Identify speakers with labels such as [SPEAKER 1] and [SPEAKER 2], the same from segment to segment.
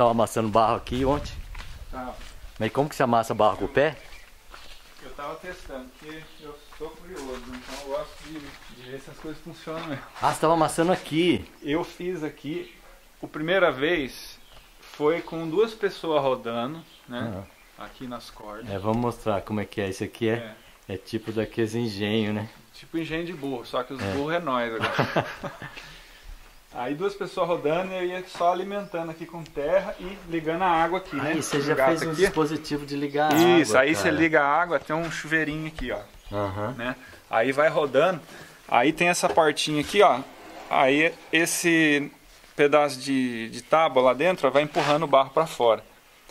[SPEAKER 1] Você tava amassando barro aqui ontem?
[SPEAKER 2] Tá.
[SPEAKER 1] Mas como que você amassa barro com o pé?
[SPEAKER 2] Eu tava testando, porque eu sou curioso, então eu gosto de, de ver se as coisas funcionam mesmo.
[SPEAKER 1] Ah, você tava amassando aqui.
[SPEAKER 2] Eu fiz aqui, a primeira vez foi com duas pessoas rodando, né? Aqui nas cordas.
[SPEAKER 1] É, vamos mostrar como é que é. Isso aqui é, é. tipo daqueles engenho, né?
[SPEAKER 2] Tipo engenho de burro, só que os burros é nós agora. Aí duas pessoas rodando e eu ia só alimentando aqui com terra e ligando a água aqui, né?
[SPEAKER 1] Aí você já fez um
[SPEAKER 2] aqui.
[SPEAKER 1] dispositivo de ligar a água.
[SPEAKER 2] Isso, aí você
[SPEAKER 1] cara.
[SPEAKER 2] liga a água, tem um chuveirinho aqui, ó.
[SPEAKER 1] Aham.
[SPEAKER 2] né? Aí vai rodando, aí tem essa portinha aqui, ó. Aí esse pedaço de, de tábua lá dentro ó, vai empurrando o barro para fora.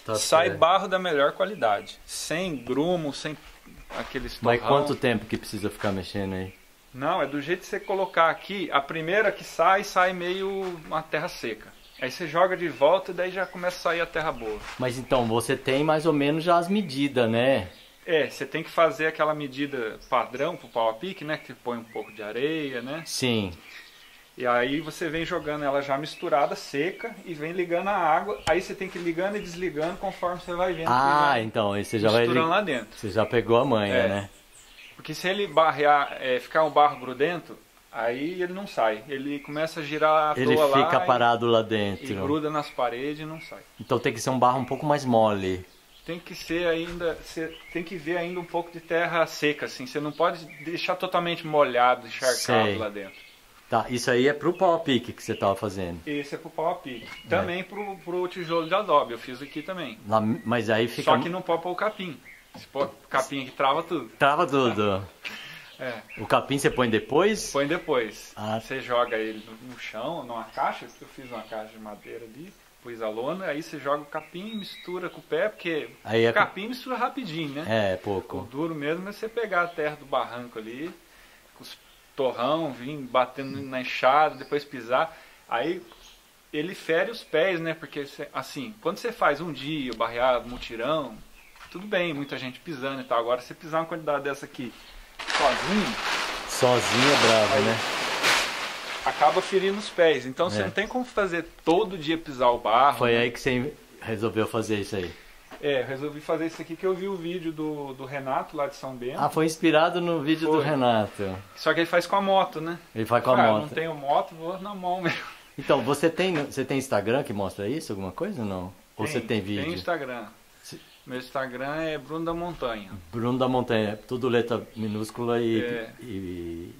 [SPEAKER 1] Tá
[SPEAKER 2] Sai
[SPEAKER 1] certo.
[SPEAKER 2] barro da melhor qualidade, sem grumo, sem aqueles
[SPEAKER 1] Mas quanto tempo que precisa ficar mexendo aí?
[SPEAKER 2] Não, é do jeito que você colocar aqui, a primeira que sai, sai meio uma terra seca. Aí você joga de volta e daí já começa a sair a terra boa.
[SPEAKER 1] Mas então, você tem mais ou menos já as medidas, né?
[SPEAKER 2] É, você tem que fazer aquela medida padrão pro pau a pique, né? Que põe um pouco de areia, né?
[SPEAKER 1] Sim.
[SPEAKER 2] E aí você vem jogando ela já misturada, seca, e vem ligando a água. Aí você tem que ir ligando e desligando conforme você vai vendo.
[SPEAKER 1] Ah, então, aí você já vai...
[SPEAKER 2] misturando lá dentro.
[SPEAKER 1] Você já pegou a manha,
[SPEAKER 2] É.
[SPEAKER 1] né?
[SPEAKER 2] Porque se ele barrear, é, ficar um barro grudento, aí ele não sai. Ele começa a girar à
[SPEAKER 1] Ele
[SPEAKER 2] toa lá
[SPEAKER 1] fica
[SPEAKER 2] e-
[SPEAKER 1] parado lá
[SPEAKER 2] e,
[SPEAKER 1] dentro.
[SPEAKER 2] gruda nas paredes e não sai.
[SPEAKER 1] Então tem que ser um barro um pouco mais mole.
[SPEAKER 2] Tem que ser ainda, você tem que ver ainda um pouco de terra seca, assim. Você não pode deixar totalmente molhado, encharcado
[SPEAKER 1] Sei.
[SPEAKER 2] lá dentro.
[SPEAKER 1] Tá, isso aí é pro pau a pique que você tava fazendo.
[SPEAKER 2] Esse é pro pau a pique. Também pro, pro tijolo de adobe, eu fiz aqui também.
[SPEAKER 1] Lá- mas aí fica...
[SPEAKER 2] Só que não pode pôr o capim. Se pôr capim aqui, trava tudo.
[SPEAKER 1] Trava tudo.
[SPEAKER 2] É,
[SPEAKER 1] O capim você põe depois?
[SPEAKER 2] põe depois.
[SPEAKER 1] Ah.
[SPEAKER 2] Você joga ele no, chão, numa caixa, eu fiz uma caixa de madeira ali, pus a lona, aí você joga o capim, mistura com o pé, porque
[SPEAKER 1] Aí é
[SPEAKER 2] o capim mistura rapidinho, né?
[SPEAKER 1] É,
[SPEAKER 2] O
[SPEAKER 1] pouco.
[SPEAKER 2] duro mesmo é você pegar a terra do barranco ali, com os torrão, vir batendo na enxada, depois pisar. Aí ele fere os pés, né? Porque assim, quando você faz um dia, barreado, mutirão, tudo bem, muita gente pisando e tal. Agora você pisar uma quantidade dessa aqui sozinho,
[SPEAKER 1] Sozinho é bravo, né?
[SPEAKER 2] acaba ferindo os pés. Então você
[SPEAKER 1] É.
[SPEAKER 2] não tem como fazer todo dia pisar o barro.
[SPEAKER 1] Foi
[SPEAKER 2] né?
[SPEAKER 1] aí que você resolveu fazer isso aí.
[SPEAKER 2] É, resolvi fazer isso aqui que eu vi o vídeo do, do Renato lá de São Bento.
[SPEAKER 1] Ah, foi inspirado no vídeo do
[SPEAKER 2] Foi.
[SPEAKER 1] Renato.
[SPEAKER 2] Só que ele faz com a moto, né?
[SPEAKER 1] Ele faz com a
[SPEAKER 2] ah, eu
[SPEAKER 1] moto.
[SPEAKER 2] não tenho moto, vou na mão mesmo.
[SPEAKER 1] Então, você tem, você tem Instagram que mostra isso, alguma coisa ou não? Ou você tem vídeo?
[SPEAKER 2] Tem Instagram. Meu Instagram é Bruno da Montanha.
[SPEAKER 1] Bruno da Montanha, tudo letra minúscula e,
[SPEAKER 2] É.
[SPEAKER 1] e,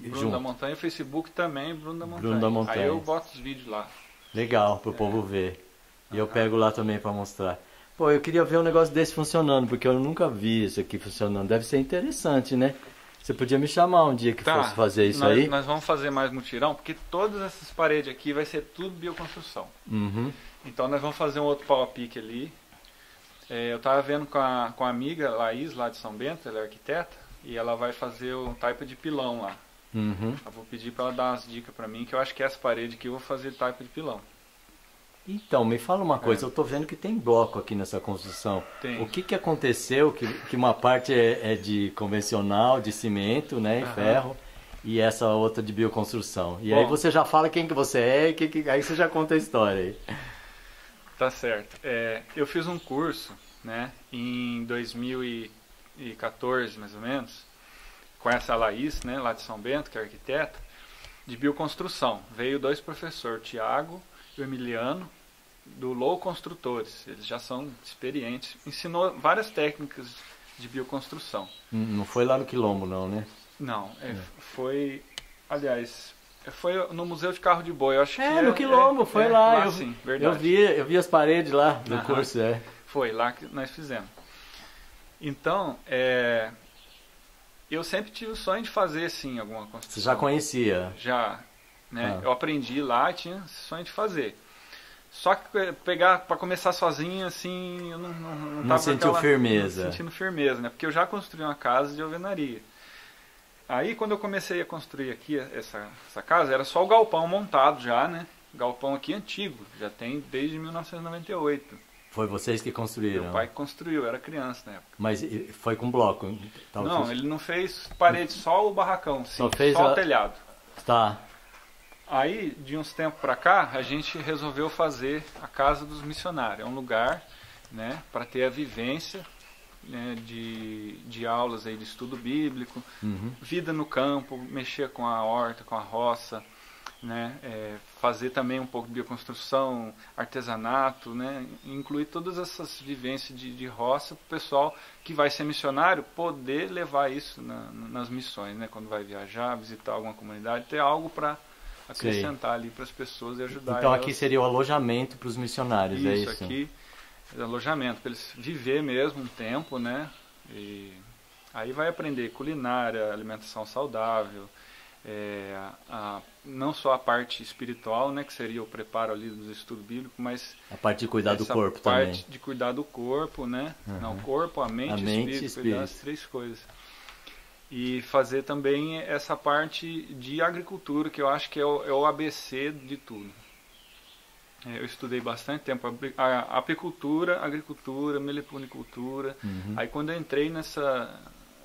[SPEAKER 1] e
[SPEAKER 2] Bruno
[SPEAKER 1] junto.
[SPEAKER 2] da Montanha, Facebook também, Bruno da Montanha.
[SPEAKER 1] Bruno da Montanha.
[SPEAKER 2] Aí eu boto os vídeos lá.
[SPEAKER 1] Legal, pro povo ver. E eu pego lá também pra mostrar. Pô, eu queria ver um negócio desse funcionando, porque eu nunca vi isso aqui funcionando. Deve ser interessante, né? Você podia me chamar um dia que fosse fazer isso
[SPEAKER 2] Tá, nós,
[SPEAKER 1] aí?
[SPEAKER 2] Nós vamos fazer mais mutirão, porque todas essas paredes aqui vai ser tudo bioconstrução.
[SPEAKER 1] Uhum.
[SPEAKER 2] Então nós vamos fazer um outro pau a pique ali. É, eu tava vendo com a, com a amiga Laís, lá de São Bento, ela é arquiteta, e ela vai fazer um type de pilão lá.
[SPEAKER 1] Uhum.
[SPEAKER 2] Eu vou pedir para ela dar umas dicas para mim, que eu acho que essa parede aqui eu vou fazer type de pilão.
[SPEAKER 1] Então, me fala uma coisa, eu tô vendo que tem bloco aqui nessa construção.
[SPEAKER 2] É. Tem.
[SPEAKER 1] O que que aconteceu que, que uma parte é, é de convencional, de cimento, né, e ferro, e essa outra de bioconstrução. E aí
[SPEAKER 2] Bom.
[SPEAKER 1] você já fala quem que você é que, que- aí você já conta a história aí.
[SPEAKER 2] Tá certo. É, eu fiz um curso, né, em 2014, mais ou menos, com essa Laís, né, lá de São Bento, que é arquiteta, de bioconstrução. Veio dois professores, o Tiago e o Emiliano, do Low Construtores. Eles já são experientes. Ensinou várias técnicas de bioconstrução.
[SPEAKER 1] Não não foi lá no Quilombo não, né?
[SPEAKER 2] Não, é, foi, aliás, foi no Museu de Carro de Boi. Eu acho que
[SPEAKER 1] É, no Quilombo, foi lá. eu,
[SPEAKER 2] sim,
[SPEAKER 1] eu
[SPEAKER 2] verdade.
[SPEAKER 1] vi, eu vi as paredes lá do
[SPEAKER 2] Aham.
[SPEAKER 1] curso, é.
[SPEAKER 2] Foi lá que nós fizemos. Então, é, eu sempre tive o sonho de fazer assim alguma construção.
[SPEAKER 1] Você já conhecia.
[SPEAKER 2] Já, né?
[SPEAKER 1] Ah.
[SPEAKER 2] Eu aprendi lá, tinha esse sonho de fazer. Só que eh, pegar para começar sozinho assim, eu não não, não,
[SPEAKER 1] Não
[SPEAKER 2] tava
[SPEAKER 1] sentiu
[SPEAKER 2] aquela-
[SPEAKER 1] firmeza.
[SPEAKER 2] Não sentindo firmeza, né? Porque eu já construí uma casa de alvenaria. Aí quando eu comecei a construir aqui essa, essa casa, era só o galpão montado já, né? Galpão aqui antigo, já tem desde 1998.
[SPEAKER 1] Foi vocês que construíram.
[SPEAKER 2] Meu pai que construiu, era criança na época.
[SPEAKER 1] Mas foi com bloco. Tava
[SPEAKER 2] Não, ele não fez parede, só o barracão, sim,
[SPEAKER 1] Só fez
[SPEAKER 2] só
[SPEAKER 1] a-
[SPEAKER 2] o telhado.
[SPEAKER 1] Tá.
[SPEAKER 2] Aí, de uns tempos para cá, a gente resolveu fazer a Casa dos Missionários. É um lugar né, para ter a vivência né, de, de aulas aí de estudo bíblico, uhum. vida no campo, mexer com a horta, com a roça, né, é, fazer também um pouco de bioconstrução, artesanato, né, incluir todas essas vivências de, de roça para o pessoal que vai ser missionário poder levar isso na, nas missões, né, quando vai viajar, visitar alguma comunidade, ter algo para acrescentar ali para as pessoas e ajudar
[SPEAKER 1] Então
[SPEAKER 2] elas.
[SPEAKER 1] aqui seria o alojamento para os missionários,
[SPEAKER 2] isso,
[SPEAKER 1] é isso?
[SPEAKER 2] Aqui alojamento, para eles viver mesmo um tempo, né? E aí vai aprender culinária, alimentação saudável, é, a, não só a parte espiritual, né, que seria o preparo ali do estudo bíblico, mas
[SPEAKER 1] a parte de cuidar do corpo
[SPEAKER 2] parte
[SPEAKER 1] também.
[SPEAKER 2] de cuidar do corpo, né? Uhum. Não, o corpo, a mente, a mente e espírito, espírito. cuidar das três coisas e fazer também essa parte de agricultura, que eu acho que é o, é o ABC de tudo. É, eu estudei bastante tempo a apicultura, agricultura, meliponicultura. Uhum. Aí quando eu entrei nessa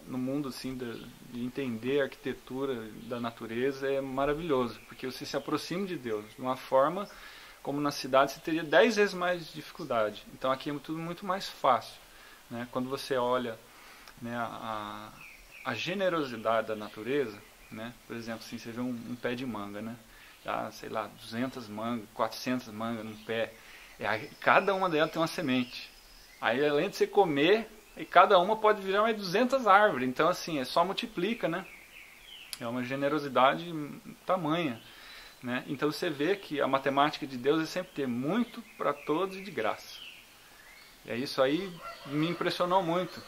[SPEAKER 2] no mundo assim de, de, entender a arquitetura da natureza é maravilhoso, porque você se aproxima de Deus de uma forma como na cidade você teria dez vezes mais dificuldade. Então aqui é tudo muito mais fácil, né? Quando você olha né, a, a generosidade da natureza, né? Por exemplo, assim, você vê um, um pé de manga, né? Já, sei lá, 200 mangas, 400 mangas num pé. É, cada uma delas tem uma semente. Aí, além de você comer, e cada uma pode virar mais 200 árvores. Então, assim, é só multiplica, né? É uma generosidade tamanha. Né? Então, você vê que a matemática de Deus é sempre ter muito para todos e de graça. E é isso aí me impressionou muito.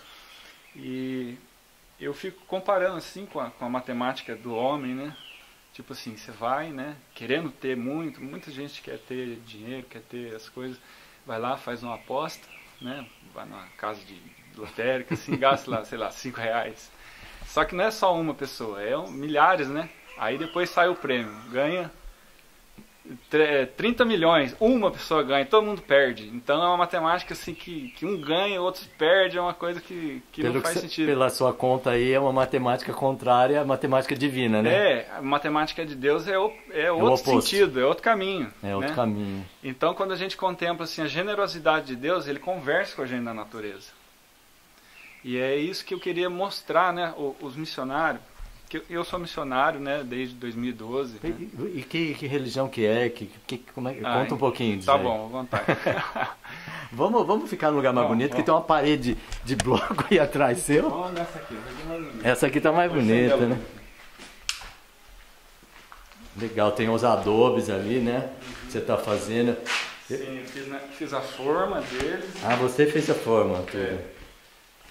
[SPEAKER 2] E eu fico comparando assim com a, com a matemática do homem, né? Tipo assim, você vai, né? Querendo ter muito, muita gente quer ter dinheiro, quer ter as coisas, vai lá, faz uma aposta, né? Vai numa casa de lotérica, assim, gasta lá, sei lá, cinco reais. Só que não é só uma pessoa, é milhares, né? Aí depois sai o prêmio, ganha 30 milhões, uma pessoa ganha, todo mundo perde. Então é uma matemática assim que, que um ganha, outros perdem, é uma coisa que, que não faz
[SPEAKER 1] que
[SPEAKER 2] sentido.
[SPEAKER 1] Pela sua conta aí é uma matemática contrária à matemática divina, né?
[SPEAKER 2] É, a matemática de Deus é, o, é outro é sentido, é outro caminho.
[SPEAKER 1] É outro
[SPEAKER 2] né?
[SPEAKER 1] caminho.
[SPEAKER 2] Então quando a gente contempla assim, a generosidade de Deus, ele conversa com a gente na natureza. E é isso que eu queria mostrar, né? Os missionários que eu sou missionário, né, desde 2012.
[SPEAKER 1] E, né? e que, que, religião que é? Que, que, como é? Ah, Conta um pouquinho
[SPEAKER 2] disso. Tá aí. bom, à vontade.
[SPEAKER 1] vamos, vamos ficar num lugar mais bonito, que tem uma parede de bloco aí atrás seu.
[SPEAKER 2] Vamos nessa aqui,
[SPEAKER 1] essa aqui tá mais bonita, né? Legal, tem os adobes ali, né? Que você tá fazendo.
[SPEAKER 2] Sim, fiz, né, fiz a forma deles.
[SPEAKER 1] Ah, você fez a forma, tudo. É.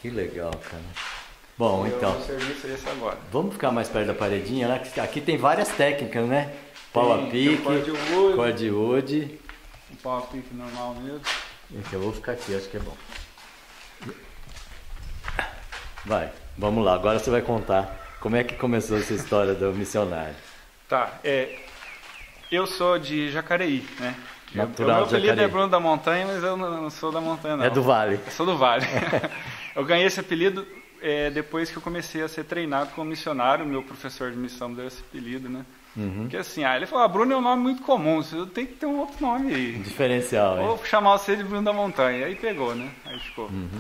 [SPEAKER 1] Que legal, cara. Bom, então.
[SPEAKER 2] é.
[SPEAKER 1] Vamos ficar mais perto da paredinha, né? Aqui tem várias técnicas, né? Pau a pique,
[SPEAKER 2] cord
[SPEAKER 1] wood.
[SPEAKER 2] Um pau a pique normal mesmo.
[SPEAKER 1] Eu vou ficar aqui, acho que é bom. Vai, vamos lá. Agora você vai contar como é que começou essa história do missionário.
[SPEAKER 2] Tá, é, eu sou de Jacareí, né?
[SPEAKER 1] Natural
[SPEAKER 2] o meu apelido é Bruno da Montanha, mas eu não sou da montanha, não.
[SPEAKER 1] É do Vale.
[SPEAKER 2] Eu sou do Vale. eu ganhei esse apelido é, depois que eu comecei a ser treinado como missionário, meu professor de missão deu esse apelido, né? Uhum. Porque assim, aí ele falou, ah, Bruno é um nome muito comum, você tem que ter um outro nome aí.
[SPEAKER 1] Diferencial,
[SPEAKER 2] Vou chamar você de Bruno da Montanha. Aí pegou, né? Aí ficou. Uhum.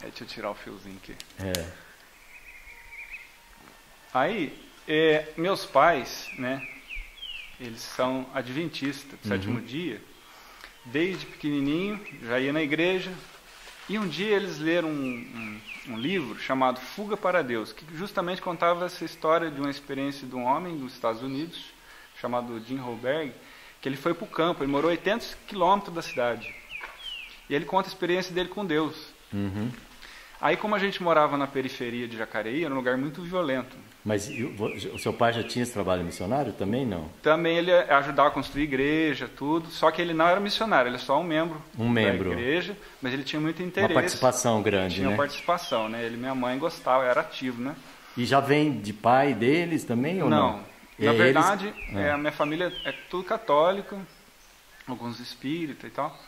[SPEAKER 2] Aí, deixa eu tirar o fiozinho aqui.
[SPEAKER 1] É.
[SPEAKER 2] Aí, é, meus pais, né? Eles são adventistas do uhum. sétimo dia. Desde pequenininho, já ia na igreja, e um dia eles leram um, um, um, livro chamado Fuga para Deus, que justamente contava essa história de uma experiência de um homem dos Estados Unidos, chamado Jim Holberg, que ele foi para o campo, ele morou 80 quilômetros da cidade. E ele conta a experiência dele com Deus.
[SPEAKER 1] Uhum.
[SPEAKER 2] Aí, como a gente morava na periferia de Jacareí, era um lugar muito violento.
[SPEAKER 1] Mas o seu pai já tinha esse trabalho missionário também, não?
[SPEAKER 2] Também ele ajudava a construir igreja, tudo. Só que ele não era missionário, ele é só um membro,
[SPEAKER 1] um membro.
[SPEAKER 2] da igreja. Mas ele tinha muito interesse.
[SPEAKER 1] Uma participação grande,
[SPEAKER 2] tinha
[SPEAKER 1] né?
[SPEAKER 2] Tinha participação, né? Ele minha mãe gostavam, era ativo, né?
[SPEAKER 1] E já vem de pai deles também ou não?
[SPEAKER 2] Não. Na é verdade, eles... é. a minha família é tudo católico, alguns espíritas e tal.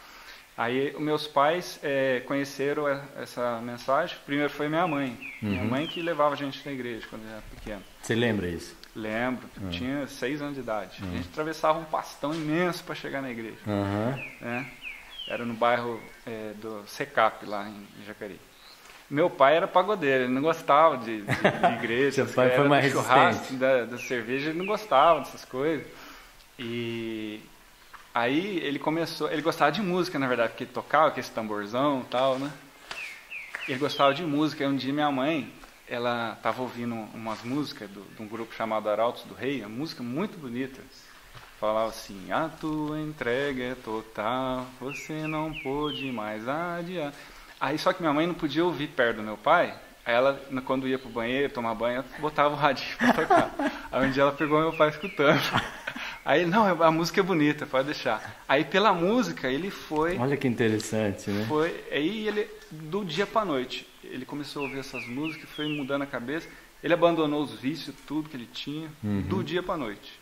[SPEAKER 2] Aí meus pais é, conheceram essa mensagem. Primeiro foi minha mãe. Uhum. Minha mãe que levava a gente na igreja quando era pequeno.
[SPEAKER 1] Você lembra isso?
[SPEAKER 2] Lembro. Uhum. Tinha seis anos de idade. Uhum. A gente atravessava um pastão imenso para chegar na igreja. É. Era no bairro é, do Secap, lá em Jacareí. Meu pai era pagodeiro, ele não gostava de, de, de igreja.
[SPEAKER 1] Seu pai foi mais resistente.
[SPEAKER 2] Da, da cerveja, ele não gostava dessas coisas. E Aí ele começou, ele gostava de música, na verdade, porque ele tocava esse tamborzão e tal, né? Ele gostava de música. E um dia minha mãe, ela estava ouvindo umas músicas do, de um grupo chamado Arautos do Rei, uma música muito bonita. Falava assim, a tua entrega é total, você não pôde mais adiar. Aí só que minha mãe não podia ouvir perto do meu pai, Aí ela, quando ia pro banheiro, tomar banho, botava o radinho pra tocar. Aí um dia ela pegou meu pai escutando. Aí, não, a música é bonita, pode deixar. Aí pela música ele foi.
[SPEAKER 1] Olha que interessante, né?
[SPEAKER 2] Foi. Aí ele, do dia pra noite, ele começou a ouvir essas músicas, foi mudando a cabeça. Ele abandonou os vícios, tudo que ele tinha, uhum. do dia pra noite.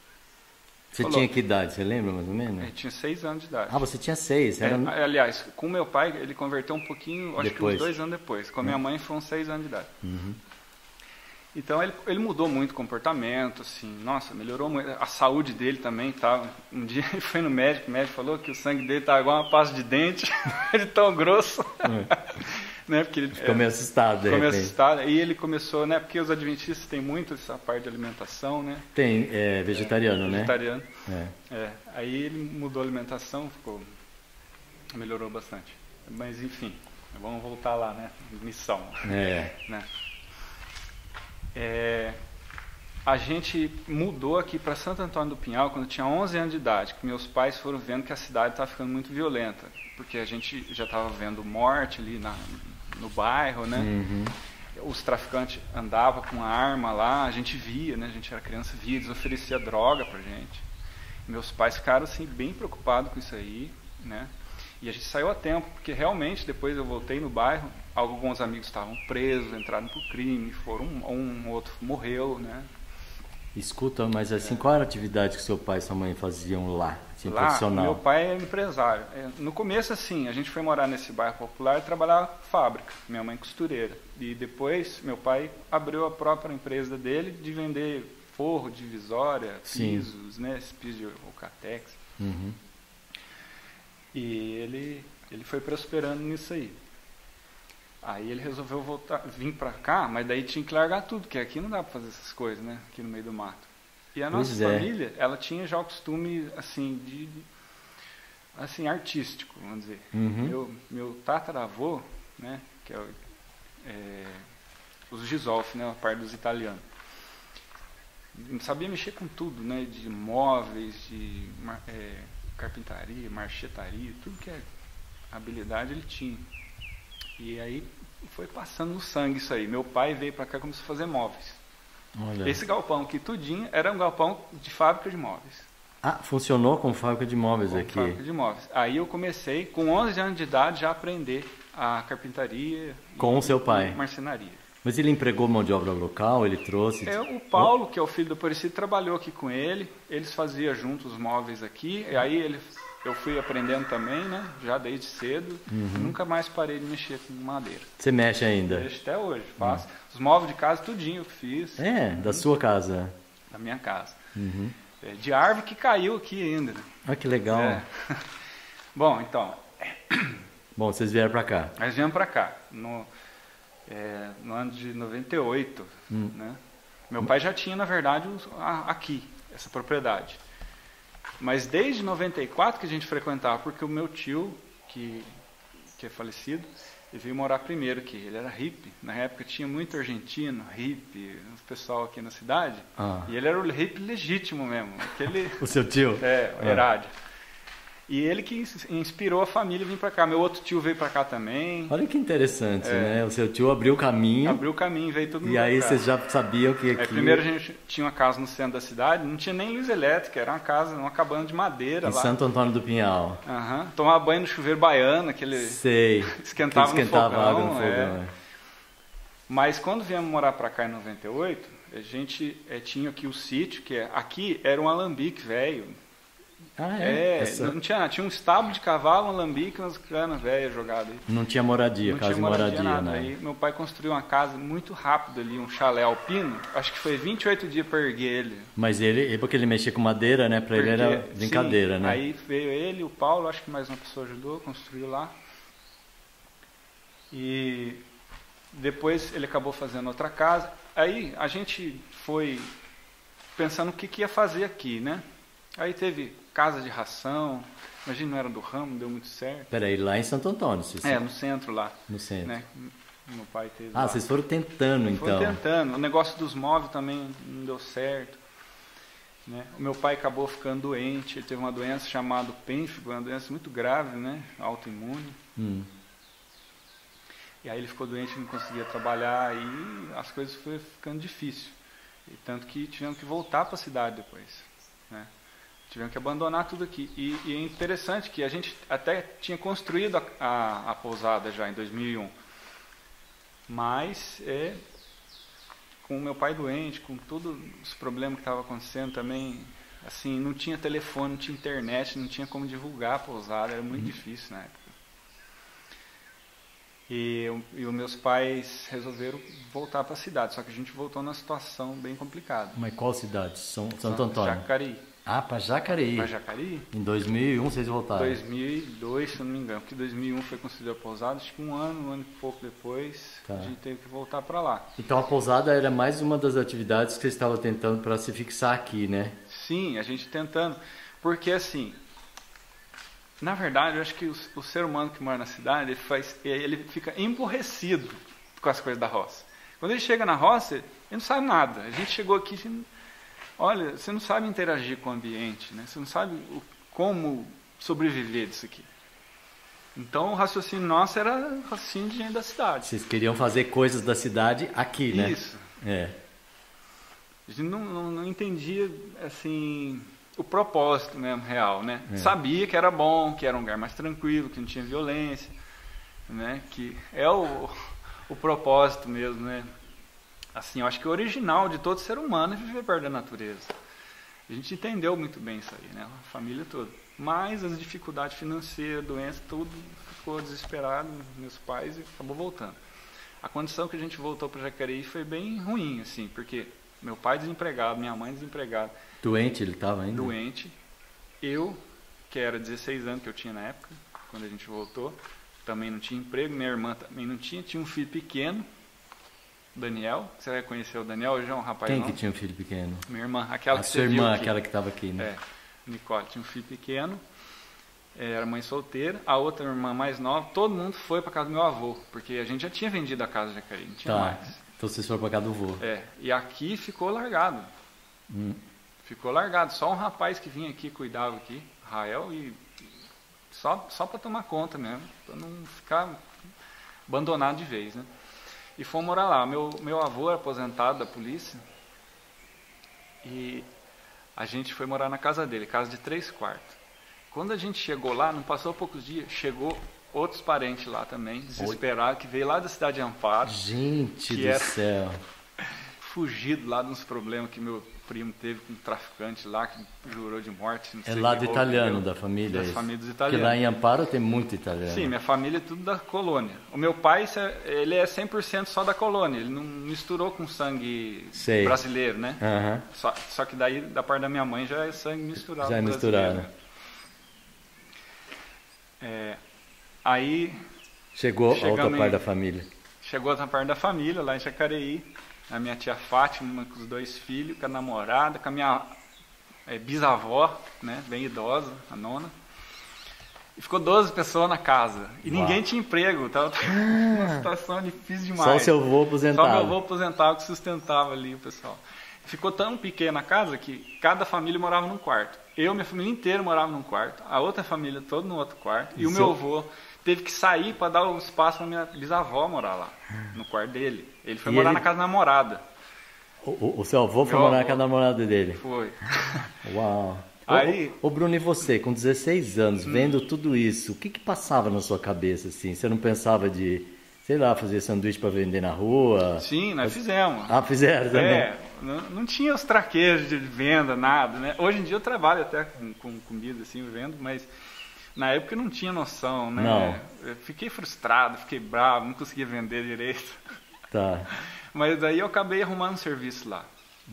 [SPEAKER 1] Você Falou, tinha que idade, você lembra mais ou menos?
[SPEAKER 2] Ele tinha seis anos de idade.
[SPEAKER 1] Ah, você tinha seis? Era...
[SPEAKER 2] É, aliás, com meu pai, ele converteu um pouquinho, acho depois. que uns dois anos depois. Com a minha uhum. mãe uns seis anos de idade. Uhum. Então ele, ele mudou muito o comportamento, assim, nossa, melhorou muito. A saúde dele também tá. Um dia ele foi no médico, o médico falou que o sangue dele tá igual uma pasta de dente, de tão grosso. É. né, porque ele
[SPEAKER 1] ficou meio assustado,
[SPEAKER 2] Ficou meio assustado. E ele começou, né? Porque os adventistas têm muito essa parte de alimentação, né?
[SPEAKER 1] Tem, é vegetariano,
[SPEAKER 2] é,
[SPEAKER 1] né?
[SPEAKER 2] Vegetariano. É. é. Aí ele mudou a alimentação, ficou. melhorou bastante. Mas enfim, vamos voltar lá, né? Missão.
[SPEAKER 1] É.
[SPEAKER 2] Né? É, a gente mudou aqui para Santo Antônio do Pinhal quando tinha 11 anos de idade, que meus pais foram vendo que a cidade estava ficando muito violenta, porque a gente já estava vendo morte ali na, no bairro, né? Uhum. Os traficantes andavam com a arma lá, a gente via, né? A gente era criança, via, eles ofereciam droga para gente. Meus pais ficaram assim bem preocupados com isso aí, né? E a gente saiu a tempo, porque realmente depois eu voltei no bairro, alguns amigos estavam presos, entraram por crime, foram um, um outro morreu, né?
[SPEAKER 1] Escuta, mas assim, é. qual era a atividade que seu pai e sua mãe faziam lá, assim,
[SPEAKER 2] lá,
[SPEAKER 1] profissional?
[SPEAKER 2] Meu pai é empresário. É, no começo, assim, a gente foi morar nesse bairro popular e trabalhar fábrica. Minha mãe costureira. E depois, meu pai abriu a própria empresa dele de vender forro, divisória, pisos, Sim. né? Esse piso de Alcatex. Uhum. E ele, ele foi prosperando nisso aí. Aí ele resolveu voltar, vir para cá, mas daí tinha que largar tudo, porque aqui não dá para fazer essas coisas, né? Aqui no meio do mato. E a nossa é. família, ela tinha já o costume, assim, de, assim, artístico, vamos dizer. Uhum. Meu, meu tataravô, né, que é, é os Gisolfi, né, a parte dos italianos, sabia mexer com tudo, né, de móveis, de é, carpintaria, marchetaria, tudo que é habilidade ele tinha. E aí foi passando no sangue isso aí. Meu pai veio para cá e começou a fazer móveis. Olha. Esse galpão aqui, tudinho, era um galpão de fábrica de móveis.
[SPEAKER 1] Ah, funcionou com fábrica de móveis com aqui.
[SPEAKER 2] Fábrica de móveis. Aí eu comecei, com 11 anos de idade, já a aprender a carpintaria.
[SPEAKER 1] Com o seu pai?
[SPEAKER 2] Marcenaria.
[SPEAKER 1] Mas ele empregou mão de obra local, ele trouxe?
[SPEAKER 2] É, o Paulo, que é o filho do Aparecido, trabalhou aqui com ele. Eles faziam juntos os móveis aqui. E aí ele eu fui aprendendo também, né? Já desde cedo. Uhum. Nunca mais parei de mexer com madeira.
[SPEAKER 1] Você mexe ainda?
[SPEAKER 2] Mexo até hoje, faço. Uhum. Os móveis de casa, tudinho eu fiz.
[SPEAKER 1] É, da sua casa?
[SPEAKER 2] Da minha casa. Uhum. É, de árvore que caiu aqui ainda.
[SPEAKER 1] Ah, que legal. É.
[SPEAKER 2] Bom, então...
[SPEAKER 1] Bom, vocês vieram para cá.
[SPEAKER 2] Nós viemos para cá, no, é, no ano de 98, hum. né? Meu pai já tinha, na verdade, aqui, essa propriedade. Mas desde 94 que a gente frequentava, porque o meu tio, que, que é falecido, ele veio morar primeiro aqui. Ele era hippie. Na época tinha muito argentino, hippie, os pessoal aqui na cidade. Ah. E ele era o hippie legítimo mesmo. Aquele,
[SPEAKER 1] o seu tio?
[SPEAKER 2] É, o Herádio. Ah. E ele que inspirou a família a vir para cá. Meu outro tio veio para cá também.
[SPEAKER 1] Olha que interessante, é. né? O seu tio abriu o caminho.
[SPEAKER 2] Abriu o caminho, veio todo mundo.
[SPEAKER 1] E aí vocês já sabiam que aqui...
[SPEAKER 2] É, primeiro a gente tinha uma casa no centro da cidade, não tinha nem luz elétrica, era uma casa, uma cabana de madeira
[SPEAKER 1] em
[SPEAKER 2] lá.
[SPEAKER 1] Santo Antônio do Pinhal.
[SPEAKER 2] Uhum. Tomava banho no chuveiro baiano, aquele...
[SPEAKER 1] Sei.
[SPEAKER 2] esquentava,
[SPEAKER 1] que esquentava
[SPEAKER 2] no fogão.
[SPEAKER 1] água no fogão,
[SPEAKER 2] é. É. Mas quando viemos morar para cá em 98, a gente é, tinha aqui o sítio, que é, aqui era um alambique velho,
[SPEAKER 1] Ah, é?
[SPEAKER 2] É,
[SPEAKER 1] Essa-
[SPEAKER 2] não tinha, tinha um estábulo de cavalo, um alambique, umas canas velhas jogadas aí.
[SPEAKER 1] Não tinha moradia,
[SPEAKER 2] não
[SPEAKER 1] casa
[SPEAKER 2] tinha
[SPEAKER 1] de
[SPEAKER 2] moradia,
[SPEAKER 1] moradia,
[SPEAKER 2] nada.
[SPEAKER 1] né?
[SPEAKER 2] Aí meu pai construiu uma casa muito rápido ali, um chalé alpino. Acho que foi 28 dias para erguer ele.
[SPEAKER 1] Mas ele, é porque ele mexia com madeira, né? Pra ele era brincadeira,
[SPEAKER 2] sim,
[SPEAKER 1] né?
[SPEAKER 2] Aí veio ele, o Paulo, acho que mais uma pessoa ajudou, construiu lá. E depois ele acabou fazendo outra casa. Aí a gente foi pensando o que, que ia fazer aqui, né? Aí teve casa de ração, imagina, não era do ramo, não deu muito certo.
[SPEAKER 1] Peraí, lá em Santo Antônio, vocês
[SPEAKER 2] É, no centro lá,
[SPEAKER 1] no centro.
[SPEAKER 2] né? Meu pai teve
[SPEAKER 1] Ah,
[SPEAKER 2] lá.
[SPEAKER 1] vocês foram tentando
[SPEAKER 2] Foi
[SPEAKER 1] então.
[SPEAKER 2] tentando. O negócio dos móveis também não deu certo. Né? O meu pai acabou ficando doente. Ele teve uma doença chamada pênfigo, uma doença muito grave, né? autoimune.
[SPEAKER 1] Hum.
[SPEAKER 2] E aí ele ficou doente, não conseguia trabalhar e as coisas foram ficando difíceis. E tanto que tivemos que voltar para a cidade depois. Tivemos que abandonar tudo aqui. E, e é interessante que a gente até tinha construído a, a, a pousada já em 2001. Mas é, com o meu pai doente, com todos os problemas que estavam acontecendo também, assim, não tinha telefone, não tinha internet, não tinha como divulgar a pousada, era muito difícil na época. E, e os meus pais resolveram voltar para a cidade, só que a gente voltou numa situação bem complicada.
[SPEAKER 1] Mas qual cidade? São, Santo Antônio.
[SPEAKER 2] Jacareí.
[SPEAKER 1] Ah, pra Jacareí.
[SPEAKER 2] Para Jacareí?
[SPEAKER 1] Em 2001 vocês voltaram.
[SPEAKER 2] 2002, se eu não me engano, porque 2001 foi construída a pousada, acho que um ano, um ano e pouco depois,
[SPEAKER 1] Tá.
[SPEAKER 2] a gente teve que voltar para lá.
[SPEAKER 1] Então a pousada era mais uma das atividades que vocês estavam tentando para se fixar aqui, né?
[SPEAKER 2] Sim, a gente tentando. Porque assim, na verdade, eu acho que o, o ser humano que mora na cidade, ele, faz, ele fica emborrecido com as coisas da roça. Quando ele chega na roça, ele não sabe nada. A gente chegou aqui, assim, olha, você não sabe interagir com o ambiente, né? Você não sabe o- como sobreviver disso aqui. Então o raciocínio nosso era raciocínio de gente da cidade.
[SPEAKER 1] Vocês queriam fazer coisas da cidade aqui, né?
[SPEAKER 2] Isso.
[SPEAKER 1] É.
[SPEAKER 2] A gente não, não, não entendia assim o propósito mesmo real, né?
[SPEAKER 1] É.
[SPEAKER 2] Sabia que era bom, que era um lugar mais tranquilo, que não tinha violência, né? Que é o, o propósito mesmo, né? Assim, eu acho que o original de todo ser humano é viver perto da natureza. A gente entendeu muito bem isso aí, né? A família toda. Mas as dificuldades financeiras, doença, tudo ficou desesperado, meus pais, e acabou voltando. A condição que a gente voltou para Jacareí foi bem ruim, assim, porque meu pai desempregado, minha mãe desempregada,
[SPEAKER 1] Doente ele estava ainda?
[SPEAKER 2] doente, eu, que era 16 anos que eu tinha na época, quando a gente voltou, também não tinha emprego, minha irmã também não tinha, tinha um filho pequeno, Daniel, você vai conhecer o Daniel, hoje é um rapaz
[SPEAKER 1] Quem
[SPEAKER 2] não?
[SPEAKER 1] que tinha um filho pequeno?
[SPEAKER 2] Minha irmã, aquela
[SPEAKER 1] a
[SPEAKER 2] que
[SPEAKER 1] sua irmã,
[SPEAKER 2] aqui.
[SPEAKER 1] aquela que estava aqui, né?
[SPEAKER 2] É, Nicole tinha um filho pequeno, eh, era mãe solteira, a outra irmã mais nova, todo mundo foi para casa do meu avô, porque a gente já tinha vendido a casa de Jacareí, não tinha
[SPEAKER 1] Tá.
[SPEAKER 2] mais.
[SPEAKER 1] Então vocês foram pra casa do vô.
[SPEAKER 2] É, e aqui ficou largado.
[SPEAKER 1] Hum.
[SPEAKER 2] Ficou largado. Só um rapaz que vinha aqui, cuidava aqui, Rael, e só, só para tomar conta mesmo, para não ficar abandonado de vez, né? E fomos morar lá. Meu, meu avô era aposentado da polícia e a gente foi morar na casa dele, casa de três quartos. Quando a gente chegou lá, não passou poucos dias, chegou outros parentes lá também, desesperados, que veio lá da cidade de Amparo
[SPEAKER 1] Gente do céu.
[SPEAKER 2] fugido lá de uns problemas que meu primo teve com um traficante lá que jurou de morte.
[SPEAKER 1] É
[SPEAKER 2] sei
[SPEAKER 1] lá
[SPEAKER 2] que
[SPEAKER 1] do
[SPEAKER 2] rolo
[SPEAKER 1] italiano, da família.
[SPEAKER 2] Das famílias
[SPEAKER 1] Porque
[SPEAKER 2] italianas.
[SPEAKER 1] lá em Amparo tem muito italiano.
[SPEAKER 2] Sim, minha família é tudo da colônia. O meu pai, é- ele é 100% só da colônia. Ele não misturou com sangue
[SPEAKER 1] Sei.
[SPEAKER 2] brasileiro, né?
[SPEAKER 1] Aham.
[SPEAKER 2] Só, só que daí, da parte da minha mãe, já é sangue misturado.
[SPEAKER 1] Já é misturado.
[SPEAKER 2] É, aí
[SPEAKER 1] Chegou a outra
[SPEAKER 2] Chegamos em-
[SPEAKER 1] parte da família.
[SPEAKER 2] Chegou outra parte da família lá em Jacareí, a minha tia Fátima com os dois filhos, com a namorada, com a minha eh, bisavó, né, bem idosa, a nona. E ficou 12 pessoas na casa. E
[SPEAKER 1] Uau.
[SPEAKER 2] ninguém tinha emprego, tava uma situação difícil demais.
[SPEAKER 1] Só o seu avô aposentado.
[SPEAKER 2] Só meu avô aposentado que sustentava ali o pessoal. Ficou tão pequena a casa que cada família morava num quarto. Eu, minha família inteira morava num quarto, a outra família toda no outro quarto, e,
[SPEAKER 1] E
[SPEAKER 2] o
[SPEAKER 1] seu-
[SPEAKER 2] meu avô teve que sair para dar o espaço para minha bisavó morar lá, no quarto dele. Ele foi
[SPEAKER 1] E
[SPEAKER 2] morar
[SPEAKER 1] ele-
[SPEAKER 2] na casa da namorada.
[SPEAKER 1] O, o- seu avô foi
[SPEAKER 2] Meu
[SPEAKER 1] morar
[SPEAKER 2] avô.
[SPEAKER 1] com a namorada dele.
[SPEAKER 2] Foi.
[SPEAKER 1] Uau.
[SPEAKER 2] Aí-
[SPEAKER 1] Ô, ô, Bruno, e você, com 16 anos,
[SPEAKER 2] Hum.
[SPEAKER 1] vendo tudo isso, o que que passava na sua cabeça, assim? Você não pensava de... sei lá, fazer sanduíche para vender na rua.
[SPEAKER 2] Sim, nós fizemos.
[SPEAKER 1] Ah, fizeram também.
[SPEAKER 2] É, não, não tinha os traquejos de venda, nada, né? Hoje em dia eu trabalho até com, com comida, assim, vendo, mas na época eu não tinha noção, né?
[SPEAKER 1] Não.
[SPEAKER 2] Eu fiquei frustrado, fiquei bravo, não conseguia vender direito.
[SPEAKER 1] Tá.
[SPEAKER 2] Mas daí eu acabei arrumando um serviço lá.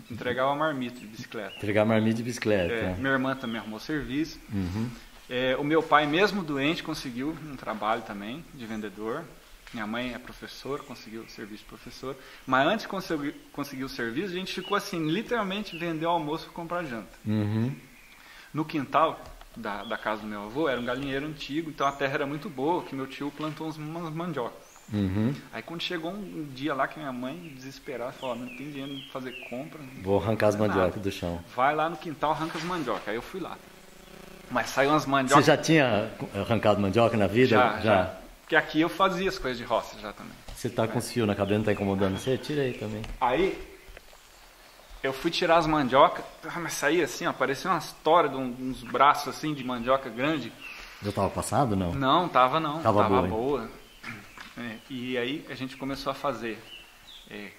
[SPEAKER 2] Entregava marmita de bicicleta.
[SPEAKER 1] Entregar marmita de bicicleta.
[SPEAKER 2] É, minha irmã também arrumou serviço.
[SPEAKER 1] Uhum.
[SPEAKER 2] É, o meu pai, mesmo doente, conseguiu um trabalho também de vendedor. Minha mãe é professora, conseguiu o serviço de professor. Mas antes de conseguir, conseguir o serviço, a gente ficou assim, literalmente vendeu almoço para comprar janta.
[SPEAKER 1] Uhum.
[SPEAKER 2] No quintal da, da casa do meu avô era um galinheiro antigo, então a terra era muito boa, que meu tio plantou uns, umas mandiocas.
[SPEAKER 1] Uhum.
[SPEAKER 2] Aí quando chegou um dia lá que minha mãe desesperada falou, não tem dinheiro para fazer compra.
[SPEAKER 1] Vou arrancar as mandiocas do chão.
[SPEAKER 2] Vai lá no quintal, arranca as mandiocas. Aí eu fui lá. Mas saiu umas
[SPEAKER 1] Você
[SPEAKER 2] mandiocas.
[SPEAKER 1] já tinha arrancado mandioca na vida?
[SPEAKER 2] já, já. Porque aqui eu fazia as coisas de roça já também.
[SPEAKER 1] Você tá com os fios na cabeça, não tá incomodando você? Tira aí também.
[SPEAKER 2] Aí eu fui tirar as mandiocas, ah, mas saía assim, ó, parecia uma história de uns braços assim de mandioca grande.
[SPEAKER 1] Já tava passado não?
[SPEAKER 2] Não, tava não.
[SPEAKER 1] Tava boa, hein?
[SPEAKER 2] boa. É, e aí a gente começou a fazer é,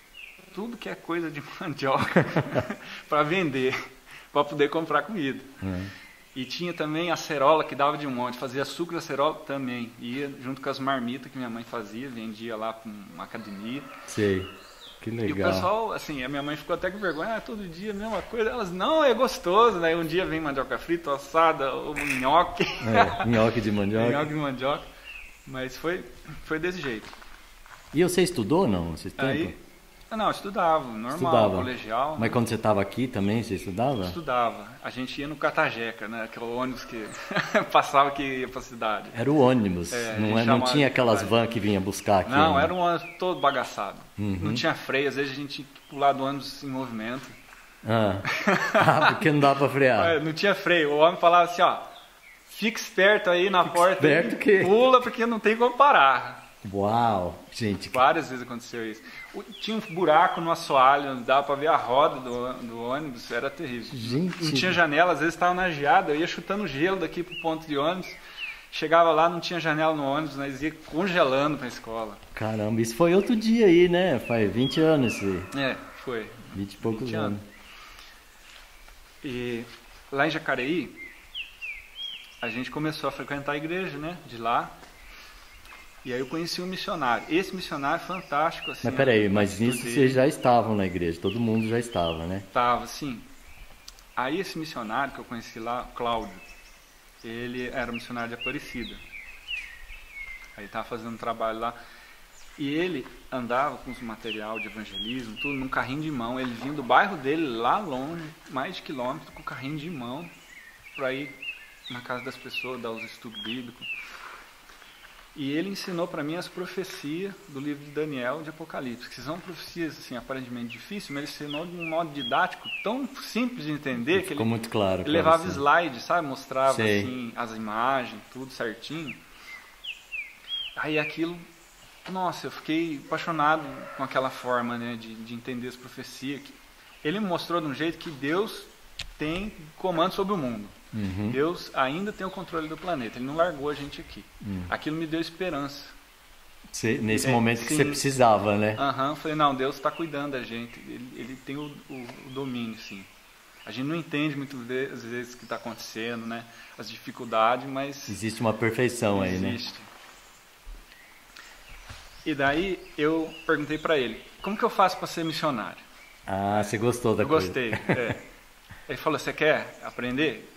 [SPEAKER 2] tudo que é coisa de mandioca para vender, para poder comprar comida.
[SPEAKER 1] Uhum.
[SPEAKER 2] E tinha também a cerola que dava de um monte, fazia suco da cerola também. Ia junto com as marmitas que minha mãe fazia, vendia lá para uma academia.
[SPEAKER 1] Sei. Que
[SPEAKER 2] E o
[SPEAKER 1] legal.
[SPEAKER 2] pessoal, assim, a minha mãe ficou até com vergonha, ah, todo dia a mesma coisa. Elas, não, é gostoso, né? Um dia vem mandioca frita, assada, ou nhoque.
[SPEAKER 1] É, nhoque de mandioca.
[SPEAKER 2] nhoque de mandioca. Mas foi, foi desse jeito.
[SPEAKER 1] E você estudou não? Esse tempo?
[SPEAKER 2] Aí, não, eu estudava, normal,
[SPEAKER 1] Estudava.
[SPEAKER 2] colegial.
[SPEAKER 1] Mas quando você estava aqui também, você estudava?
[SPEAKER 2] Estudava. A gente ia no Catajeca, né? Que o ônibus que passava que ia pra cidade.
[SPEAKER 1] Era o ônibus,
[SPEAKER 2] É, a
[SPEAKER 1] não, é, não tinha aquelas vans que vinha buscar aqui.
[SPEAKER 2] Não,
[SPEAKER 1] né?
[SPEAKER 2] era um ônibus todo bagaçado.
[SPEAKER 1] Uhum.
[SPEAKER 2] Não tinha freio, às vezes a gente tinha que pular do ônibus em movimento.
[SPEAKER 1] Ah. Ah, porque não dá pra frear.
[SPEAKER 2] É, não tinha freio. O homem falava assim, ó, fica esperto aí na porta.
[SPEAKER 1] esperto que-
[SPEAKER 2] Pula porque não tem como parar.
[SPEAKER 1] Uau, gente.
[SPEAKER 2] Várias vezes aconteceu isso. Tinha um buraco no assoalho, dava pra ver a roda do, do ônibus, era terrível.
[SPEAKER 1] Gente.
[SPEAKER 2] Não tinha janela, às vezes estava na geada, eu ia chutando gelo daqui pro ponto de ônibus. Chegava lá, não tinha janela no ônibus, nós ia congelando pra escola.
[SPEAKER 1] Caramba, isso foi outro dia aí, né? Faz 20 anos isso aí.
[SPEAKER 2] É, foi.
[SPEAKER 1] 20 e poucos
[SPEAKER 2] 20
[SPEAKER 1] anos.
[SPEAKER 2] anos. E lá em Jacareí, a gente começou a frequentar a igreja, né? De lá. E aí eu conheci um missionário. Esse missionário é fantástico, assim.
[SPEAKER 1] Mas peraí, mas nisso
[SPEAKER 2] estudei.
[SPEAKER 1] vocês já estavam na igreja, todo mundo já estava, né?
[SPEAKER 2] Tava, assim. Aí esse missionário que eu conheci lá, Cláudio, ele era um missionário de Aparecida. Aí estava fazendo um trabalho lá. E ele andava com os material de evangelismo, tudo num carrinho de mão. Ele vinha do bairro dele lá longe, mais de quilômetros, com o carrinho de mão, para ir na casa das pessoas, dar os estudos bíblicos. E ele ensinou para mim as profecias do livro de Daniel de Apocalipse, que são profecias assim aparentemente difíceis, mas ele ensinou de um modo didático tão simples de entender que ele,
[SPEAKER 1] muito claro.
[SPEAKER 2] ele levava
[SPEAKER 1] você.
[SPEAKER 2] slide, sabe, mostrava
[SPEAKER 1] Sei.
[SPEAKER 2] assim as imagens, tudo certinho. Aí aquilo, nossa, eu fiquei apaixonado com aquela forma, né, de, de entender as profecias. que Ele me mostrou de um jeito que Deus tem comando sobre o mundo.
[SPEAKER 1] Uhum.
[SPEAKER 2] Deus ainda tem o controle do planeta. Ele não largou a gente aqui.
[SPEAKER 1] Hum.
[SPEAKER 2] Aquilo me deu esperança.
[SPEAKER 1] Nesse
[SPEAKER 2] É,
[SPEAKER 1] momento que
[SPEAKER 2] sim.
[SPEAKER 1] você precisava, né?
[SPEAKER 2] Aham, eu falei, não, Deus está cuidando da gente. Ele, ele tem o, o- o domínio, sim. A gente não entende muitas vezes, às vezes o que está acontecendo, né? As dificuldades, mas
[SPEAKER 1] Existe uma perfeição aí, né?
[SPEAKER 2] existe. E daí eu perguntei para ele, como que eu faço para ser missionário?
[SPEAKER 1] Ah, você gostou da
[SPEAKER 2] Eu
[SPEAKER 1] coisa.
[SPEAKER 2] gostei. é. Ele falou, você quer aprender?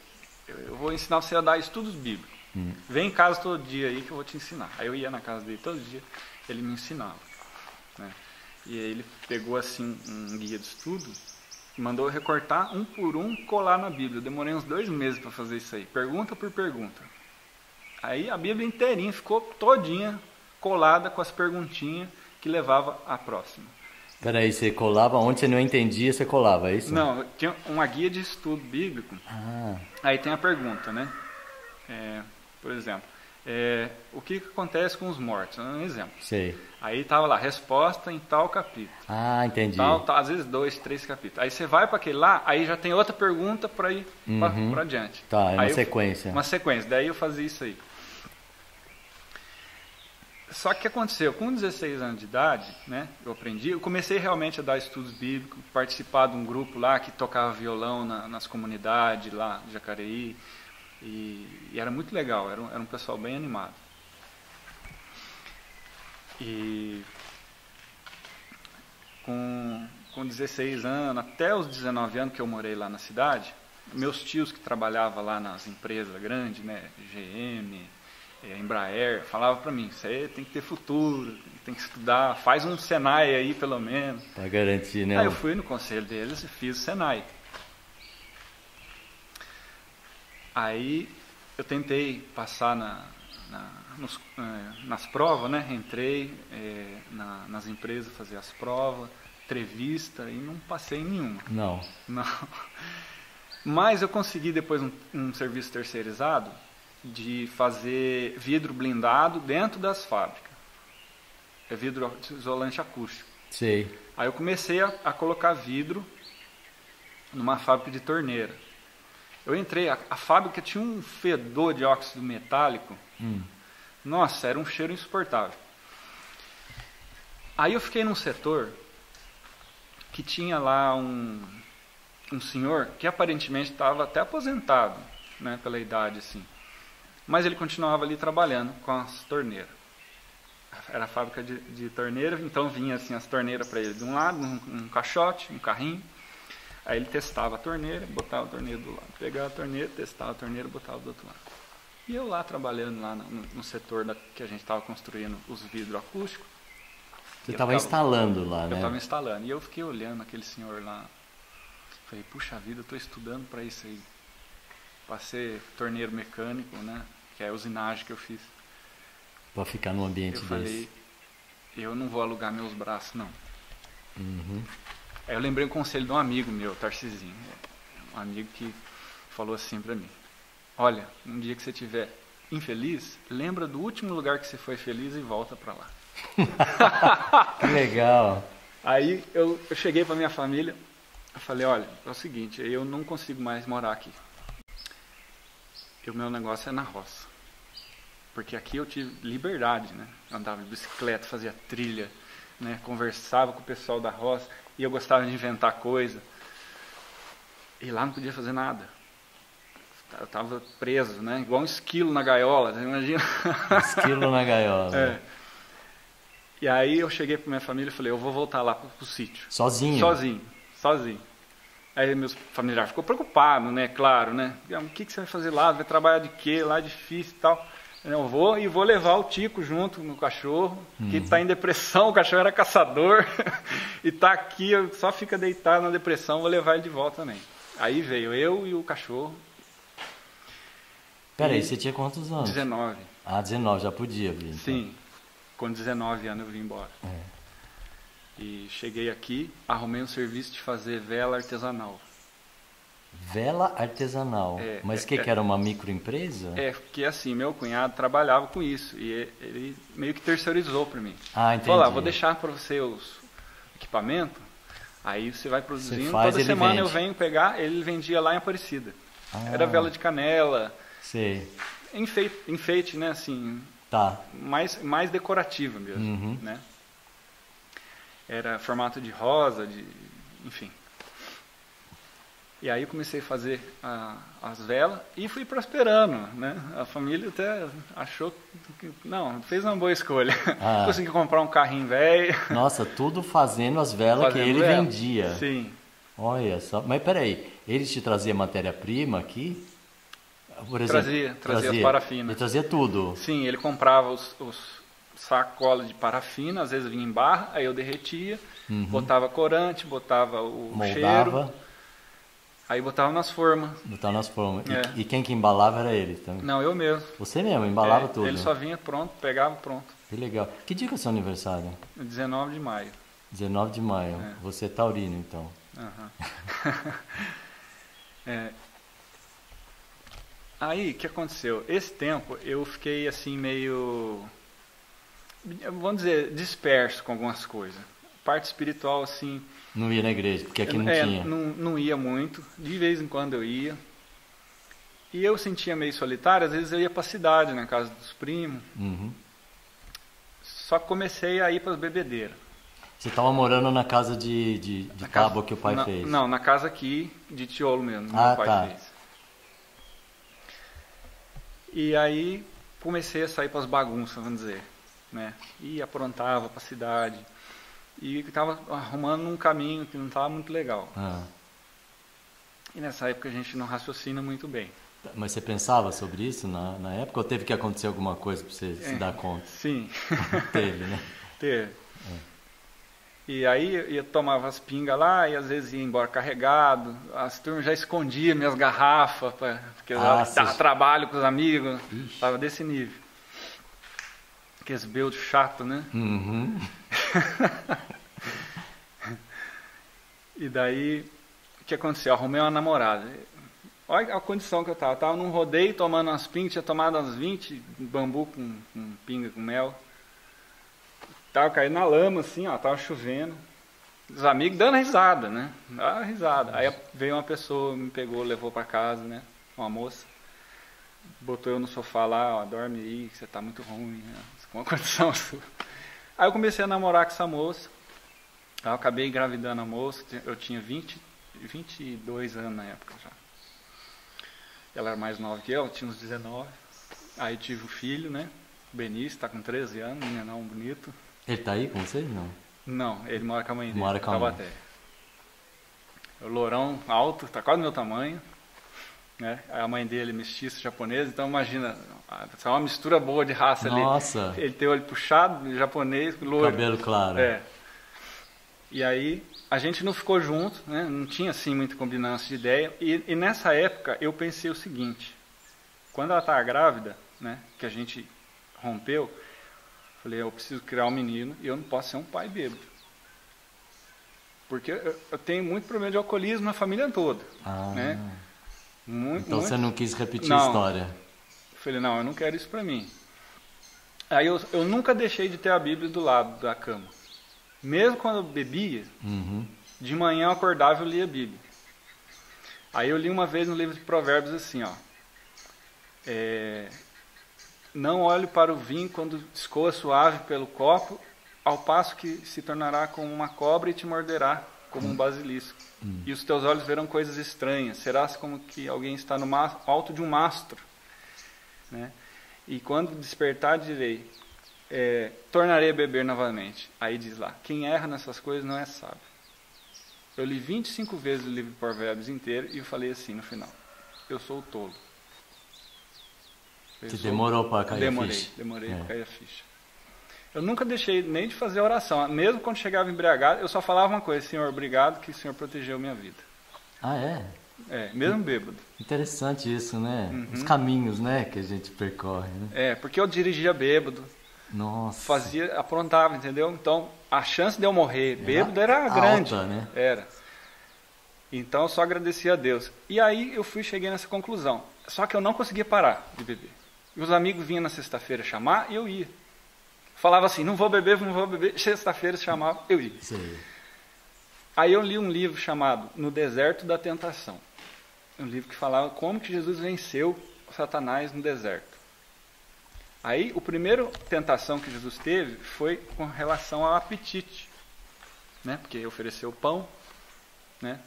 [SPEAKER 2] Eu, vou ensinar você a dar estudos bíblicos.
[SPEAKER 1] Hum.
[SPEAKER 2] Vem em casa todo dia aí que eu vou te ensinar. Aí eu ia na casa dele todo dia, ele me ensinava. né? E aí ele pegou assim um guia de estudo mandou eu recortar um por um, colar na Bíblia. Eu demorei uns dois meses para fazer isso aí, pergunta por pergunta. Aí a Bíblia inteirinha ficou todinha colada com as perguntinhas que levava à próxima.
[SPEAKER 1] Peraí, você colava onde você não entendia, você colava, é isso?
[SPEAKER 2] Não, tinha uma guia de estudo bíblico
[SPEAKER 1] Ah,
[SPEAKER 2] Aí tem a pergunta, né? É, por exemplo, é, o que, acontece com os mortos? É Um exemplo.
[SPEAKER 1] sei.
[SPEAKER 2] Aí tava lá, resposta em tal capítulo.
[SPEAKER 1] Ah, entendi.
[SPEAKER 2] Tal, tal, às vezes dois, três capítulos. Aí você vai para aquele lá, aí já tem outra pergunta para ir
[SPEAKER 1] Uhum.
[SPEAKER 2] para adiante.
[SPEAKER 1] Tá, é uma
[SPEAKER 2] Aí eu-
[SPEAKER 1] sequência.
[SPEAKER 2] Uma sequência. Daí eu fazia isso aí. Só que o que aconteceu? Com 16 anos de idade, né, eu aprendi, eu comecei realmente a dar estudos bíblicos, participar de um grupo lá que tocava violão na, nas comunidades lá de Jacareí, e, e, era muito legal, era um, era um pessoal bem animado. E com, com 16 anos, até os 19 anos que eu morei lá na cidade, meus tios que trabalhavam lá nas empresas grandes, né, GM, é, Embraer, falava para mim, você tem que ter futuro, tem que estudar, faz um Senai aí pelo menos.
[SPEAKER 1] Para garantir, né?
[SPEAKER 2] Aí eu fui no conselho deles e fiz o Senai. Aí eu tentei passar na, na nos, é, nas provas, né? Entrei é, na, nas empresas fazer as provas, entrevista e não passei em nenhuma.
[SPEAKER 1] Não.
[SPEAKER 2] Não. Mas eu consegui depois um, um serviço terceirizado de fazer vidro blindado dentro das fábricas. É vidro isolante acústico.
[SPEAKER 1] Sei.
[SPEAKER 2] Aí eu comecei a, a colocar vidro numa fábrica de torneira. Eu entrei, a, a fábrica tinha um fedor de óxido metálico.
[SPEAKER 1] Hum.
[SPEAKER 2] Nossa, era um cheiro insuportável. Aí eu fiquei num setor que tinha lá um, um senhor que aparentemente estava até aposentado, né, pela idade assim. Mas ele continuava ali trabalhando com as torneiras. Era a fábrica de, de torneira, então vinha assim as torneiras para ele de um lado, um, um, caixote, um carrinho. Aí ele testava a torneira, botava a torneira do lado, pegava a torneira, testava a torneira, botava do outro lado. E eu lá trabalhando lá no, no setor da, que a gente estava construindo os vidros acústicos.
[SPEAKER 1] Você estava instalando lá,
[SPEAKER 2] eu
[SPEAKER 1] né?
[SPEAKER 2] Eu estava instalando. E eu fiquei olhando aquele senhor lá. Falei, puxa vida, eu estou estudando para isso aí. Para ser torneiro mecânico, né? Que é a usinagem que eu fiz.
[SPEAKER 1] Para ficar num ambiente
[SPEAKER 2] eu
[SPEAKER 1] desse.
[SPEAKER 2] falei, eu não vou alugar meus braços, não.
[SPEAKER 1] Uhum.
[SPEAKER 2] Aí eu lembrei o conselho de um amigo meu, Tarcisinho. Um amigo que falou assim para mim: Olha, um dia que você estiver infeliz, lembra do último lugar que você foi feliz e volta para
[SPEAKER 1] lá. que legal.
[SPEAKER 2] Aí eu, eu cheguei para minha família, eu falei: Olha, é o seguinte, eu não consigo mais morar aqui. E o meu negócio é na roça. Porque aqui eu tive liberdade, né? Eu andava de bicicleta, fazia trilha, né? conversava com o pessoal da roça, e eu gostava de inventar coisa. E lá não podia fazer nada. Eu estava preso, né? Igual um esquilo na gaiola, você imagina?
[SPEAKER 1] Esquilo na gaiola.
[SPEAKER 2] É. E aí eu cheguei para minha família e falei, eu vou voltar lá para o sítio.
[SPEAKER 1] Sozinho?
[SPEAKER 2] Sozinho, sozinho. Aí meus familiares ficou preocupado, né? Claro, né? O que, que você vai fazer lá? Vai trabalhar de quê? Lá é difícil e tal. Eu vou e vou levar o Tico junto no cachorro, uhum. que está em depressão, o cachorro era caçador, e está aqui, só fica deitado na depressão, vou levar ele de volta também. Aí veio eu e o cachorro.
[SPEAKER 1] Peraí, você tinha quantos anos?
[SPEAKER 2] 19.
[SPEAKER 1] Ah, 19, já podia vir. Então.
[SPEAKER 2] Sim, com 19 anos eu vim embora.
[SPEAKER 1] É.
[SPEAKER 2] E cheguei aqui, arrumei um serviço de fazer vela artesanal.
[SPEAKER 1] Vela artesanal.
[SPEAKER 2] É,
[SPEAKER 1] Mas o
[SPEAKER 2] é,
[SPEAKER 1] que,
[SPEAKER 2] é,
[SPEAKER 1] que era uma microempresa?
[SPEAKER 2] É, porque assim, meu cunhado trabalhava com isso e ele meio que terceirizou para mim.
[SPEAKER 1] Ah, entendi.
[SPEAKER 2] Falou, ah, vou deixar para você os equipamentos, aí você vai produzindo,
[SPEAKER 1] você faz,
[SPEAKER 2] toda semana
[SPEAKER 1] vende.
[SPEAKER 2] eu venho pegar, ele vendia lá em Aparecida.
[SPEAKER 1] Ah,
[SPEAKER 2] Era vela de canela,
[SPEAKER 1] sei.
[SPEAKER 2] enfeite, enfeite né, assim,
[SPEAKER 1] Tá.
[SPEAKER 2] mais, mais decorativa mesmo,
[SPEAKER 1] Uhum.
[SPEAKER 2] né? Era formato de rosa, de, enfim. E aí eu comecei a fazer a, as velas e fui prosperando, né? A família até achou que não, fez uma boa escolha.
[SPEAKER 1] Ah.
[SPEAKER 2] Consegui comprar um carrinho velho.
[SPEAKER 1] Nossa, tudo fazendo as velas que
[SPEAKER 2] fazendo
[SPEAKER 1] ele
[SPEAKER 2] vela.
[SPEAKER 1] vendia.
[SPEAKER 2] Sim.
[SPEAKER 1] Olha só. Mas peraí, ele te trazia matéria-prima aqui? Por exemplo,
[SPEAKER 2] Trazia, trazia as parafinas.
[SPEAKER 1] Ele trazia tudo.
[SPEAKER 2] Sim, ele comprava os, os sacolas de parafina, às vezes vinha em barra, aí eu derretia,
[SPEAKER 1] Uhum.
[SPEAKER 2] botava corante, botava o cheiro,
[SPEAKER 1] Moldava,
[SPEAKER 2] aí botava nas formas.
[SPEAKER 1] botava nas formas. E-
[SPEAKER 2] É.
[SPEAKER 1] E, quem que embalava era ele também.
[SPEAKER 2] Não, eu mesmo.
[SPEAKER 1] Você mesmo, embalava
[SPEAKER 2] É,
[SPEAKER 1] tudo.
[SPEAKER 2] Ele só vinha pronto, pegava pronto.
[SPEAKER 1] Que legal. Que dia que é o seu aniversário?
[SPEAKER 2] 19 de maio.
[SPEAKER 1] 19 de maio.
[SPEAKER 2] É.
[SPEAKER 1] Você é taurino, então.
[SPEAKER 2] Aham. É. Aí, o que aconteceu? Esse tempo eu fiquei assim meio, vamos dizer, disperso com algumas coisas. Parte espiritual assim,
[SPEAKER 1] Não ia na igreja, porque aqui não
[SPEAKER 2] é,
[SPEAKER 1] tinha.
[SPEAKER 2] Não, não ia muito. De vez em quando eu ia. E eu sentia meio solitário. Às vezes eu ia para a cidade, na casa dos primos.
[SPEAKER 1] Uhum.
[SPEAKER 2] Só comecei a ir para as bebedeiras.
[SPEAKER 1] Você estava morando na casa de, de, de tábua casa, que o pai
[SPEAKER 2] na,
[SPEAKER 1] fez?
[SPEAKER 2] Não, na casa aqui de tiolo mesmo,
[SPEAKER 1] ah,
[SPEAKER 2] meu pai
[SPEAKER 1] tá.
[SPEAKER 2] fez. E aí comecei a sair para as bagunças, vamos dizer. Né? E aprontava para a cidade. E estava arrumando um caminho que não estava muito legal.
[SPEAKER 1] Ah.
[SPEAKER 2] E nessa época a gente não raciocina muito bem.
[SPEAKER 1] Mas você pensava sobre isso na, na época ou teve que acontecer alguma coisa para você é, se dar conta?
[SPEAKER 2] Sim.
[SPEAKER 1] teve, né?
[SPEAKER 2] Teve. É. E aí eu tomava as pingas lá e às vezes ia embora carregado. As turmas já escondiam minhas garrafas, pra, porque eu ah, dava trabalho com os amigos. Ixi. Tava desse nível. Aqueles beldos chato, né?
[SPEAKER 1] Uhum.
[SPEAKER 2] e daí, o que aconteceu? Eu arrumei uma namorada. Olha a condição que eu tava. Eu tava num rodeio tomando umas pingas, tinha tomado umas 20 bambu com, com pinga, com mel. Tava caindo na lama, assim, ó, tava chovendo. Os amigos dando risada, né? Dando risada. Aí veio uma pessoa, me pegou, levou para casa, né? Uma moça. Botou eu no sofá lá, ó, dorme aí, que você tá muito ruim, né? Com a condição sua. Aí eu comecei a namorar com essa moça. Aí eu acabei engravidando a moça, eu tinha 20, 22 anos na época já. Ela era mais nova que eu, eu tinha uns 19. Aí tive o um filho, né? O Benício, está com 13 anos, menino bonito.
[SPEAKER 1] Ele tá aí com você? Não.
[SPEAKER 2] Não, ele mora com a mãe dele.
[SPEAKER 1] Mora com a mãe.
[SPEAKER 2] O lourão alto, tá quase do meu tamanho. Né? A mãe dele é mestiça japonesa, então imagina, é uma mistura boa de raça
[SPEAKER 1] Nossa.
[SPEAKER 2] ali. Ele tem olho puxado, japonês, louro.
[SPEAKER 1] Cabelo claro.
[SPEAKER 2] É. E aí a gente não ficou junto, né? não tinha assim muita combinância de ideia. E, e nessa época eu pensei o seguinte: quando ela estava grávida, né, que a gente rompeu, Falei, eu preciso criar um menino e eu não posso ser um pai bêbado. Porque eu, eu tenho muito problema de alcoolismo na família toda.
[SPEAKER 1] Ah.
[SPEAKER 2] Né? Muito,
[SPEAKER 1] então
[SPEAKER 2] muito...
[SPEAKER 1] você não quis repetir
[SPEAKER 2] não.
[SPEAKER 1] a história.
[SPEAKER 2] Falei, não, eu não quero isso para mim. Aí eu, eu nunca deixei de ter a Bíblia do lado da cama. Mesmo quando eu bebia,
[SPEAKER 1] uhum.
[SPEAKER 2] de manhã eu acordava e eu lia a Bíblia. Aí eu li uma vez no livro de Provérbios assim, ó. É, não olhe para o vinho quando escoa suave pelo copo, ao passo que se tornará como uma cobra e te morderá como um basilisco.
[SPEAKER 1] Hum.
[SPEAKER 2] E os teus olhos verão coisas estranhas. Serás como que alguém está no alto de um mastro. Né? E quando despertar, direi: é, tornarei a beber novamente. Aí diz lá: quem erra nessas coisas não é sábio. Eu li 25 vezes o livro de Provérbios inteiro e falei assim no final: eu sou o tolo.
[SPEAKER 1] Você demorou para cair
[SPEAKER 2] demorei,
[SPEAKER 1] a ficha?
[SPEAKER 2] Demorei, demorei é. para cair a ficha. Eu nunca deixei nem de fazer oração. Mesmo quando chegava embriagado, eu só falava uma coisa: Senhor, obrigado que o Senhor protegeu minha vida.
[SPEAKER 1] Ah, é?
[SPEAKER 2] É, mesmo bêbado.
[SPEAKER 1] Interessante isso, né?
[SPEAKER 2] Uhum.
[SPEAKER 1] Os caminhos, né, que a gente percorre, né?
[SPEAKER 2] É, porque eu dirigia bêbado.
[SPEAKER 1] Nossa.
[SPEAKER 2] Fazia, aprontava, entendeu? Então, a chance de eu morrer bêbado era, era grande.
[SPEAKER 1] Alta, né?
[SPEAKER 2] Era. Então, eu só agradecia a Deus. E aí eu fui cheguei nessa conclusão. Só que eu não conseguia parar de beber. E os amigos vinham na sexta-feira chamar e eu ia. Falava assim, não vou beber, não vou beber. Sexta-feira chamava, eu ia.
[SPEAKER 1] Sim.
[SPEAKER 2] Aí eu li um livro chamado No Deserto da Tentação. Um livro que falava como que Jesus venceu Satanás no deserto. Aí, o primeiro tentação que Jesus teve foi com relação ao apetite. Né? Porque ofereceu pão. Né?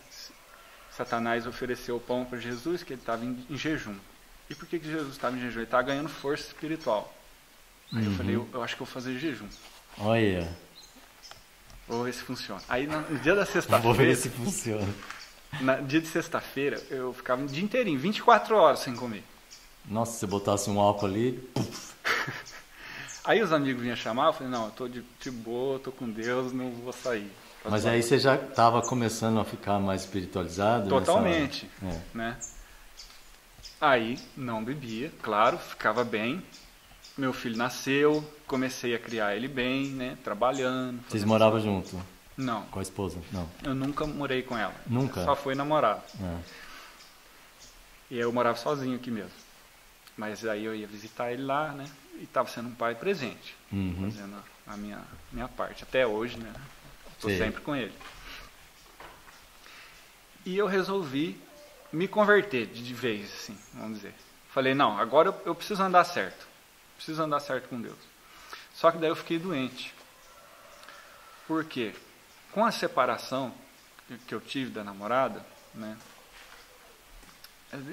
[SPEAKER 2] Satanás ofereceu o pão para Jesus, que ele estava em, em jejum. E por que, que Jesus estava em jejum? Ele estava ganhando força espiritual. Aí
[SPEAKER 1] uhum.
[SPEAKER 2] eu falei, eu, eu, acho que eu vou fazer jejum.
[SPEAKER 1] Olha.
[SPEAKER 2] Vou ver se funciona. Aí no, no dia da sexta-feira.
[SPEAKER 1] Vou ver se funciona.
[SPEAKER 2] No dia de sexta-feira, eu ficava o dia inteirinho, 24 horas sem comer.
[SPEAKER 1] Nossa, se você botasse um álcool ali. Puf.
[SPEAKER 2] aí os amigos vinham chamar, eu falei, não, eu tô de, de boa, tô com Deus, não vou sair.
[SPEAKER 1] Mas aí você já estava começando a ficar mais espiritualizado?
[SPEAKER 2] Totalmente. É. Né? Aí não bebia, claro, ficava bem. Meu filho nasceu, comecei a criar ele bem, né? Trabalhando.
[SPEAKER 1] Vocês moravam junto?
[SPEAKER 2] Não.
[SPEAKER 1] Com a esposa? Não.
[SPEAKER 2] Eu nunca morei com ela.
[SPEAKER 1] Nunca?
[SPEAKER 2] Só fui namorado.
[SPEAKER 1] É.
[SPEAKER 2] E eu morava sozinho aqui mesmo. Mas aí eu ia visitar ele lá, né? E estava sendo um pai presente.
[SPEAKER 1] Uhum.
[SPEAKER 2] Fazendo a minha, minha parte. Até hoje, né? Estou sempre com ele. E eu resolvi me converter de vez, assim, vamos dizer. Falei, não, agora eu, eu preciso andar certo. Preciso andar certo com Deus. Só que daí eu fiquei doente. Por quê? Com a separação que eu tive da namorada, né?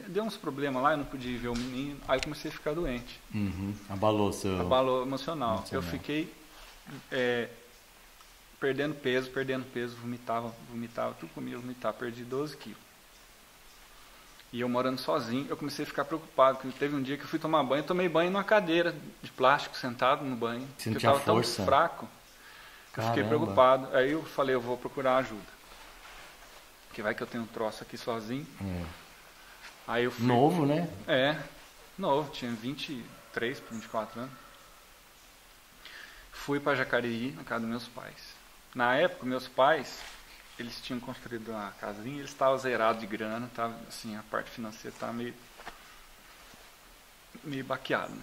[SPEAKER 2] Deu uns problemas lá, eu não podia ver o menino, aí eu comecei a ficar doente.
[SPEAKER 1] Uhum. Abalou seu.
[SPEAKER 2] Abalou emocional. emocional. Eu fiquei é, perdendo peso, perdendo peso, vomitava, vomitava, tudo comia, vomitava, perdi 12 quilos. E eu morando sozinho, eu comecei a ficar preocupado, porque teve um dia que eu fui tomar banho, tomei banho numa cadeira de plástico, sentado no banho.
[SPEAKER 1] Você não eu estava tão
[SPEAKER 2] fraco que eu fiquei preocupado. Aí eu falei, eu vou procurar ajuda. Porque vai que eu tenho um troço aqui sozinho. É. Aí eu fui,
[SPEAKER 1] novo, né?
[SPEAKER 2] É, novo, tinha 23 para 24 anos. Fui para Jacareí, na casa dos meus pais. Na época, meus pais eles tinham construído uma casinha, eles estavam zerados de grana, tava, assim, a parte financeira estava meio, meio baqueada. Né?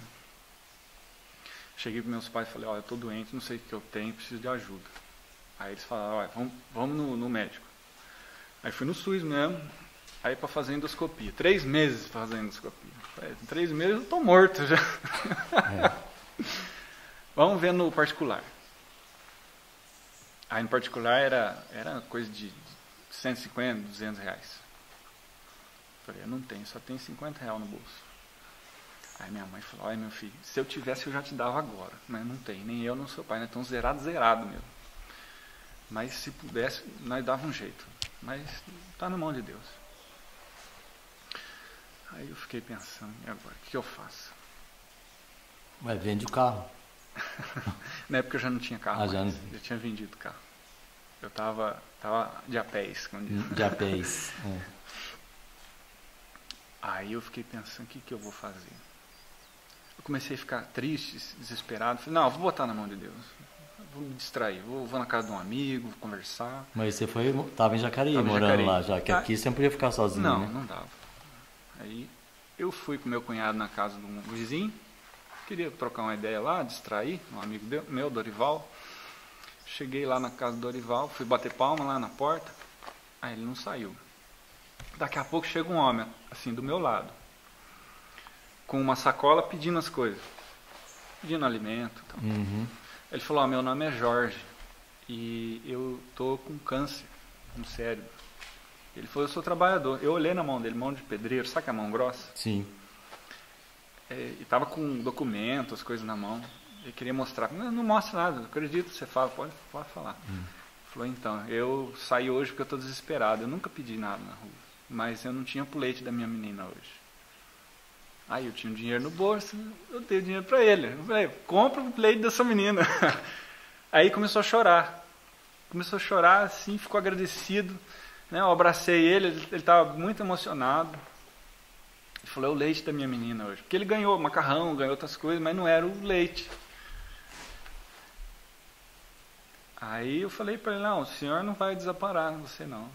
[SPEAKER 2] Cheguei para meus pais e falei, olha, eu estou doente, não sei o que eu tenho, preciso de ajuda. Aí eles falaram, olha, vamos, vamos no, no médico. Aí fui no SUS mesmo, aí para fazer endoscopia. Três meses para fazer endoscopia. Em três meses eu estou morto já. É. vamos ver no particular. Aí no particular era, era coisa de 150, 200 reais. Falei, eu não tenho, só tenho 50 reais no bolso. Aí minha mãe falou, olha meu filho, se eu tivesse eu já te dava agora. Mas não tem, nem eu, nem seu pai, nós estamos zerado, zerado mesmo. Mas se pudesse, nós dava um jeito. Mas está na mão de Deus. Aí eu fiquei pensando, e agora, o que eu faço?
[SPEAKER 1] Mas vende o carro.
[SPEAKER 2] Na época eu já não tinha carro. Ah, já, não... já tinha vendido o carro. Eu estava tava de apés.
[SPEAKER 1] De apés. É.
[SPEAKER 2] Aí eu fiquei pensando, o que, que eu vou fazer? Comecei a ficar triste, desesperado. Falei, não, vou botar na mão de Deus. Vou me distrair. Vou, vou na casa de um amigo, vou conversar.
[SPEAKER 1] Mas você foi, estava em Jacareí, tava morando em Jacareí. lá já, que ah, aqui você não podia ficar sozinho,
[SPEAKER 2] Não,
[SPEAKER 1] né?
[SPEAKER 2] não dava. Aí eu fui com meu cunhado na casa de um vizinho, Queria trocar uma ideia lá, distrair, um amigo meu, Dorival. Cheguei lá na casa do Dorival, fui bater palma lá na porta. Aí ele não saiu. Daqui a pouco chega um homem, assim, do meu lado, com uma sacola pedindo as coisas, pedindo alimento.
[SPEAKER 1] Uhum.
[SPEAKER 2] Ele falou: oh, Meu nome é Jorge e eu tô com câncer no cérebro. Ele falou: Eu sou trabalhador. Eu olhei na mão dele, mão de pedreiro, sabe que é a mão grossa?
[SPEAKER 1] Sim
[SPEAKER 2] é, e estava com documentos, coisas na mão. Ele queria mostrar. Não, não mostra nada, acredito, você fala, pode, pode falar. Hum. Falou, então, eu saí hoje porque eu estou desesperado. Eu nunca pedi nada na rua, mas eu não tinha o leite da minha menina hoje. Aí eu tinha um dinheiro no bolso, eu dei o dinheiro para ele. Eu falei, compra o leite dessa menina. Aí começou a chorar. Começou a chorar assim, ficou agradecido. Né? Eu abracei ele, ele estava muito emocionado. Ele falou, é o leite da minha menina hoje. Porque ele ganhou macarrão, ganhou outras coisas, mas não era o leite. Aí eu falei para ele, não, o senhor não vai desaparar, você não.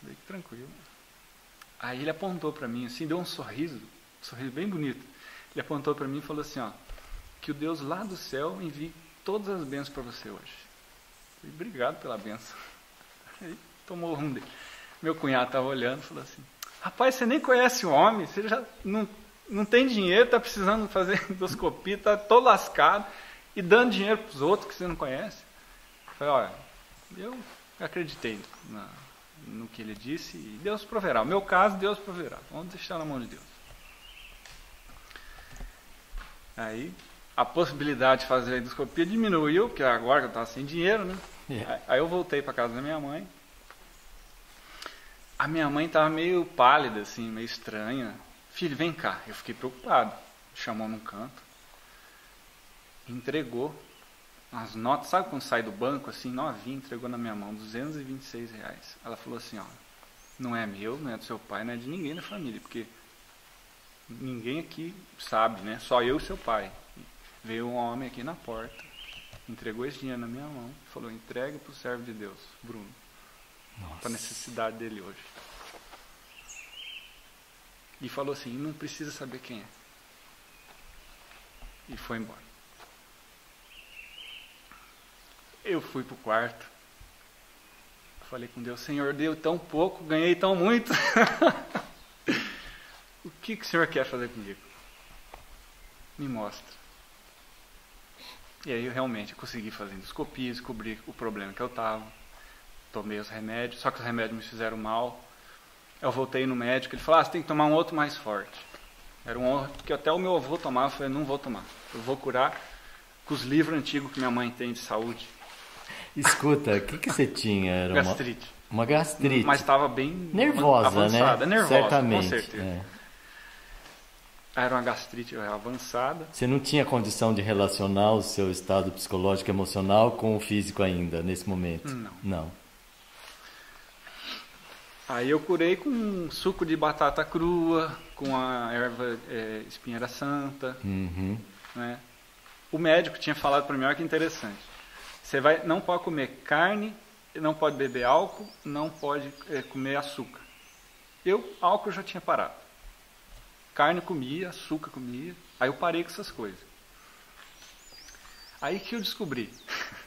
[SPEAKER 2] Falei, tranquilo. Aí ele apontou para mim, assim, deu um sorriso, sorriso bem bonito. Ele apontou para mim e falou assim, ó, que o Deus lá do céu envie todas as bênçãos para você hoje. Falei, obrigado pela benção. Aí tomou o rumo dele. Meu cunhado estava olhando e falou assim, Rapaz, você nem conhece o homem, você já não, não tem dinheiro, está precisando fazer endoscopia, está todo lascado e dando dinheiro para os outros que você não conhece. Eu falei, olha, eu acreditei na, no que ele disse e Deus proverá. No meu caso, Deus proverá. Vamos deixar na mão de Deus. Aí a possibilidade de fazer a endoscopia diminuiu, porque agora que eu estava sem dinheiro, né? Yeah. É. Aí eu voltei para casa da minha mãe a minha mãe estava meio pálida, assim, meio estranha. Filho, vem cá. Eu fiquei preocupado. Chamou num canto. Entregou as notas. Sabe quando sai do banco, assim, novinha, entregou na minha mão, 226 reais. Ela falou assim, ó, não é meu, não é do seu pai, não é de ninguém da família, porque ninguém aqui sabe, né? Só eu e seu pai. Veio um homem aqui na porta, entregou esse dinheiro na minha mão, falou, entregue para o servo de Deus, Bruno para a necessidade dele hoje. E falou assim: não precisa saber quem é. E foi embora. Eu fui para o quarto. Falei com Deus: Senhor, deu tão pouco, ganhei tão muito. o que, que o Senhor quer fazer comigo? Me mostra. E aí eu realmente consegui fazer endoscopia, descobri o problema que eu estava. Tomei os remédios, só que os remédios me fizeram mal. Eu voltei no médico, ele falou, ah, você tem que tomar um outro mais forte. Era um outro que até o meu avô tomava, eu falei, não vou tomar. Eu vou curar com os livros antigos que minha mãe tem de saúde.
[SPEAKER 1] Escuta, o que, que você tinha? Era
[SPEAKER 2] gastrite.
[SPEAKER 1] Uma, uma gastrite.
[SPEAKER 2] Mas estava bem
[SPEAKER 1] nervosa,
[SPEAKER 2] avançada.
[SPEAKER 1] né?
[SPEAKER 2] Nervosa,
[SPEAKER 1] Certamente.
[SPEAKER 2] com certeza.
[SPEAKER 1] É.
[SPEAKER 2] Era uma gastrite avançada.
[SPEAKER 1] Você não tinha condição de relacionar o seu estado psicológico e emocional com o físico ainda, nesse momento?
[SPEAKER 2] Não.
[SPEAKER 1] Não.
[SPEAKER 2] Aí eu curei com um suco de batata crua, com a erva é, espinheira santa.
[SPEAKER 1] Uhum.
[SPEAKER 2] Né? O médico tinha falado para mim, olha que interessante. Você vai, não pode comer carne, não pode beber álcool, não pode é, comer açúcar. Eu, álcool já tinha parado. Carne comia, açúcar comia. Aí eu parei com essas coisas. Aí que eu descobri.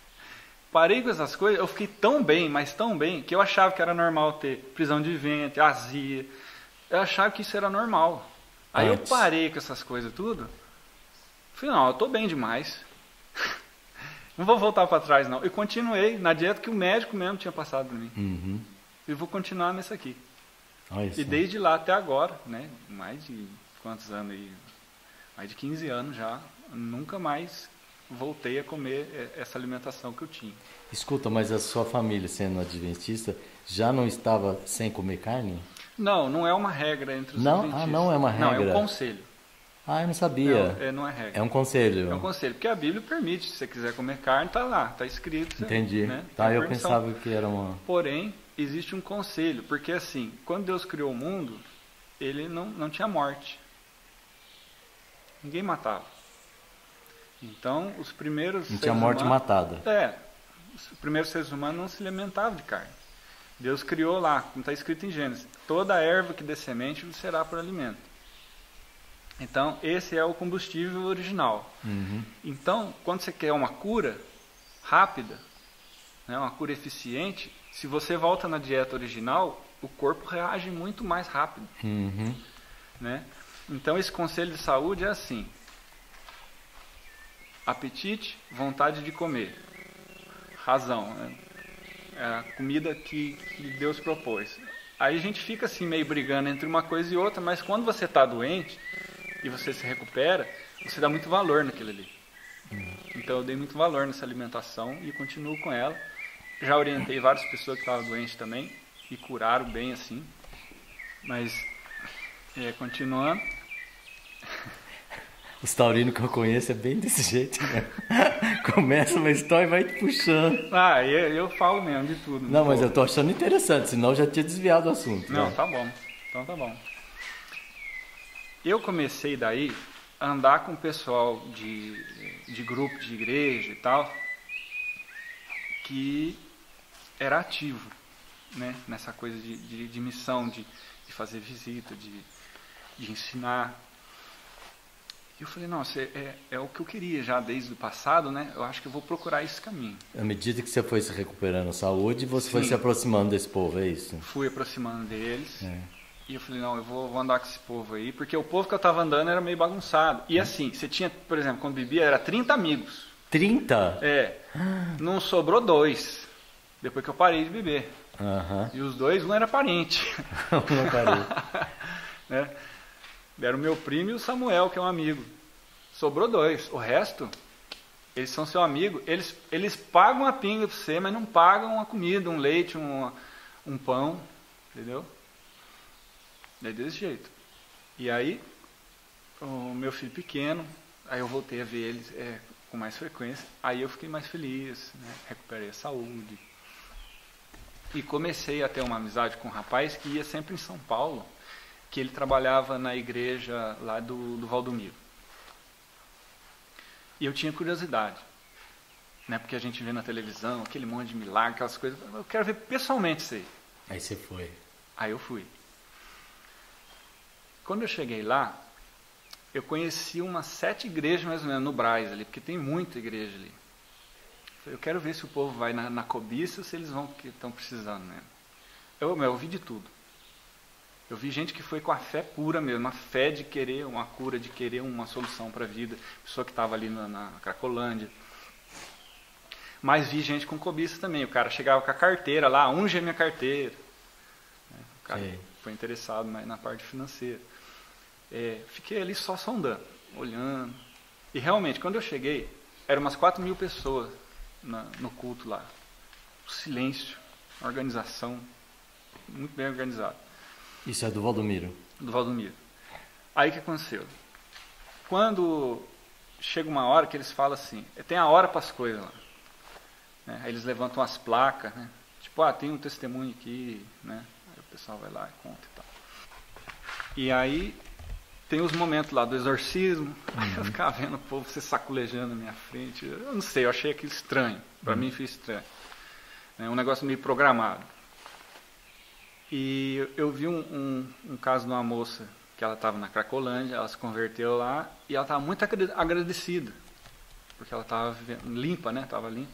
[SPEAKER 2] parei com essas coisas, eu fiquei tão bem, mas tão bem, que eu achava que era normal ter prisão de ventre, azia. Eu achava que isso era normal. Aí eu parei com essas coisas tudo. Falei, não, eu estou bem demais. não vou voltar para trás, não. E continuei na dieta que o médico mesmo tinha passado para mim.
[SPEAKER 1] Uhum.
[SPEAKER 2] E vou continuar nessa aqui.
[SPEAKER 1] Olha.
[SPEAKER 2] E desde lá até agora, né? Mais de quantos anos aí? Mais de 15 anos já. Nunca mais voltei a comer eh, essa alimentação que eu tinha.
[SPEAKER 1] Escuta, mas a sua família, sendo adventista, já não estava sem comer carne?
[SPEAKER 2] Não, não é uma regra entre os
[SPEAKER 1] Não?
[SPEAKER 2] adventistas.
[SPEAKER 1] Ah, não é uma
[SPEAKER 2] Não, é
[SPEAKER 1] regra.
[SPEAKER 2] um conselho.
[SPEAKER 1] Ah, eu não sabia.
[SPEAKER 2] Não, é, não é regra.
[SPEAKER 1] É um conselho.
[SPEAKER 2] É um conselho, porque a Bíblia permite, se você quiser comer carne, tá lá, tá escrito. você-
[SPEAKER 1] Entendi.
[SPEAKER 2] né,
[SPEAKER 1] Tá, eu
[SPEAKER 2] permissão.
[SPEAKER 1] pensava que era uma.
[SPEAKER 2] Porém, existe um conselho, porque assim, quando Deus criou o mundo, ele não, não tinha morte. Ninguém matava. Então, os primeiros
[SPEAKER 1] Não tinha morte
[SPEAKER 2] humanos,
[SPEAKER 1] matada.
[SPEAKER 2] É, os primeiros seres humanos não se alimentavam de carne. Deus criou lá, como está escrito em Gênesis, toda erva que dê semente lhe será por alimento. Então, esse é o combustível original.
[SPEAKER 1] Uhum.
[SPEAKER 2] Então, quando você quer uma cura rápida, né, uma cura eficiente, se você volta na dieta original, o corpo reage muito mais rápido.
[SPEAKER 1] Uhum.
[SPEAKER 2] Né? Então, esse conselho de saúde é assim: apetite, vontade de comer, razão, né? é a comida que, que Deus propôs. Aí a gente fica assim meio brigando entre uma coisa e outra, mas quando você está doente e você se recupera, você dá muito valor naquilo ali. Então eu dei muito valor nessa alimentação e continuo com ela. Já orientei várias pessoas que estavam doentes também e curaram bem assim. Mas é, continuando,
[SPEAKER 1] Os taurinos que eu conheço é bem desse jeito, né? Começa uma história e vai te puxando.
[SPEAKER 2] ah, eu, eu falo mesmo de tudo.
[SPEAKER 1] Não, mas eu tô achando interessante, senão eu já tinha desviado o assunto.
[SPEAKER 2] Não,
[SPEAKER 1] né?
[SPEAKER 2] tá bom. Então tá bom. Eu comecei daí a andar com o pessoal de, de grupo de igreja e tal, que era ativo, né? Nessa coisa de, de, de missão, de, de fazer visita, de, de ensinar. E eu falei, nossa, é, é o que eu queria já desde o passado, né? Eu acho que eu vou procurar esse caminho.
[SPEAKER 1] À medida que você foi se recuperando a saúde, você foi
[SPEAKER 2] Sim.
[SPEAKER 1] se aproximando desse povo, é isso?
[SPEAKER 2] Fui aproximando deles.
[SPEAKER 1] É.
[SPEAKER 2] E eu falei, não, eu vou, vou andar com esse povo aí, porque o povo que eu tava andando era meio bagunçado. E assim, você tinha, por exemplo, quando bebia, era 30 amigos.
[SPEAKER 1] 30?
[SPEAKER 2] É. Não sobrou dois. Depois que eu parei de beber. E os dois, um era parente.
[SPEAKER 1] Não parei.
[SPEAKER 2] né? Era o meu primo e o Samuel, que é um amigo. Sobrou dois. O resto, eles são seu amigo. Eles, eles pagam a pinga pra você, mas não pagam uma comida, um leite, um, um pão. Entendeu? É desse jeito. E aí, o meu filho pequeno, aí eu voltei a ver eles é, com mais frequência. Aí eu fiquei mais feliz, né? recuperei a saúde. E comecei a ter uma amizade com um rapaz que ia sempre em São Paulo, que ele trabalhava na igreja lá do, do Valdomiro. E eu tinha curiosidade, né? Porque a gente vê na televisão aquele monte de milagre, aquelas coisas. Eu quero ver pessoalmente isso aí.
[SPEAKER 1] Aí você foi.
[SPEAKER 2] Aí eu fui. Quando eu cheguei lá, eu conheci umas sete igrejas mais ou menos no Braz ali, porque tem muita igreja ali. Eu quero ver se o povo vai na, na cobiça ou se eles vão porque estão precisando mesmo. Eu, eu vi de tudo. Eu vi gente que foi com a fé pura mesmo, uma fé de querer uma cura, de querer uma solução para a vida. Pessoa que estava ali na, na Cracolândia. Mas vi gente com cobiça também. O cara chegava com a carteira lá, unge a minha carteira. Né? O cara Sim. foi interessado mais na parte financeira. É, fiquei ali só sondando, olhando. E realmente, quando eu cheguei, eram umas 4 mil pessoas na, no culto lá. O silêncio, organização, muito bem organizado.
[SPEAKER 1] Isso é do Valdomiro?
[SPEAKER 2] Do Valdomiro. Aí o que aconteceu? Quando chega uma hora que eles falam assim, tem a hora para as coisas lá. Né? Aí eles levantam as placas, né? Tipo, ah, tem um testemunho aqui, né? Aí o pessoal vai lá e conta e tal. E aí tem os momentos lá do exorcismo, uhum. aí eu ficava vendo o povo se saculejando na minha frente. Eu não sei, eu achei aquilo estranho. Para uhum. mim foi estranho. É um negócio meio programado. E eu vi um, um, um caso de uma moça que ela estava na Cracolândia, ela se converteu lá e ela estava muito agradecida, porque ela estava limpa, né? Estava limpa.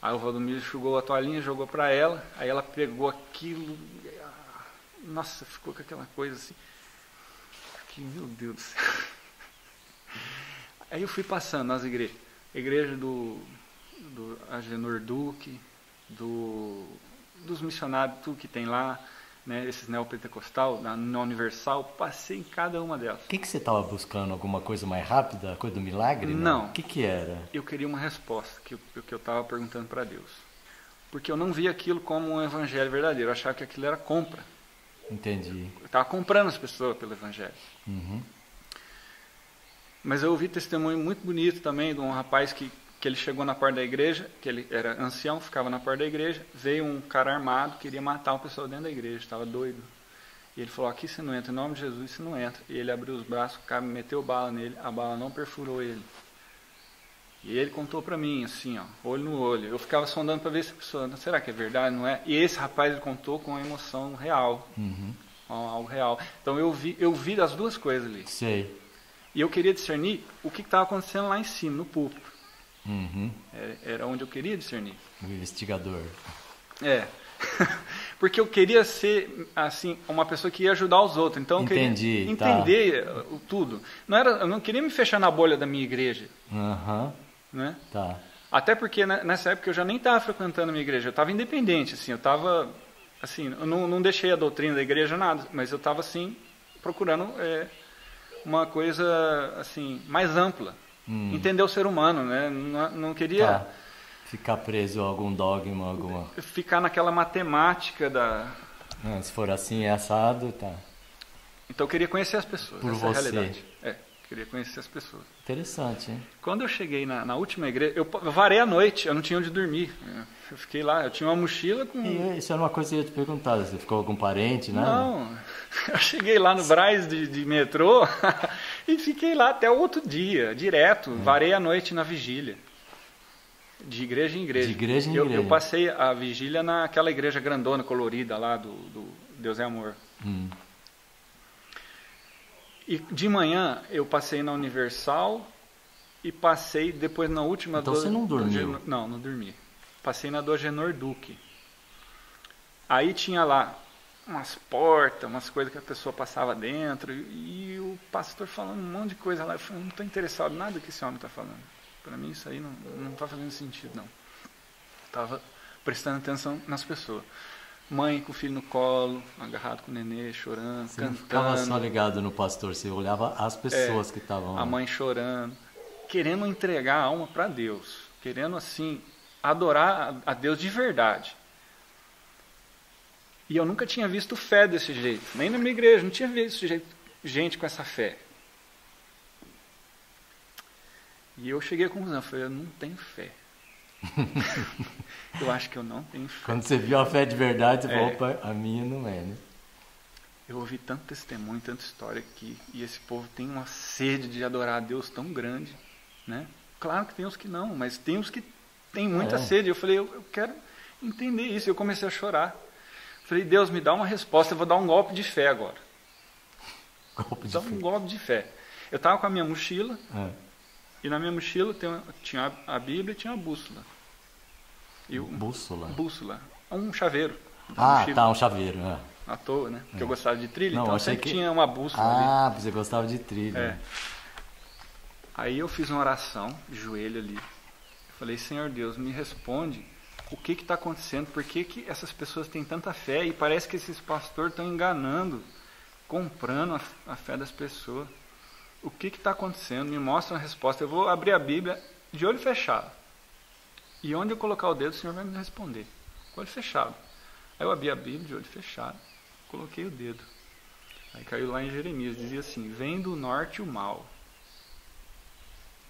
[SPEAKER 2] Aí o Valdomiro enxugou a toalhinha, jogou para ela, aí ela pegou aquilo, nossa, ficou com aquela coisa assim. Que, meu Deus do céu. Aí eu fui passando nas igrejas. Igreja do, do Agenor Duque, do, dos missionários, tudo que tem lá né, esses neopentecostal, na, na Universal, passei em cada uma delas.
[SPEAKER 1] O que, que você estava buscando? Alguma coisa mais rápida? Coisa do milagre?
[SPEAKER 2] Não.
[SPEAKER 1] O que, que era?
[SPEAKER 2] Eu queria uma resposta que, que eu estava perguntando para Deus. Porque eu não via aquilo como um evangelho verdadeiro. Eu achava que aquilo era compra.
[SPEAKER 1] Entendi.
[SPEAKER 2] Eu estava comprando as pessoas pelo evangelho.
[SPEAKER 1] Uhum.
[SPEAKER 2] Mas eu ouvi testemunho muito bonito também de um rapaz que que ele chegou na porta da igreja, que ele era ancião, ficava na porta da igreja, veio um cara armado, queria matar uma pessoa dentro da igreja, estava doido. E ele falou, aqui você não entra, em nome de Jesus você não entra. E ele abriu os braços, o cara meteu bala nele, a bala não perfurou ele. E ele contou para mim, assim, ó, olho no olho. Eu ficava sondando para ver se a pessoa, será que é verdade, não é? E esse rapaz ele contou com uma emoção real,
[SPEAKER 1] uhum.
[SPEAKER 2] algo real. Então eu vi, eu vi as duas coisas ali.
[SPEAKER 1] Sei.
[SPEAKER 2] E eu queria discernir o que estava acontecendo lá em cima, no púlpito.
[SPEAKER 1] Uhum.
[SPEAKER 2] Era, era onde eu queria discernir.
[SPEAKER 1] O investigador.
[SPEAKER 2] É. Porque eu queria ser, assim, uma pessoa que ia ajudar os outros. Então eu
[SPEAKER 1] Entendi,
[SPEAKER 2] queria tá. entender tá. tudo. Não era, eu não queria me fechar na bolha da minha igreja.
[SPEAKER 1] Uhum.
[SPEAKER 2] Né?
[SPEAKER 1] Tá.
[SPEAKER 2] Até porque né, nessa época eu já nem estava frequentando a minha igreja. Eu estava independente, assim. Eu estava, assim, eu não, não deixei a doutrina da igreja nada. Mas eu estava, assim, procurando é, uma coisa, assim, mais ampla. Hum. Entender o ser humano, né? Não, não queria... Tá.
[SPEAKER 1] Ficar preso a algum dogma, alguma...
[SPEAKER 2] Ficar naquela matemática da...
[SPEAKER 1] Não, se for assim, é assado, tá.
[SPEAKER 2] Então eu queria conhecer as pessoas.
[SPEAKER 1] Por
[SPEAKER 2] essa
[SPEAKER 1] você.
[SPEAKER 2] É a realidade. É, queria conhecer as pessoas.
[SPEAKER 1] Interessante, hein?
[SPEAKER 2] Quando eu cheguei na, na última igreja, eu, eu varei a noite, eu não tinha onde dormir. Eu fiquei lá, eu tinha uma mochila com.
[SPEAKER 1] E isso era uma coisa que eu ia te perguntar, você ficou com algum parente, né?
[SPEAKER 2] Não, eu cheguei lá no Braz de, de metrô e fiquei lá até o outro dia, direto. Hum. Varei a noite na vigília. De igreja em igreja.
[SPEAKER 1] De igreja em
[SPEAKER 2] eu,
[SPEAKER 1] igreja.
[SPEAKER 2] Eu passei a vigília naquela igreja grandona, colorida lá do, do Deus é Amor.
[SPEAKER 1] Hum.
[SPEAKER 2] E de manhã eu passei na Universal e passei depois na última
[SPEAKER 1] então do, você não dormiu?
[SPEAKER 2] Do, não, não dormi. Passei na do Agenor Duque. Aí tinha lá umas portas, umas coisas que a pessoa passava dentro, e, e o pastor falando um monte de coisa lá. Eu falei, não estou interessado em nada que esse homem está falando. Para mim isso aí não está fazendo sentido, não. Estava prestando atenção nas pessoas. Mãe com o filho no colo, agarrado com o nenê, chorando, você cantando. Você ficava
[SPEAKER 1] só ligado no pastor, você olhava as pessoas
[SPEAKER 2] é,
[SPEAKER 1] que estavam.
[SPEAKER 2] A mãe chorando, querendo entregar a alma para Deus, querendo assim adorar a Deus de verdade. E eu nunca tinha visto fé desse jeito, nem na minha igreja, não tinha visto gente com essa fé. E eu cheguei à conclusão, eu falei, eu não tenho fé. eu acho que eu não tenho fé.
[SPEAKER 1] Quando você viu a fé de verdade, você é. falou, opa, a minha não é, né?
[SPEAKER 2] Eu ouvi tanto testemunho, tanta história aqui, e esse povo tem uma sede de adorar a Deus tão grande, né? Claro que tem os que não, mas tem os que tem muita é. sede. Eu falei, eu, eu, quero entender isso. Eu comecei a chorar. Falei, Deus, me dá uma resposta, eu vou dar um golpe de fé agora.
[SPEAKER 1] Golpe de
[SPEAKER 2] dá
[SPEAKER 1] fé.
[SPEAKER 2] um golpe de fé. Eu estava com a minha mochila,
[SPEAKER 1] é.
[SPEAKER 2] e na minha mochila uma, tinha a Bíblia e tinha a bússola.
[SPEAKER 1] E um, bússola?
[SPEAKER 2] Bússola. Um chaveiro.
[SPEAKER 1] Ah, mochila. tá, um chaveiro. É.
[SPEAKER 2] À toa, né? Porque é. eu gostava de trilha,
[SPEAKER 1] Não,
[SPEAKER 2] então sempre que... tinha uma bússola
[SPEAKER 1] ah,
[SPEAKER 2] ali.
[SPEAKER 1] você gostava de trilha.
[SPEAKER 2] É. Aí eu fiz uma oração, joelho ali. Falei, Senhor Deus, me responde o que está acontecendo, por que, que essas pessoas têm tanta fé e parece que esses pastores estão enganando, comprando a, a, fé das pessoas. O que está acontecendo? Me mostra uma resposta. Eu vou abrir a Bíblia de olho fechado. E onde eu colocar o dedo, o Senhor vai me responder. Com olho fechado. Aí eu abri a Bíblia de olho fechado, coloquei o dedo. Aí caiu lá em Jeremias, dizia assim: Vem do norte o mal.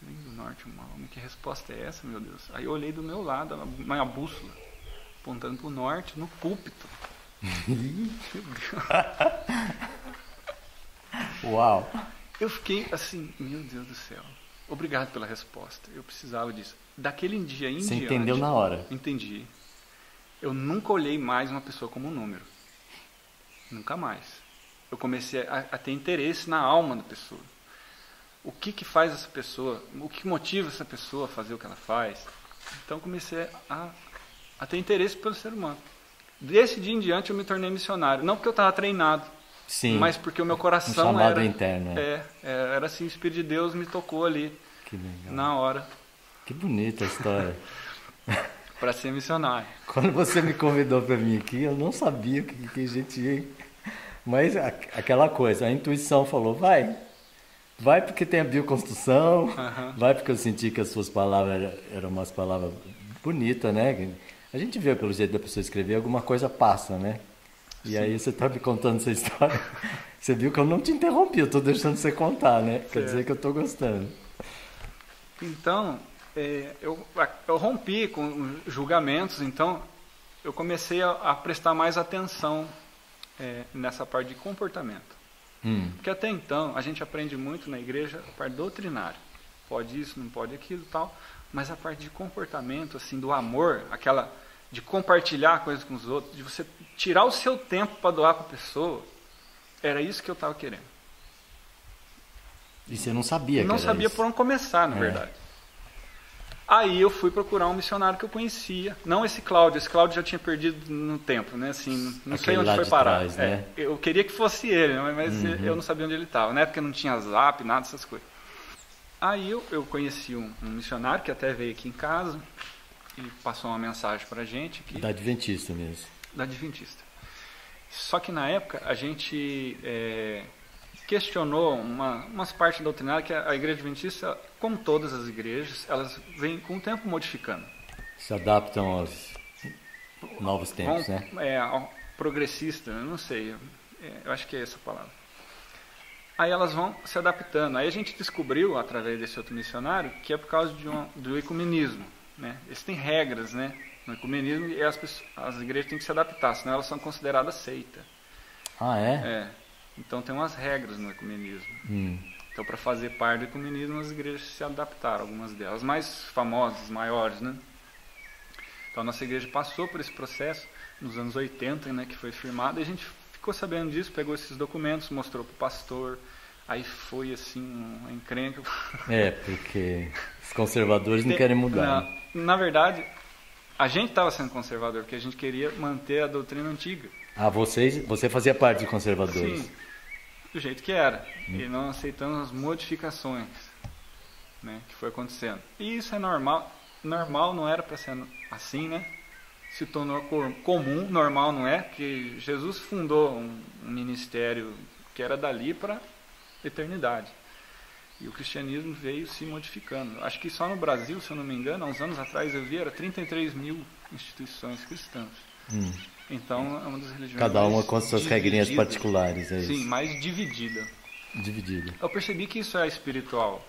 [SPEAKER 2] Vem do norte o mal. Mas que resposta é essa, meu Deus? Aí eu olhei do meu lado, a minha bússola, apontando para o norte, no púlpito.
[SPEAKER 1] Uau!
[SPEAKER 2] Eu fiquei assim, meu Deus do céu. Obrigado pela resposta. Eu precisava disso. Daquele dia em
[SPEAKER 1] Você
[SPEAKER 2] diante.
[SPEAKER 1] entendeu na hora?
[SPEAKER 2] Entendi. Eu nunca olhei mais uma pessoa como um número. Nunca mais. Eu comecei a, a ter interesse na alma da pessoa o que, que faz essa pessoa, o que motiva essa pessoa a fazer o que ela faz. Então comecei a, a ter interesse pelo ser humano. Desse dia em diante eu me tornei missionário. Não porque eu estava treinado,
[SPEAKER 1] Sim,
[SPEAKER 2] mas porque o meu coração um era
[SPEAKER 1] interno.
[SPEAKER 2] É, é, era assim, o Espírito de Deus me tocou ali na hora.
[SPEAKER 1] Que bonita a história.
[SPEAKER 2] para ser missionário.
[SPEAKER 1] Quando você me convidou para vir aqui, eu não sabia que, que a gente ia. Mas aquela coisa, a intuição falou, vai, Vai porque tem a bioconstrução, uhum. vai porque eu senti que as suas palavras eram umas palavras bonitas, né? A gente vê pelo jeito da pessoa escrever, alguma coisa passa, né? E Sim. aí você está me contando essa história. Você viu que eu não te interrompi, eu estou deixando você contar, né? Quer dizer que eu estou gostando.
[SPEAKER 2] Então, é, eu, eu rompi com julgamentos, então eu comecei a, a prestar mais atenção é, nessa parte de comportamento. Hum. Porque até então a gente aprende muito na igreja a parte doutrinária. Pode isso, não pode aquilo tal. Mas a parte de comportamento, assim, do amor, aquela de compartilhar coisas com os outros, de você tirar o seu tempo para doar para a pessoa, era isso que eu estava querendo.
[SPEAKER 1] E você não sabia
[SPEAKER 2] Não sabia
[SPEAKER 1] isso.
[SPEAKER 2] por onde começar, na é. verdade. Aí eu fui procurar um missionário que eu conhecia. Não esse Cláudio, esse Cláudio já tinha perdido no tempo, né? Assim, não Aquele sei onde foi parar. Trás, né? é, eu queria que fosse ele, mas uhum. eu não sabia onde ele estava. Na época não tinha zap, nada dessas coisas. Aí eu, eu conheci um, um, missionário que até veio aqui em casa e passou uma mensagem para a gente. Aqui,
[SPEAKER 1] da Adventista mesmo.
[SPEAKER 2] Da Adventista. Só que na época a gente é, questionou uma, umas partes doutrinárias que a, a igreja adventista, como todas as igrejas, elas vêm com o tempo modificando.
[SPEAKER 1] Se adaptam aos novos tempos,
[SPEAKER 2] Vão,
[SPEAKER 1] né?
[SPEAKER 2] É, progressista, não sei, é, eu acho que é essa a palavra. Aí elas vão se adaptando. Aí a gente descobriu, através desse outro missionário, que é por causa de um, do ecumenismo. Né? Eles têm regras né? no ecumenismo e as, pessoas, as igrejas têm que se adaptar, senão elas são consideradas seita.
[SPEAKER 1] Ah, é?
[SPEAKER 2] É. Então tem umas regras no ecumenismo.
[SPEAKER 1] Hum.
[SPEAKER 2] Então para fazer parte do ecumenismo as igrejas se adaptaram, algumas delas, mais famosas, maiores, né? Então a nossa igreja passou por esse processo nos anos 80, né, que foi firmado, e a gente ficou sabendo disso, pegou esses documentos, mostrou para o pastor, aí foi assim, uma encrenca.
[SPEAKER 1] É, porque os conservadores não querem mudar.
[SPEAKER 2] Na, né? na verdade, a gente estava sendo conservador, porque a gente queria manter a doutrina antiga.
[SPEAKER 1] Ah, vocês, você fazia parte de conservadores?
[SPEAKER 2] Sim, do jeito que era. Hum. E não aceitamos as modificações né, que foi acontecendo. E isso é normal. Normal não era para ser assim, né? Se tornou comum, normal não é, que Jesus fundou um, um ministério que era dali para eternidade. E o cristianismo veio se modificando. Acho que só no Brasil, se eu não me engano, há uns anos atrás eu vi, era 33 mil instituições cristãs.
[SPEAKER 1] Hum.
[SPEAKER 2] Então é uma das religiões.
[SPEAKER 1] Cada uma com suas regrinhas particulares, é
[SPEAKER 2] Sim,
[SPEAKER 1] isso?
[SPEAKER 2] mais dividida.
[SPEAKER 1] Dividida.
[SPEAKER 2] Eu percebi que isso é espiritual.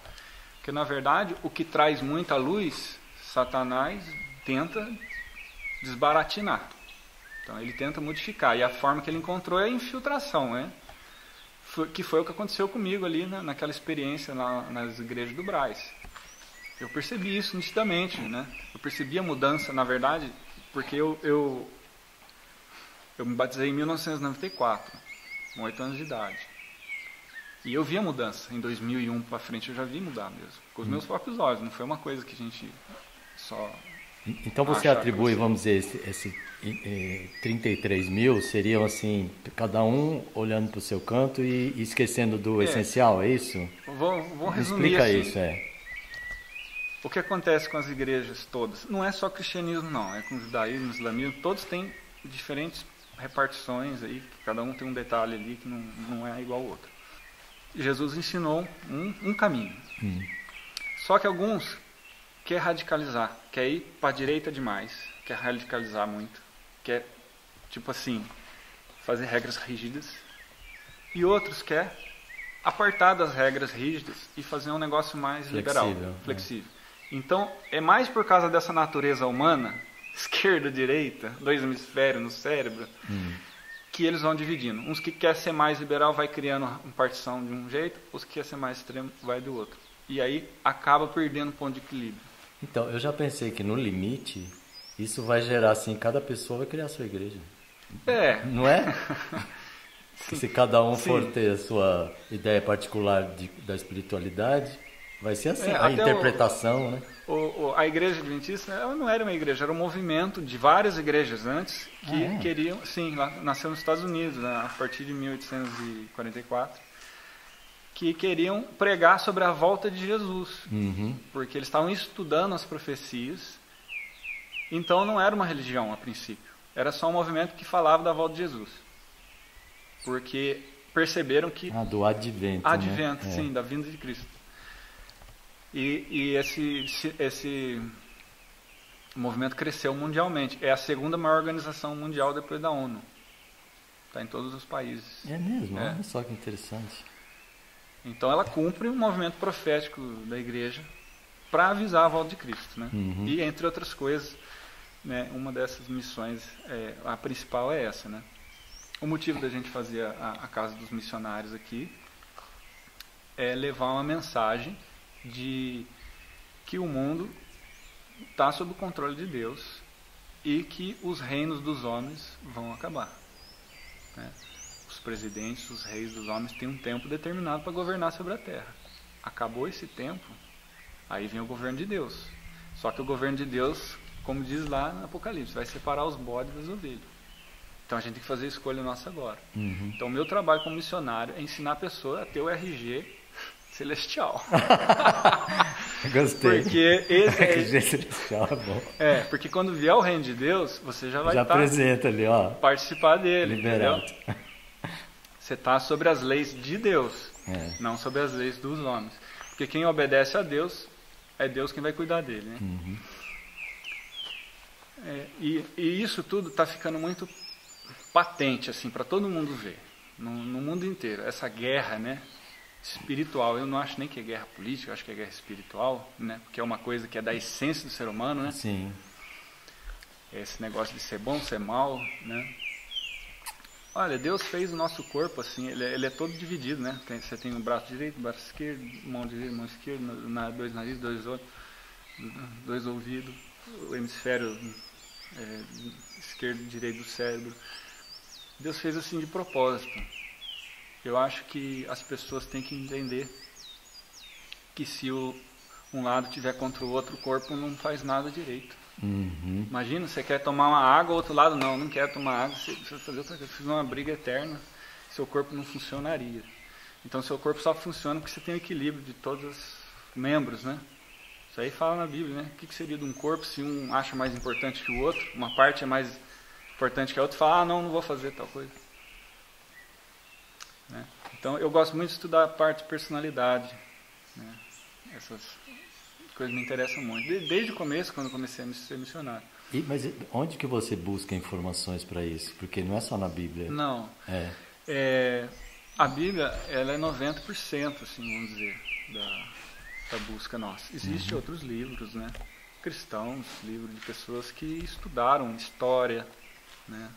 [SPEAKER 2] Porque na verdade o que traz muita luz, Satanás tenta desbaratinar. Então ele tenta modificar. E a forma que ele encontrou é a infiltração, né? Que foi o que aconteceu comigo ali na, naquela experiência na, nas igrejas do Braz. Eu percebi isso nitidamente, né? Eu percebi a mudança, na verdade, porque eu, eu eu me batizei em 1994, com 8 anos de idade. E eu vi a mudança. Em 2001 para frente eu já vi mudar mesmo. Com os hum. meus próprios olhos. Não foi uma coisa que a gente só.
[SPEAKER 1] Então você atribui, vamos dizer, esse, esse eh, 33 mil seriam assim, cada um olhando para o seu canto e, esquecendo do é. essencial, é isso?
[SPEAKER 2] Vou, vou resumir.
[SPEAKER 1] Explica
[SPEAKER 2] assim.
[SPEAKER 1] isso, é.
[SPEAKER 2] O que acontece com as igrejas todas? Não é só cristianismo, não. É com o judaísmo, islamismo. Todos têm diferentes repartições aí, cada um tem um detalhe ali que não, não é igual ao outro. Jesus ensinou um, um caminho. Hum. Só que alguns quer radicalizar, quer ir para a direita demais, quer radicalizar muito, quer, tipo assim, fazer regras rígidas. E outros quer apartar das regras rígidas e fazer um negócio mais flexível, liberal, flexível. É. Então, é mais por causa dessa natureza humana esquerda, direita, dois hemisférios no cérebro, hum. que eles vão dividindo. Uns que quer ser mais liberal vai criando uma partição de um jeito, os que quer ser mais extremo vai do outro. E aí acaba perdendo o ponto de equilíbrio.
[SPEAKER 1] Então, eu já pensei que no limite, isso vai gerar assim, cada pessoa vai criar a sua igreja.
[SPEAKER 2] É.
[SPEAKER 1] Não é? Se cada um Sim. for ter a sua ideia particular de, da espiritualidade, vai ser assim, é, a interpretação,
[SPEAKER 2] o,
[SPEAKER 1] né?
[SPEAKER 2] O, o, a igreja adventista ela não era uma igreja, era um movimento de várias igrejas antes que ah, é? queriam, sim, lá, nasceu nos Estados Unidos, né, a partir de 1844, que queriam pregar sobre a volta de Jesus, uhum. porque eles estavam estudando as profecias, então não era uma religião a princípio, era só um movimento que falava da volta de Jesus, porque perceberam que
[SPEAKER 1] ah, do advento,
[SPEAKER 2] advento,
[SPEAKER 1] né?
[SPEAKER 2] sim, é. da vinda de Cristo e, e esse, esse movimento cresceu mundialmente. É a segunda maior organização mundial depois da ONU. Está em todos os países.
[SPEAKER 1] É mesmo? É. Olha só que interessante.
[SPEAKER 2] Então ela cumpre um movimento profético da igreja para avisar a volta de Cristo. Né? Uhum. E entre outras coisas, né, uma dessas missões, é, a principal é essa. Né? O motivo da gente fazer a, a Casa dos Missionários aqui é levar uma mensagem de que o mundo está sob o controle de Deus e que os reinos dos homens vão acabar. Né? Os presidentes, os reis dos homens têm um tempo determinado para governar sobre a terra. Acabou esse tempo, aí vem o governo de Deus. Só que o governo de Deus, como diz lá no Apocalipse, vai separar os bodes das ovelhas. Então a gente tem que fazer a escolha nossa agora. Uhum. Então o meu trabalho como missionário é ensinar a pessoa a ter o RG celestial.
[SPEAKER 1] Gostei.
[SPEAKER 2] Porque esse
[SPEAKER 1] é... celestial é bom.
[SPEAKER 2] É, porque quando vier o reino de Deus, você já vai
[SPEAKER 1] já estar tá apresenta ali, ó.
[SPEAKER 2] Participar dele.
[SPEAKER 1] Liberado.
[SPEAKER 2] Entendeu? Você está sobre as leis de Deus, é. não sobre as leis dos homens. Porque quem obedece a Deus, é Deus quem vai cuidar dele. Né? Uhum. É, e, e, isso tudo está ficando muito patente assim para todo mundo ver, no, no mundo inteiro. Essa guerra, né? Espiritual. Eu não acho nem que é guerra política, eu acho que é guerra espiritual, né? Porque é uma coisa que é da essência do ser humano, né?
[SPEAKER 1] Sim.
[SPEAKER 2] Esse negócio de ser bom, ser mal, né? Olha, Deus fez o nosso corpo assim, ele, é, ele é todo dividido, né? Tem, você tem o um braço direito, braço esquerdo, mão direita, mão esquerda, na, dois narizes, dois olhos, dois ouvidos, o hemisfério é, esquerdo e direito do cérebro. Deus fez assim de propósito. Eu acho que as pessoas têm que entender que se o, um lado tiver contra o outro, o corpo não faz nada direito. Uhum. Imagina, você quer tomar uma água, o outro lado não, não quer tomar água, você precisa fazer outra coisa, precisa uma briga eterna, seu corpo não funcionaria. Então seu corpo só funciona porque você tem equilíbrio de todos os membros, né? Isso aí fala na Bíblia, né? O que seria de um corpo se um acha mais importante que o outro, uma parte é mais importante que a outra, fala, ah, não, não vou fazer tal coisa. Né? Então, eu gosto muito de estudar a parte de personalidade. Né? Essas coisas me interessam muito. Desde o começo, quando comecei a ser missionário.
[SPEAKER 1] E, mas onde que você busca informações para isso? Porque não é só na Bíblia.
[SPEAKER 2] Não.
[SPEAKER 1] É.
[SPEAKER 2] é a Bíblia ela é 90%, assim, vamos dizer, da, da busca nossa. Existem uhum. outros livros, né? Cristãos, livros de pessoas que estudaram história, né?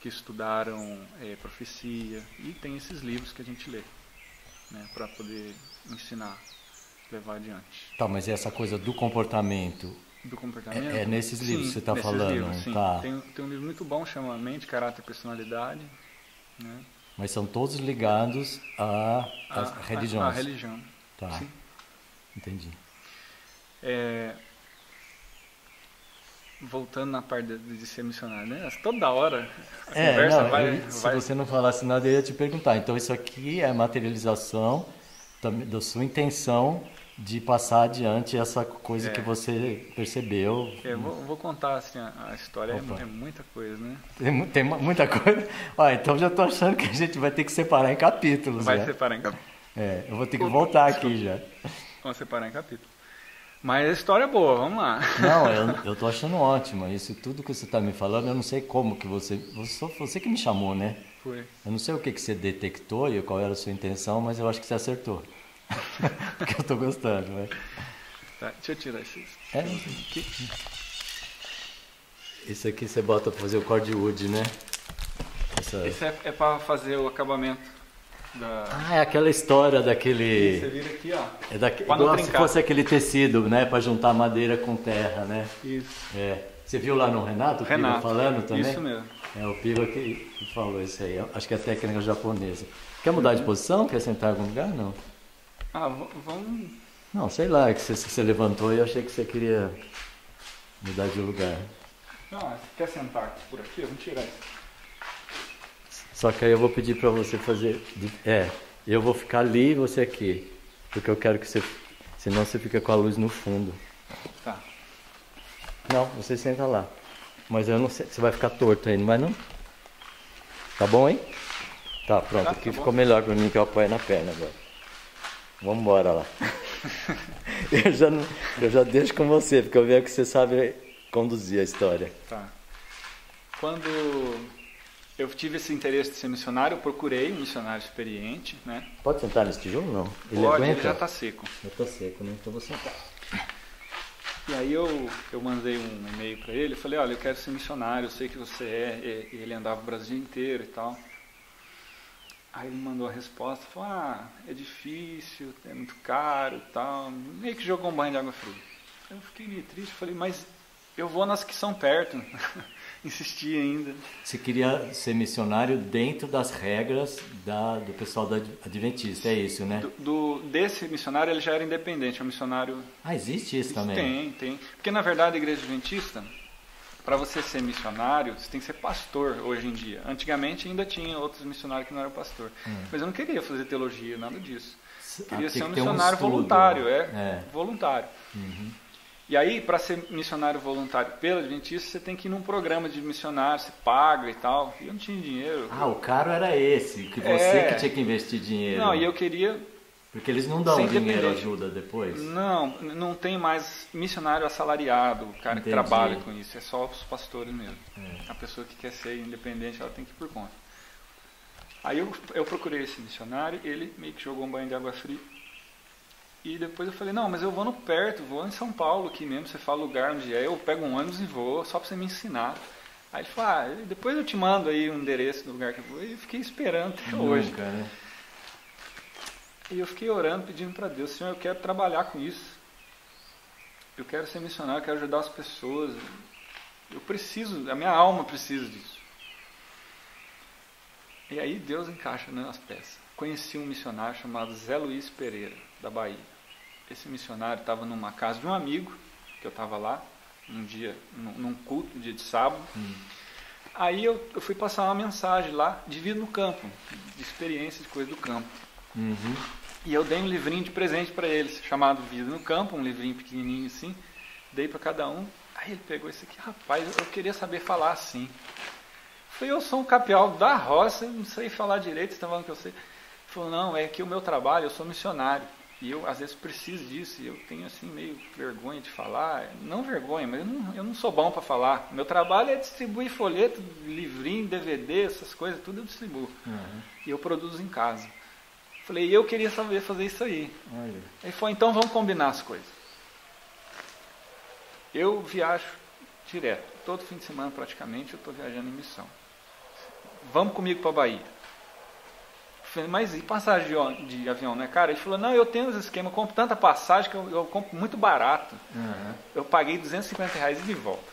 [SPEAKER 2] Que estudaram é, profecia e tem esses livros que a gente lê né, para poder ensinar, levar adiante.
[SPEAKER 1] Tá, mas essa coisa do comportamento
[SPEAKER 2] do comportamento
[SPEAKER 1] é, é nesses sim, livros que você está falando, livros,
[SPEAKER 2] sim.
[SPEAKER 1] tá?
[SPEAKER 2] Tem, tem um livro muito bom chama Mente, Caráter e Personalidade, né?
[SPEAKER 1] Mas são todos ligados à, religião.
[SPEAKER 2] À religião.
[SPEAKER 1] Tá. Sim. Entendi.
[SPEAKER 2] É, voltando na parte de, de, ser missionário, né? Toda hora a é, conversa não, vai,
[SPEAKER 1] eu, Se você não falasse nada, eu ia te perguntar. Então, isso aqui é materialização da, sua intenção de passar adiante essa coisa é. que você percebeu.
[SPEAKER 2] Eu vou, vou contar assim, a, a história é, é, muita coisa, né?
[SPEAKER 1] Tem, tem muita coisa. Olha, então já estou achando que a gente vai ter que separar em capítulos.
[SPEAKER 2] Vai
[SPEAKER 1] né?
[SPEAKER 2] separar em capítulos.
[SPEAKER 1] É, eu vou ter que voltar aqui já.
[SPEAKER 2] Vamos separar em capítulos. Mas a história é boa, vamos lá.
[SPEAKER 1] Não, eu, eu tô achando ótimo. Isso tudo que você está me falando, eu não sei como que você. Você, você que me chamou, né?
[SPEAKER 2] Foi.
[SPEAKER 1] Eu não sei o que, que você detectou e qual era a sua intenção, mas eu acho que você acertou. Porque eu tô gostando, vai.
[SPEAKER 2] Tá, deixa eu tirar esses.
[SPEAKER 1] É, aqui. Isso aqui você bota pra fazer o cordwood, né?
[SPEAKER 2] Essa... Esse é, é pra fazer o acabamento. Da...
[SPEAKER 1] Ah, é aquela história daquele.
[SPEAKER 2] Você vira aqui, ó.
[SPEAKER 1] É daqui... Igual se fosse aquele tecido, né? Pra juntar madeira com terra, né?
[SPEAKER 2] Isso.
[SPEAKER 1] É. Você viu lá no Renato, o Renato Piva falando também?
[SPEAKER 2] Isso mesmo.
[SPEAKER 1] É o Piva que, falou isso aí. Acho que é técnica japonesa. Quer mudar de posição? Quer sentar em algum lugar? Não.
[SPEAKER 2] Ah, vamos.
[SPEAKER 1] Não, sei lá, que você, você levantou e eu achei que você queria mudar de lugar.
[SPEAKER 2] Não, quer sentar por aqui? Vamos tirar isso.
[SPEAKER 1] Só que aí eu vou pedir para você fazer. É, eu vou ficar ali e você aqui. Porque eu quero que você. Senão você fica com a luz no fundo.
[SPEAKER 2] Tá.
[SPEAKER 1] Não, você senta lá. Mas eu não sei. Você vai ficar torto aí, não vai não? Tá bom, hein? Tá, pronto. Tá, aqui tá ficou melhor para mim que eu apoio na perna agora. Vamos embora lá. eu, já, eu já deixo com você, porque eu vejo que você sabe conduzir a história.
[SPEAKER 2] Tá. Quando eu tive esse interesse de ser missionário, eu procurei um missionário experiente, né?
[SPEAKER 1] Pode sentar nesse tijolo não?
[SPEAKER 2] Ele Pode, aguenta? ele já está seco.
[SPEAKER 1] Já está seco, né? Então vou sentar.
[SPEAKER 2] E aí eu, eu mandei um e-mail para ele, falei, olha, eu quero ser missionário, eu sei que você é, e ele andava o Brasil inteiro e tal. Aí ele mandou a resposta, falou, ah, é difícil, é muito caro e tal. Meio que jogou um banho de água fria. Eu fiquei meio triste, falei, mas eu vou nas que são perto. Insisti ainda.
[SPEAKER 1] Você queria ser missionário dentro das regras da, do pessoal da Adventista, é isso, né?
[SPEAKER 2] Do, do, desse missionário ele já era independente, é um missionário...
[SPEAKER 1] Ah, existe isso também?
[SPEAKER 2] Tem, tem. Porque na verdade a igreja adventista para você ser missionário, você tem que ser pastor hoje em dia. Antigamente ainda tinha outros missionários que não eram pastor. Hum. Mas eu não queria fazer teologia, nada disso. Eu queria ah, ser um missionário um voluntário, é, é. voluntário.
[SPEAKER 1] Uhum.
[SPEAKER 2] E aí, para ser missionário voluntário pela Adventista, você tem que ir num programa de missionário, você paga e tal. E eu não tinha dinheiro.
[SPEAKER 1] Ah, o caro era esse, que você é... que tinha que investir dinheiro.
[SPEAKER 2] Não, e eu queria
[SPEAKER 1] porque eles não dão dinheiro ajuda depois?
[SPEAKER 2] Não, não tem mais missionário assalariado, o cara Entendi. que trabalha com isso, é só os pastores mesmo. É. A pessoa que quer ser independente, ela tem que ir por conta. Aí eu, eu procurei esse missionário, ele meio que jogou um banho de água fria. E depois eu falei, não, mas eu vou no perto, vou em São Paulo aqui mesmo, você fala o lugar onde é, eu pego um ônibus e vou, só para você me ensinar. Aí ele falou, ah, depois eu te mando aí o um endereço do lugar que eu vou. E eu fiquei esperando até Nunca, hoje.
[SPEAKER 1] Né?
[SPEAKER 2] E eu fiquei orando, pedindo para Deus, Senhor, eu quero trabalhar com isso. Eu quero ser missionário, eu quero ajudar as pessoas. Eu preciso, a minha alma precisa disso. E aí Deus encaixa nas peças. Conheci um missionário chamado Zé Luiz Pereira, da Bahia. Esse missionário estava numa casa de um amigo, que eu estava lá, um dia, num culto, um dia de sábado. Hum. Aí eu, eu, fui passar uma mensagem lá de vida no campo, de experiência de coisa do campo.
[SPEAKER 1] Uhum.
[SPEAKER 2] E eu dei um livrinho de presente para eles, chamado Vida no Campo, um livrinho pequenininho assim. Dei para cada um. Aí ele pegou esse aqui, rapaz, eu queria saber falar assim. Falei, eu sou um capial da roça, não sei falar direito, você está falando que eu sei. Ele falou, não, é que o meu trabalho, eu sou missionário. E eu, às vezes, preciso disso. E eu tenho, assim, meio vergonha de falar. Não vergonha, mas eu não, eu não sou bom para falar. Meu trabalho é distribuir folheto, livrinho, DVD, essas coisas, tudo eu distribuo.
[SPEAKER 1] Uhum.
[SPEAKER 2] E eu produzo em casa. Falei, eu queria saber fazer isso aí.
[SPEAKER 1] Olha.
[SPEAKER 2] Ele falou, então vamos combinar as coisas. Eu viajo direto, todo fim de semana praticamente eu estou viajando em missão. Vamos comigo para a Bahia. Mas e passagem de, de, avião, né, cara? Ele falou, não, eu tenho os esquemas, eu compro tanta passagem que eu, eu compro muito barato.
[SPEAKER 1] Uhum.
[SPEAKER 2] Eu paguei 250 reais e de volta.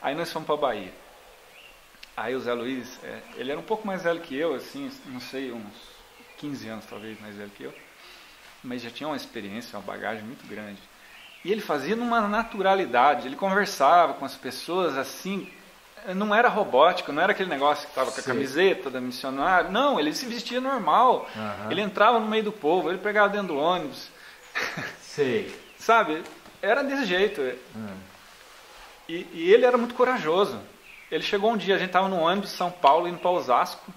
[SPEAKER 2] Aí nós fomos para Bahia. Aí o Zé Luiz, é, ele era um pouco mais velho que eu, assim, não sei, uns 15 anos talvez mais velho que eu, mas já tinha uma experiência, uma bagagem muito grande. E ele fazia numa naturalidade, ele conversava com as pessoas assim, não era robótico, não era aquele negócio que estava com a camiseta da missionária. Não, ele se vestia normal. Uhum. Ele entrava no meio do povo, ele pegava dentro do ônibus.
[SPEAKER 1] Sei.
[SPEAKER 2] Sabe? Era desse jeito. Uhum. E, e, ele era muito corajoso. Ele chegou um dia, a gente estava no ônibus de São Paulo indo para Osasco.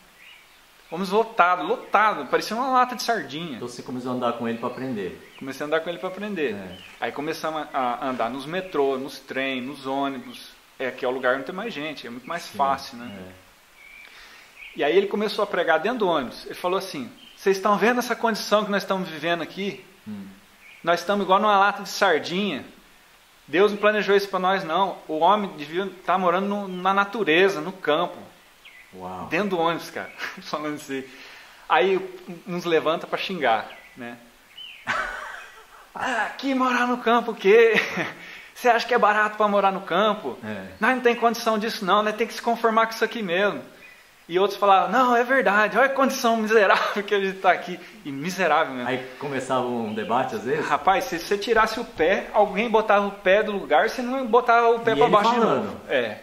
[SPEAKER 2] Ônibus lotado, lotado, parecia uma lata de sardinha.
[SPEAKER 1] Então você começou a andar com ele para aprender?
[SPEAKER 2] Comecei a andar com ele para aprender. É. Aí começamos a andar nos metrô, nos trens, nos ônibus. É que é o lugar onde tem mais gente, é muito mais Sim, fácil, né? É. E aí ele começou a pregar dentro do ônibus. Ele falou assim: Vocês estão vendo essa condição que nós estamos vivendo aqui? Hum. Nós estamos igual numa lata de sardinha. Deus não planejou isso para nós, não. O homem devia estar morando no, na natureza, no campo.
[SPEAKER 1] Uau.
[SPEAKER 2] Dentro do ônibus, cara. Falando assim. Aí uns levanta para xingar, né? Ah, aqui morar no campo o quê? Você acha que é barato para morar no campo? É. Nós não tem condição disso não, né? Tem que se conformar com isso aqui mesmo. E outros falavam, não, é verdade, olha a condição miserável que a gente está aqui. E miserável mesmo.
[SPEAKER 1] Aí começava um debate às vezes?
[SPEAKER 2] Rapaz, se você tirasse o pé, alguém botava o pé do lugar, você não botava o pé para baixo falando. de novo. É.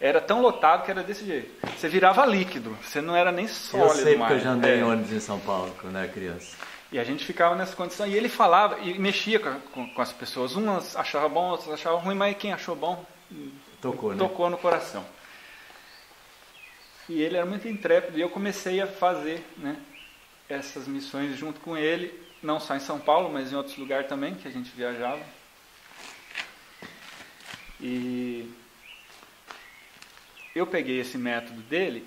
[SPEAKER 2] Era tão lotado que era desse jeito. Você virava líquido, você não era nem sólido mais.
[SPEAKER 1] Eu sei porque eu já andei é. em ônibus em São Paulo quando era criança.
[SPEAKER 2] E a gente ficava nessa condição. E ele falava e mexia com, com, com as pessoas. Umas achavam bom, outras achavam ruim, mas quem achou bom
[SPEAKER 1] tocou, né?
[SPEAKER 2] tocou no coração. E ele era muito intrépido e eu comecei a fazer né, essas missões junto com ele, não só em São Paulo, mas em outros lugares também que a gente viajava. E eu peguei esse método dele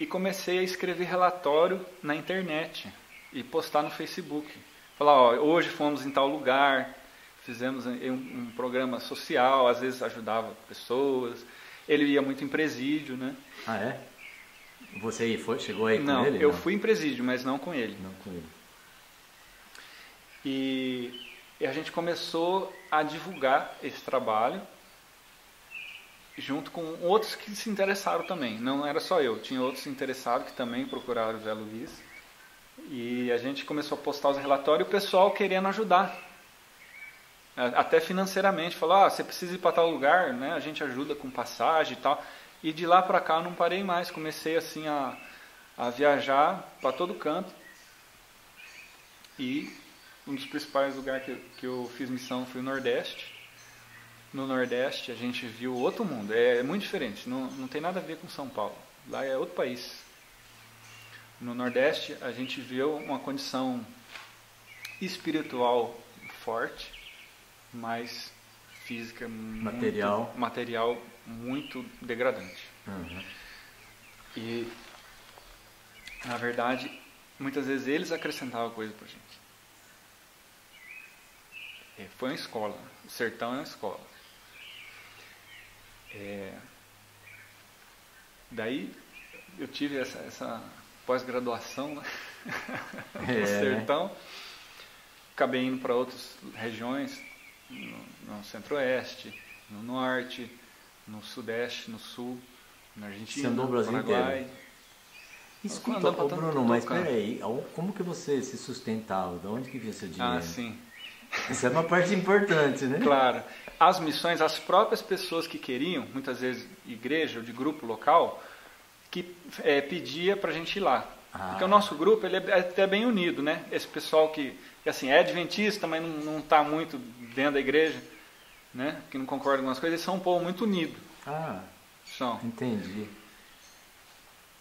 [SPEAKER 2] e comecei a escrever relatório na internet e postar no Facebook. Falar, ó, hoje fomos em tal lugar, fizemos um, um programa social, às vezes ajudava pessoas. Ele ia muito em presídio, né?
[SPEAKER 1] Ah, é? Você aí foi? Chegou aí
[SPEAKER 2] não,
[SPEAKER 1] com ele?
[SPEAKER 2] Eu não, eu fui em presídio, mas não com ele.
[SPEAKER 1] Não com ele.
[SPEAKER 2] E, e a gente começou a divulgar esse trabalho junto com outros que se interessaram também. Não era só eu, tinha outros interessados que também procuraram o Zé Luiz. E a gente começou a postar os relatórios e o pessoal querendo ajudar. Até financeiramente, falou, ah, você precisa ir para tal lugar, né? a gente ajuda com passagem e tal. E de lá para cá eu não parei mais, comecei assim a, a viajar para todo canto. E um dos principais lugares que, que eu fiz missão foi o Nordeste. No Nordeste a gente viu outro mundo, é, é muito diferente, não, não tem nada a ver com São Paulo. Lá é outro país. No Nordeste a gente viu uma condição espiritual forte, mas física
[SPEAKER 1] material
[SPEAKER 2] muito, material muito degradante.
[SPEAKER 1] Uhum.
[SPEAKER 2] E, na verdade, muitas vezes eles acrescentavam coisa para gente. É, foi uma escola. O sertão é uma escola. É, daí eu tive essa, essa pós-graduação né? no é. sertão. Acabei indo para outras regiões, no, no centro-oeste, no norte, no sudeste, no sul, na Argentina,
[SPEAKER 1] Você andou o Brasil Paraguai. Inteiro. Escuta, ô, Bruno, mas peraí, como que você se sustentava? De onde que vinha seu dinheiro?
[SPEAKER 2] Ah, sim.
[SPEAKER 1] Isso é uma parte importante, né?
[SPEAKER 2] Claro. As missões, as próprias pessoas que queriam, muitas vezes igreja ou de grupo local, que é, pedia para a gente ir lá. Ah. Porque o nosso grupo ele é até bem unido, né? Esse pessoal que, que assim, é adventista, mas não está muito dentro da igreja né, que não concordam com as coisas, eles são um povo muito unido.
[SPEAKER 1] Ah,
[SPEAKER 2] são.
[SPEAKER 1] Entendi.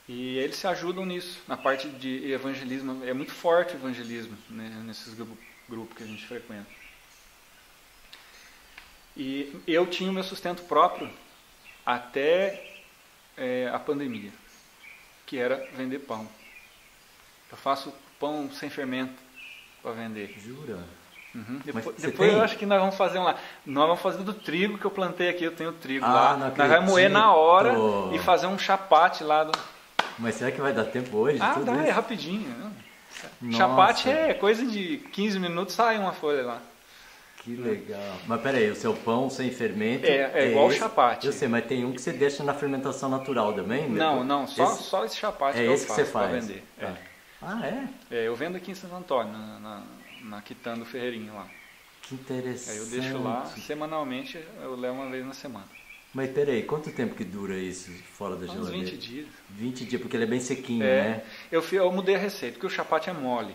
[SPEAKER 2] E eles se ajudam nisso, na parte de evangelismo. É muito forte o evangelismo né, nesses grupos que a gente frequenta. E eu tinha o meu sustento próprio até é, a pandemia, que era vender pão. Eu faço pão sem fermento para vender.
[SPEAKER 1] Jura?
[SPEAKER 2] Uhum. Depois, depois eu acho que nós vamos fazer um lá. Nós vamos fazer do trigo que eu plantei aqui, eu tenho trigo ah, lá. Nós vamos moer na hora e fazer um chapate lá do.
[SPEAKER 1] Mas será que vai dar tempo hoje?
[SPEAKER 2] Ah, dá, é isso? é rapidinho. Né? Chapate é coisa de 15 minutos, sai uma folha lá.
[SPEAKER 1] Que legal. Mas peraí, o seu pão sem fermento.
[SPEAKER 2] É, é igual o chapate.
[SPEAKER 1] Eu sei, mas tem um que você deixa na fermentação natural também?
[SPEAKER 2] Não, não, só esse, só esse chapate
[SPEAKER 1] é
[SPEAKER 2] que
[SPEAKER 1] esse
[SPEAKER 2] eu
[SPEAKER 1] faço que você faz.
[SPEAKER 2] vender.
[SPEAKER 1] Ah. É. Ah, é?
[SPEAKER 2] É, eu vendo aqui em Santo Antônio, na, na na Quitando Ferreirinho lá.
[SPEAKER 1] Que interessante.
[SPEAKER 2] Aí eu deixo lá, semanalmente, eu levo uma vez na semana.
[SPEAKER 1] Mas peraí, quanto tempo que dura isso fora da
[SPEAKER 2] Uns
[SPEAKER 1] geladeira?
[SPEAKER 2] 20 dias.
[SPEAKER 1] 20 dias, porque ele é bem sequinho,
[SPEAKER 2] É,
[SPEAKER 1] né?
[SPEAKER 2] eu, fui- eu mudei a receita, porque o chapate é mole.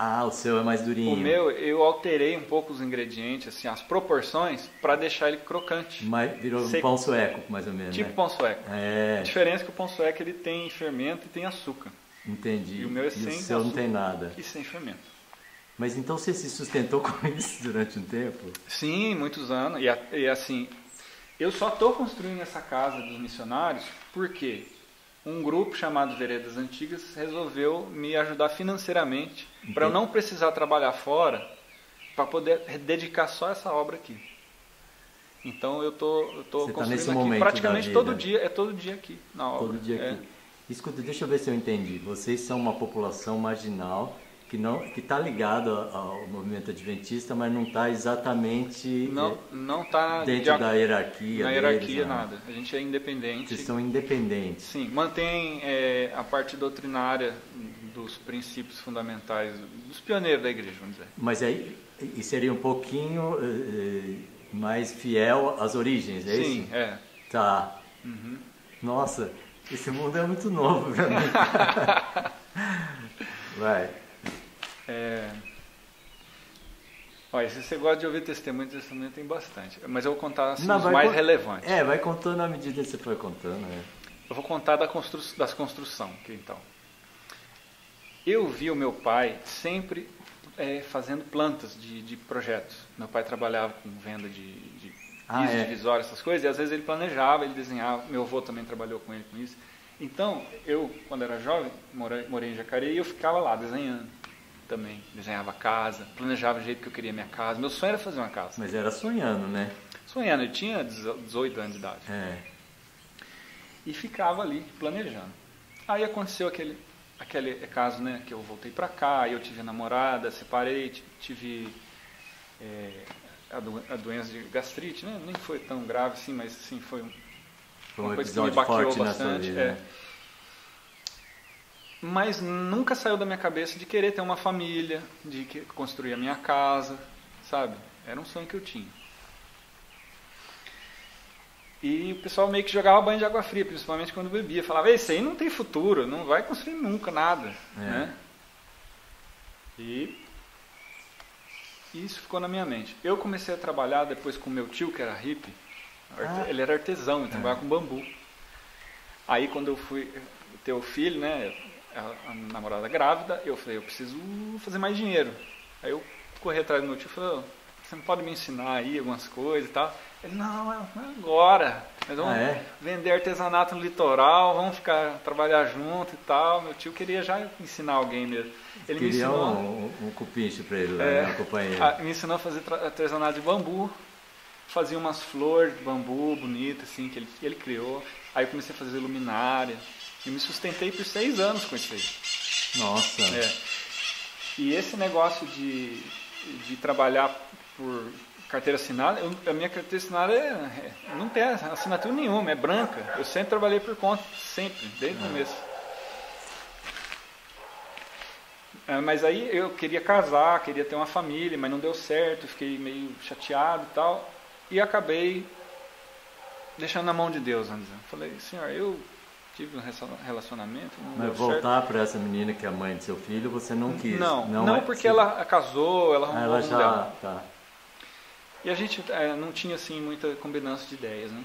[SPEAKER 1] Ah, o seu é mais durinho.
[SPEAKER 2] O meu, eu alterei um pouco os ingredientes, assim, as proporções, para deixar ele crocante.
[SPEAKER 1] Mas virou um
[SPEAKER 2] Seco.
[SPEAKER 1] pão sueco, mais ou menos,
[SPEAKER 2] Tipo
[SPEAKER 1] né?
[SPEAKER 2] pão sueco. A
[SPEAKER 1] É,
[SPEAKER 2] diferença é que o pão sueco ele tem fermento e tem açúcar.
[SPEAKER 1] entendi.
[SPEAKER 2] E o meu é
[SPEAKER 1] o
[SPEAKER 2] sem
[SPEAKER 1] seu não tem nada.
[SPEAKER 2] E sem fermento.
[SPEAKER 1] Mas então você se sustentou com isso durante um tempo?
[SPEAKER 2] Sim, muitos anos. E, a- e assim, eu só estou construindo essa casa dos missionários porque um grupo chamado Veredas Antigas resolveu me ajudar financeiramente para eu não precisar trabalhar fora para poder dedicar só essa obra aqui. Então eu tô, eu tô
[SPEAKER 1] Você tá
[SPEAKER 2] construindo
[SPEAKER 1] nesse
[SPEAKER 2] aqui praticamente todo dia, é todo dia aqui na obra.
[SPEAKER 1] Todo dia
[SPEAKER 2] É.
[SPEAKER 1] aqui. Escuta, deixa eu ver se eu entendi. Vocês são uma população marginal que não que está ligada ao movimento adventista, mas não está exatamente
[SPEAKER 2] Não, não tá
[SPEAKER 1] eh, dentro
[SPEAKER 2] de
[SPEAKER 1] da hierarquia.
[SPEAKER 2] na
[SPEAKER 1] deles,
[SPEAKER 2] hierarquia
[SPEAKER 1] não.
[SPEAKER 2] nada. A gente é independente.
[SPEAKER 1] Vocês são independentes.
[SPEAKER 2] Sim, mantém é, a parte doutrinária dos princípios fundamentais dos pioneiros da igreja, vamos dizer.
[SPEAKER 1] Mas aí e seria um pouquinho eh, eh, mais fiel às origens, é
[SPEAKER 2] Sim,
[SPEAKER 1] isso?
[SPEAKER 2] é.
[SPEAKER 1] Tá. Nossa, esse mundo é muito novo pra mim. Vai.
[SPEAKER 2] é... Olha, se você gosta de ouvir testemunho, testemunho tem bastante. Mas eu vou contar assim,
[SPEAKER 1] Não,
[SPEAKER 2] os mais
[SPEAKER 1] con-
[SPEAKER 2] relevantes.
[SPEAKER 1] É, vai contando à medida que você for contando. né?
[SPEAKER 2] Eu vou contar da constru... das construção, que então. Eu vi o meu pai sempre é, fazendo plantas de, de projetos. Meu pai trabalhava com venda de, de
[SPEAKER 1] Ah, é.
[SPEAKER 2] essas coisas, e às vezes ele planejava, ele desenhava. Meu avô também trabalhou com ele com isso. Então, eu, quando era jovem, morei, morei em Jacareí, eu ficava lá desenhando também. Desenhava casa, planejava o jeito que eu queria minha casa. Meu sonho era fazer uma casa.
[SPEAKER 1] Mas era sonhando, né?
[SPEAKER 2] Sonhando, eu tinha 18 anos de idade
[SPEAKER 1] É.
[SPEAKER 2] e ficava ali planejando. Aí aconteceu aquele aquele caso, né, que eu voltei pra cá, eu tive namorada, separei, ti- tive é, a, do- a doença de gastrite, né, nem foi tão grave assim, mas assim foi um-
[SPEAKER 1] Foi um
[SPEAKER 2] uma coisa que me baqueou bastante.
[SPEAKER 1] vida.
[SPEAKER 2] é.
[SPEAKER 1] né?
[SPEAKER 2] Mas nunca saiu da minha cabeça de querer ter uma família, de construir a minha casa, sabe? Era um sonho que eu tinha. E o pessoal meio que jogava banho de água fria, principalmente quando bebia. Falava, isso aí não tem futuro, não vai construir nunca nada.
[SPEAKER 1] É.
[SPEAKER 2] Né? E isso ficou na minha mente. Eu comecei a trabalhar depois com meu tio, que era hippie.
[SPEAKER 1] Ah.
[SPEAKER 2] Ele era artesão, ele
[SPEAKER 1] É.
[SPEAKER 2] trabalhava com bambu. Aí quando eu fui ter o filho, né, a, a namorada grávida, eu falei, eu preciso fazer mais dinheiro. Aí eu corri atrás do meu tio e falei, "Ô, você não pode me ensinar aí algumas coisas e tal? Ele, não, é agora. Nós vamos
[SPEAKER 1] Ah, é?
[SPEAKER 2] vender artesanato no litoral, vamos ficar trabalhar junto e tal. Meu tio queria já ensinar alguém mesmo. Ele me
[SPEAKER 1] Queria
[SPEAKER 2] ensinou.
[SPEAKER 1] um, um, cupincho pra ele lá,
[SPEAKER 2] É,
[SPEAKER 1] né, companheiro.
[SPEAKER 2] a- me ensinou a fazer artesanato de bambu. Fazia umas flores de bambu bonitas, assim, que ele, que ele criou. Aí eu comecei a fazer luminária. E me sustentei por seis anos com isso aí.
[SPEAKER 1] Nossa.
[SPEAKER 2] É. E esse negócio de, de trabalhar por carteira assinada, eu- a minha carteira assinada é, é- não tem assinatura nenhuma, é branca. Eu sempre trabalhei por conta, sempre, desde o começo. É, mas aí eu queria casar, queria ter uma família, mas não deu certo, fiquei meio chateado e tal. E acabei deixando na mão de Deus, vamos dizer. Falei, senhor, eu tive um relacionamento, não
[SPEAKER 1] Mas voltar pra essa menina que é a mãe do seu filho, você não quis.
[SPEAKER 2] Não, não,
[SPEAKER 1] é-
[SPEAKER 2] porque
[SPEAKER 1] você-
[SPEAKER 2] ela casou, ela
[SPEAKER 1] Ah,
[SPEAKER 2] arrumou
[SPEAKER 1] ela já.
[SPEAKER 2] dela.
[SPEAKER 1] Tá.
[SPEAKER 2] E a gente é, não tinha assim muita combinância de ideias, né?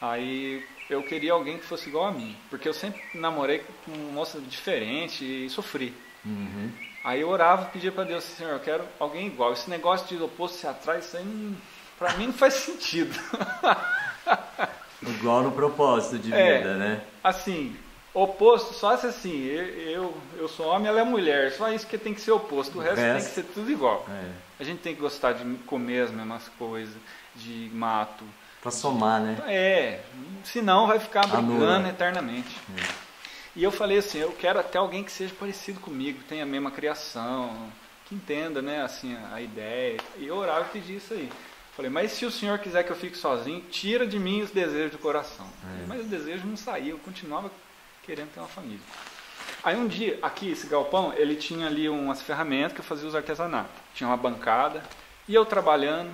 [SPEAKER 2] Aí eu queria alguém que fosse igual a mim, porque eu sempre namorei com moça diferente e sofri.
[SPEAKER 1] Uhum.
[SPEAKER 2] Aí eu orava e pedia para Deus, Senhor, eu quero alguém igual. Esse negócio de oposto se atrai, isso aí não, pra mim não faz sentido.
[SPEAKER 1] Igual no propósito de
[SPEAKER 2] É.
[SPEAKER 1] vida, né?
[SPEAKER 2] assim, oposto, só se assim, eu, eu, eu sou homem, ela é mulher, só isso que tem que ser oposto, o,
[SPEAKER 1] O
[SPEAKER 2] resto, tem que ser tudo igual.
[SPEAKER 1] É.
[SPEAKER 2] A gente tem que gostar de comer as mesmas coisas, de mato.
[SPEAKER 1] Pra somar, né?
[SPEAKER 2] É, senão vai ficar brigando
[SPEAKER 1] Anula.
[SPEAKER 2] eternamente. E eu falei assim, eu quero até alguém que seja parecido comigo, que tenha a mesma criação, que entenda, né, assim, a, a ideia. E eu orava e pedi isso aí. Falei, mas se o senhor quiser que eu fique sozinho, tira de mim os desejos do coração.
[SPEAKER 1] É.
[SPEAKER 2] Mas o desejo não saía, eu continuava querendo ter uma família. Aí um dia, aqui, esse galpão, ele tinha ali umas ferramentas que eu fazia os artesanatos. Tinha uma bancada, e eu trabalhando.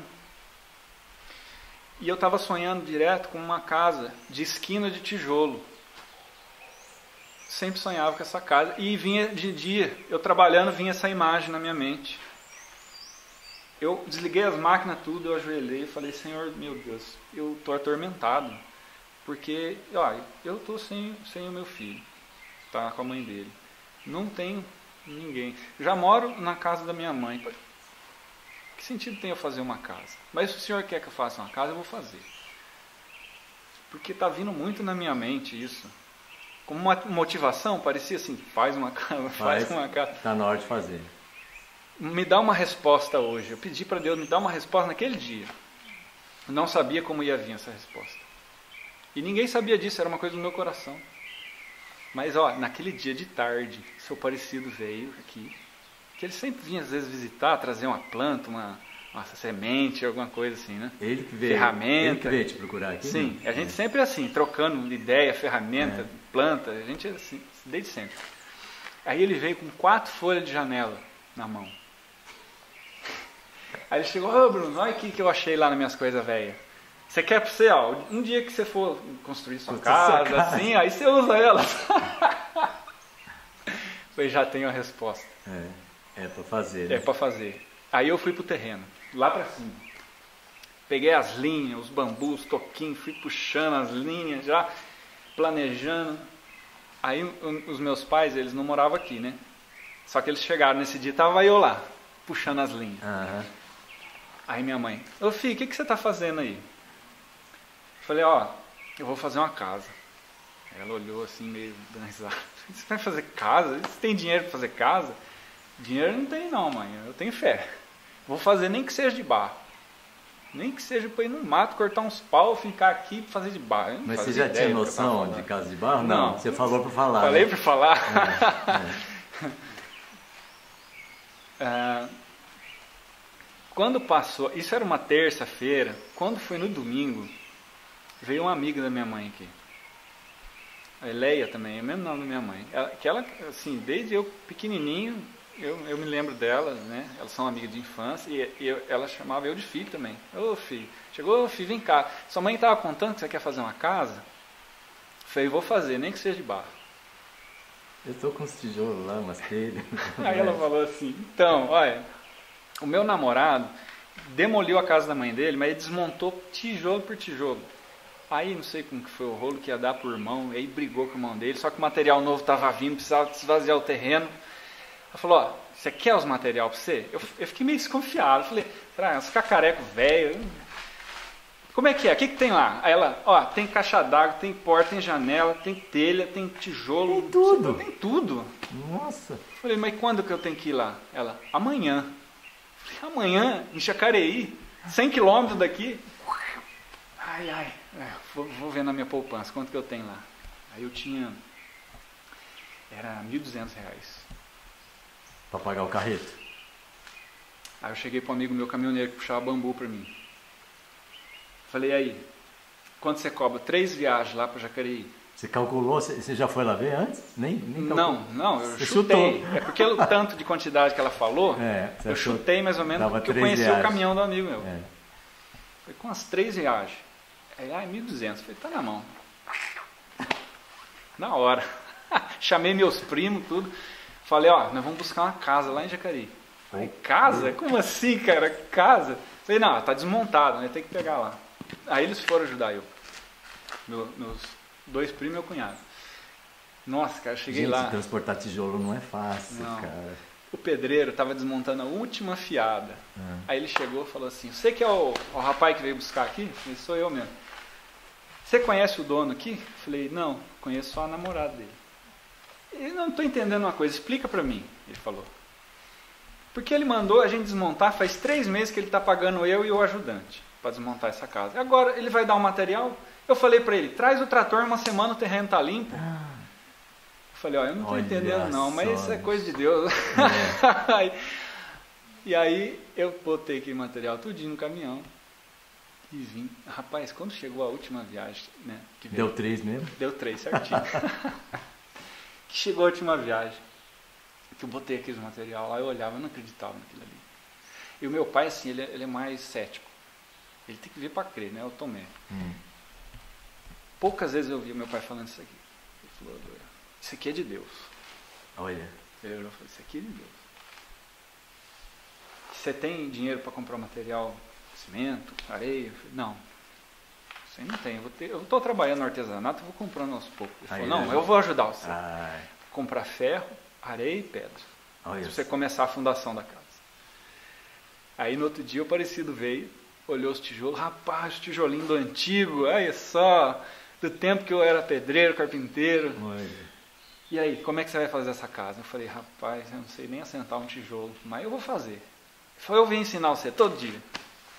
[SPEAKER 2] E eu estava sonhando direto com uma casa de esquina de tijolo. Sempre sonhava com essa casa. E vinha de dia, eu trabalhando, vinha essa imagem na minha mente. Eu desliguei as máquinas tudo, eu ajoelhei e falei, Senhor, meu Deus, eu estou atormentado. Porque, ó, eu estou sem, sem o meu filho. Tá com a mãe dele. Não tenho ninguém. Já moro na casa da minha mãe. Que sentido tem eu fazer uma casa? Mas se o senhor quer que eu faça uma casa, eu vou fazer. Porque está vindo muito na minha mente isso. Como uma motivação, parecia assim, faz uma casa, faz, faz uma casa.
[SPEAKER 1] Está na hora de fazer.
[SPEAKER 2] Me dá uma resposta hoje. Eu pedi para Deus me dar uma resposta naquele dia. Eu não sabia como ia vir essa resposta. E ninguém sabia disso, era uma coisa do meu coração. Mas ó, naquele dia de tarde, seu parecido veio aqui que ele sempre vinha às vezes visitar, trazer uma planta, uma, uma semente, alguma coisa assim, né?
[SPEAKER 1] Ele que veio.
[SPEAKER 2] Ferramenta.
[SPEAKER 1] Ele que veio te procurar aqui?
[SPEAKER 2] Sim, né? a gente é. sempre é assim, trocando ideia, ferramenta, é. planta, a gente é assim, desde sempre. Aí ele veio com quatro folhas de janela na mão. Aí ele chegou, ô oh, Bruno, olha aqui que eu achei lá nas minhas coisas velhas. Você quer para você, ó, um dia que você for construir sua casa, sua casa, assim, aí você usa ela. Falei, já tenho a resposta.
[SPEAKER 1] É. É para fazer.
[SPEAKER 2] Né? É para fazer. Aí eu fui pro terreno, lá para cima. Peguei as linhas, os bambus, toquinho, fui puxando as linhas já, planejando. Aí os meus pais, eles não moravam aqui, né? Só que eles chegaram nesse dia, tava eu lá, puxando as linhas. Uhum. Aí minha mãe, ô filho, o que, que você tá fazendo aí? falei, ó, eu vou fazer uma casa. Ela olhou assim, meio dando risada. Você vai fazer casa? Você tem dinheiro para fazer casa? Dinheiro não tem não, mãe. Eu tenho fé. Vou fazer nem que seja de barro. Nem que seja para ir no mato, cortar uns pau, ficar aqui e fazer de barro.
[SPEAKER 1] Mas você já tinha noção de casa de barro? Não. não. Você falou para falar.
[SPEAKER 2] Falei né? para falar. É, é. é, quando passou, isso era uma terça-feira, quando foi no domingo, veio uma amiga da minha mãe aqui. A Eleia também, é o mesmo nome da minha mãe. Ela, que ela, assim, desde eu pequenininho, eu, eu me lembro delas, né? Elas são amigas de infância e, e eu, ela chamava eu de filho também. Ô filho, chegou, filho, vem cá. Sua mãe estava contando que você quer fazer uma casa? Eu falei, vou fazer, nem que seja de barro.
[SPEAKER 1] Eu estou com os tijolos lá, umas telhas.
[SPEAKER 2] Aí ela falou assim, então, olha, o meu namorado demoliu a casa da mãe dele, mas ele desmontou tijolo por tijolo. Aí não sei como que foi o rolo que ia dar por mão, aí brigou com o irmão dele, só que o material novo estava vindo, precisava esvaziar o terreno. Ela falou, ó, você quer os material para você? Eu, eu, fiquei meio desconfiado. Falei, será, uns cacarecos velho. Como é que é? O que, que tem lá? Aí ela, ó, tem caixa d'água, tem porta, tem janela, tem telha, tem tijolo.
[SPEAKER 1] Tem tudo.
[SPEAKER 2] Tem tudo.
[SPEAKER 1] Nossa.
[SPEAKER 2] Falei, mas quando que eu tenho que ir lá? Ela, amanhã. Amanhã, em Jacareí, 100 quilômetros daqui. Ai, ai. É, vou, vou ver na minha poupança quanto que eu tenho lá. Aí eu tinha. Era R$ 1.200
[SPEAKER 1] para pagar o carreto.
[SPEAKER 2] Aí eu cheguei para um amigo meu caminhoneiro que puxava bambu para mim. Falei, aí, quanto você cobra? Três viagens lá para Jacareí.
[SPEAKER 1] Você calculou, você já foi lá ver antes? Nem, nem
[SPEAKER 2] Não, não, eu você chutei. Chutou. É porque o tanto de quantidade que ela falou, é, eu chutei mais ou menos porque eu conheci viagens. o caminhão do amigo meu. É. Foi com as três viagens. Aí, ah, 1.200. Falei, tá na mão. Na hora. Chamei meus primos, tudo. Falei, ó, nós vamos buscar uma casa lá em Jacareí. Falei, casa? Como assim, cara? Casa? Falei, não, tá desmontado, né? Tem que pegar lá. Aí eles foram ajudar eu. Meu, meus dois primos e meu cunhado. Nossa, cara, cheguei
[SPEAKER 1] Gente,
[SPEAKER 2] lá.
[SPEAKER 1] transportar tijolo não é fácil, não. cara.
[SPEAKER 2] O pedreiro estava desmontando a última fiada. É. Aí ele chegou e falou assim: Você que é o, o rapaz que veio buscar aqui? Eu falei, sou eu mesmo. Você conhece o dono aqui? Eu falei, não, conheço só a namorada dele. Eu não estou entendendo uma coisa, explica para mim, ele falou. Porque ele mandou a gente desmontar, faz três meses que ele está pagando eu e o ajudante para desmontar essa casa. Agora ele vai dar o um material. Eu falei para ele, traz o trator uma semana, o terreno está limpo. Ah. Eu falei, ó, eu não estou entendendo não, mas isso é coisa de Deus. É. e aí eu botei aquele material tudinho no caminhão e vim. Rapaz, quando chegou a última viagem, né?
[SPEAKER 1] Deu três mesmo?
[SPEAKER 2] Deu três, certinho. que chegou a última viagem, que eu botei aquele material lá, eu olhava, eu não acreditava naquilo ali. E o meu pai, assim, ele é, ele é mais cético. Ele tem que ver para crer, né? Eu tomei. Hum. Poucas vezes eu vi meu pai falando isso aqui. Ele falou, isso aqui é de Deus.
[SPEAKER 1] Olha.
[SPEAKER 2] Ele falou, isso aqui é de Deus. Você tem dinheiro para comprar material, cimento, areia? Falei, não. Você não tem. Eu estou trabalhando no artesanato, vou comprando aos poucos. Ele falou, não, eu vou ajudar você. Ai. Comprar ferro, areia e pedra. Olha. Se você começar a fundação da casa. Aí no outro dia o parecido veio, olhou os tijolos, rapaz, tijolinho do antigo, olha só, do tempo que eu era pedreiro, carpinteiro. Olha. E aí, como é que você vai fazer essa casa? Eu falei, rapaz, eu não sei nem assentar um tijolo, mas eu vou fazer. Foi eu vim ensinar você todo dia.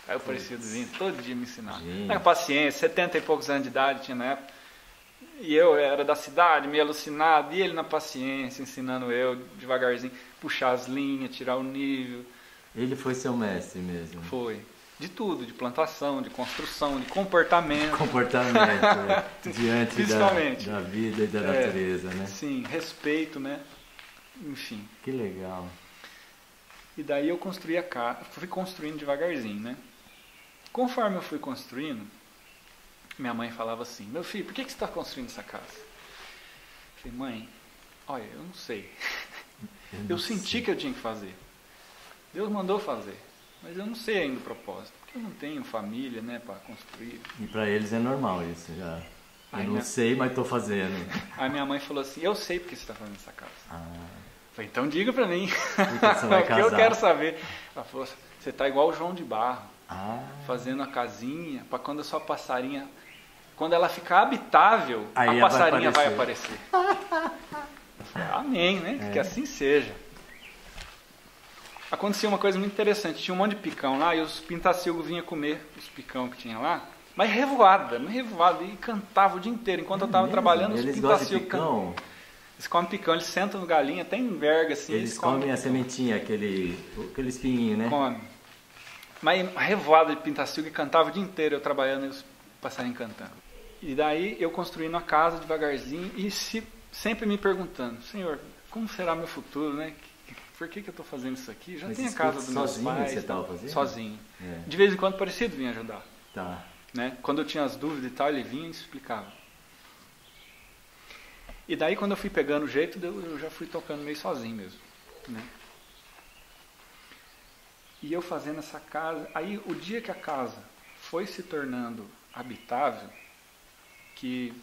[SPEAKER 2] Aí o parecido vinha todo dia me ensinar. Gente. paciência, 70 e poucos anos de idade tinha na época. E eu era da cidade, meio alucinado, e ele na paciência, ensinando eu devagarzinho, puxar as linhas, tirar o nível.
[SPEAKER 1] Ele foi seu mestre mesmo?
[SPEAKER 2] Foi de tudo, de plantação, de construção, de comportamento.
[SPEAKER 1] Comportamento, né? diante da, da, vida e da é, natureza, né?
[SPEAKER 2] Sim, respeito, né? Enfim.
[SPEAKER 1] Que legal.
[SPEAKER 2] E daí eu construí a casa, fui construindo devagarzinho, né? Conforme eu fui construindo, minha mãe falava assim, meu filho, por que, que você está construindo essa casa? Eu falei, mãe, olha, eu não sei. Eu, não eu senti sei. que eu tinha que fazer. Deus mandou fazer. Mas eu não sei ainda o propósito, porque eu não tenho família, né, para construir.
[SPEAKER 1] E para eles é normal isso já. Eu não minha... sei, mas estou fazendo.
[SPEAKER 2] Aí minha mãe falou assim: Eu sei porque você está fazendo essa casa. Ah. falei, então diga para mim.
[SPEAKER 1] o que
[SPEAKER 2] eu quero saber. Ela falou: Você está igual o João de Barro, ah. fazendo a casinha para quando a sua passarinha, quando ela ficar habitável, Aí a passarinha vai aparecer. Vai aparecer. Amém, né? É. Que assim seja acontecia uma coisa muito interessante. Tinha um monte de picão lá e os pintacilgos vinham comer os picão que tinha lá. Mas revoada, mas revoada. E cantava o dia inteiro. Enquanto é eu estava trabalhando,
[SPEAKER 1] eles os pintacilgos cantam.
[SPEAKER 2] Eles comem picão, eles sentam no galinho, até enverga assim.
[SPEAKER 1] Eles, eles comem, comem a sementinha, aquele, aquele espinhinho, né?
[SPEAKER 2] Come. Mas revoada de pintacilgo e cantava o dia inteiro eu trabalhando e os passarinhos cantando. E daí eu construindo a casa devagarzinho e se, sempre me perguntando, Senhor, como será meu futuro, né? Por que, que eu estou fazendo isso aqui? Já Mas tem a casa dos meus pais.
[SPEAKER 1] Você estava fazendo?
[SPEAKER 2] Sozinho. É. De vez em quando parecido vinha ajudar.
[SPEAKER 1] Tá.
[SPEAKER 2] Né? Quando eu tinha as dúvidas e tal, ele vinha e explicava. E daí quando eu fui pegando o jeito, eu já fui tocando meio sozinho mesmo. Né? E eu fazendo essa casa. Aí o dia que a casa foi se tornando habitável, que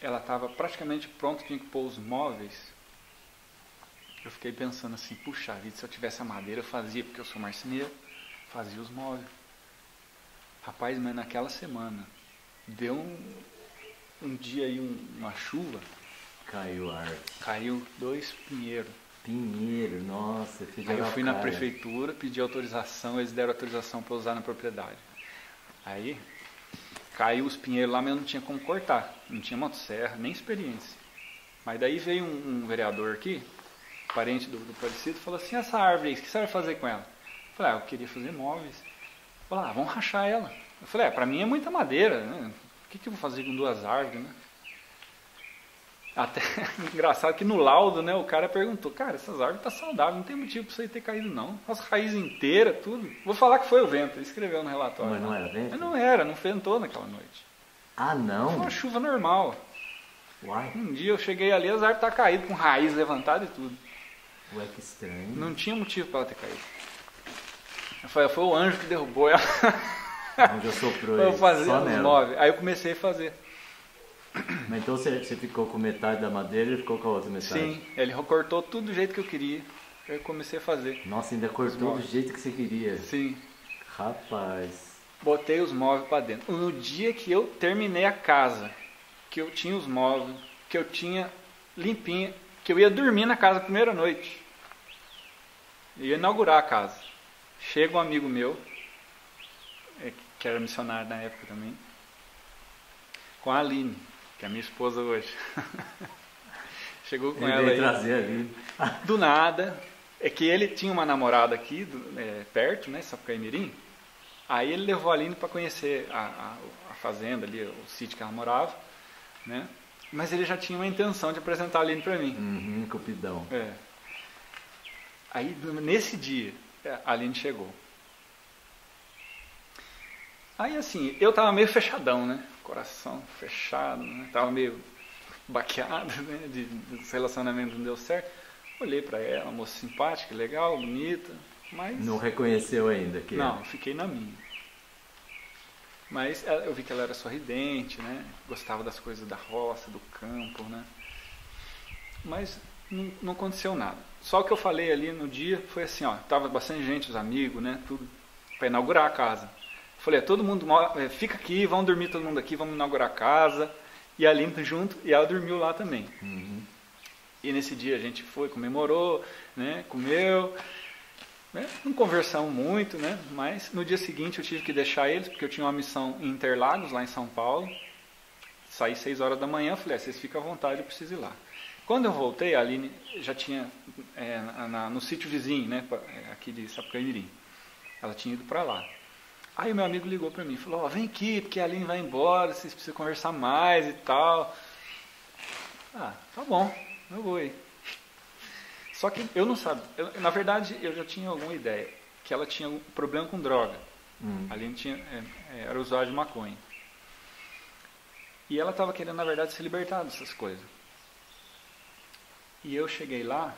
[SPEAKER 2] ela estava praticamente pronta, tinha que pôr os móveis eu fiquei pensando assim, puxa vida, se eu tivesse a madeira eu fazia, porque eu sou marceneiro, fazia os móveis. Rapaz, mas naquela semana deu um, um dia aí um, uma chuva.
[SPEAKER 1] Caiu a árvore.
[SPEAKER 2] Caiu dois pinheiros.
[SPEAKER 1] Pinheiro, nossa,
[SPEAKER 2] Aí eu fui cara. na prefeitura, pedi autorização, eles deram autorização para usar na propriedade. Aí caiu os pinheiros lá, mas eu não tinha como cortar. Não tinha motosserra, nem experiência. Mas daí veio um, um vereador aqui, parente do, do falecido, falou assim, essa árvore o que você vai fazer com ela? Eu falei, ah, eu queria fazer móveis. Falei, ah, vamos rachar ela. Eu falei, é, para mim é muita madeira, né? O que, que eu vou fazer com duas árvores, né? Até engraçado que no laudo, né, o cara perguntou, cara, essas árvores estão tá saudáveis, não tem motivo para isso aí ter caído não. As raízes inteiras, tudo. Vou falar que foi o vento, ele escreveu no relatório.
[SPEAKER 1] Mas não era vento?
[SPEAKER 2] Mas não era, não ventou naquela noite.
[SPEAKER 1] Ah, não?
[SPEAKER 2] Foi uma chuva normal. Uai. Um dia eu cheguei ali, as árvores estavam tá caídas, com raiz levantada e tudo.
[SPEAKER 1] Ué, que estranho.
[SPEAKER 2] Não tinha motivo para ela ter caído. Foi, foi o anjo que derrubou ela.
[SPEAKER 1] Onde eu soprou
[SPEAKER 2] eu fazia os nove. Aí eu comecei a fazer.
[SPEAKER 1] Mas então você, você ficou com metade da madeira e ficou com a outra metade?
[SPEAKER 2] Sim, ele cortou tudo do jeito que eu queria. Aí eu comecei a fazer.
[SPEAKER 1] Nossa, ainda cortou do jeito que você queria?
[SPEAKER 2] Sim.
[SPEAKER 1] Rapaz.
[SPEAKER 2] Botei os móveis para dentro. No dia que eu terminei a casa, que eu tinha os móveis, que eu tinha limpinha, que eu ia dormir na casa a primeira noite. Eu ia inaugurar a casa. Chega um amigo meu, é, que era missionário na época também, com a Aline, que é minha esposa hoje. Chegou com ele ela aí.
[SPEAKER 1] Trazer a Aline.
[SPEAKER 2] Do nada. É que ele tinha uma namorada aqui, do, é, perto, né, Sapucaimirim. Aí ele levou a Aline para conhecer a, a, a, fazenda ali, o sítio que ela morava, né? Mas ele já tinha uma intenção de apresentar a Aline para mim.
[SPEAKER 1] Uhum, cupidão.
[SPEAKER 2] É. Aí, nesse dia, é, a Aline chegou. Aí assim, eu tava meio fechadão, né? Coração fechado, né? Tava meio baqueado, né? De, de relacionamento não deu certo. Olhei para ela, moça simpática, legal, bonita, mas...
[SPEAKER 1] Não reconheceu ainda que
[SPEAKER 2] Não, fiquei na minha. Mas eu vi que ela era sorridente, né? Gostava das coisas da roça, do campo, né? Mas não, não aconteceu nada. Só o que eu falei ali no dia foi assim, ó, tava bastante gente, os amigos, né? Tudo para inaugurar a casa. Falei, é, todo mundo é, fica aqui, vamos dormir todo mundo aqui, vamos inaugurar a casa. E a Limpa junto, e ela dormiu lá também. Uhum. E nesse dia a gente foi, comemorou, né? Comeu. Né? Não conversamos muito, né? Mas no dia seguinte eu tive que deixar eles, porque eu tinha uma missão em Interlagos, lá em São Paulo. Saí seis horas da manhã, falei, ah, vocês ficam à vontade, eu preciso ir lá. Quando eu voltei, a Aline já tinha, é, na, no sítio vizinho, né, é, aqui de Sapucaimirim, ela tinha ido para lá. Aí o meu amigo ligou para mim falou, oh, vem aqui, porque a Aline vai embora, vocês precisam conversar mais e tal. Ah, tá bom, eu vou aí. Só que eu não sabia. Eu, na verdade, eu já tinha alguma ideia que ela tinha um problema com droga. Hum. A Aline tinha, é, é, era usuária de maconha. E ela estava querendo, na verdade, se libertar dessas coisas. E eu cheguei lá,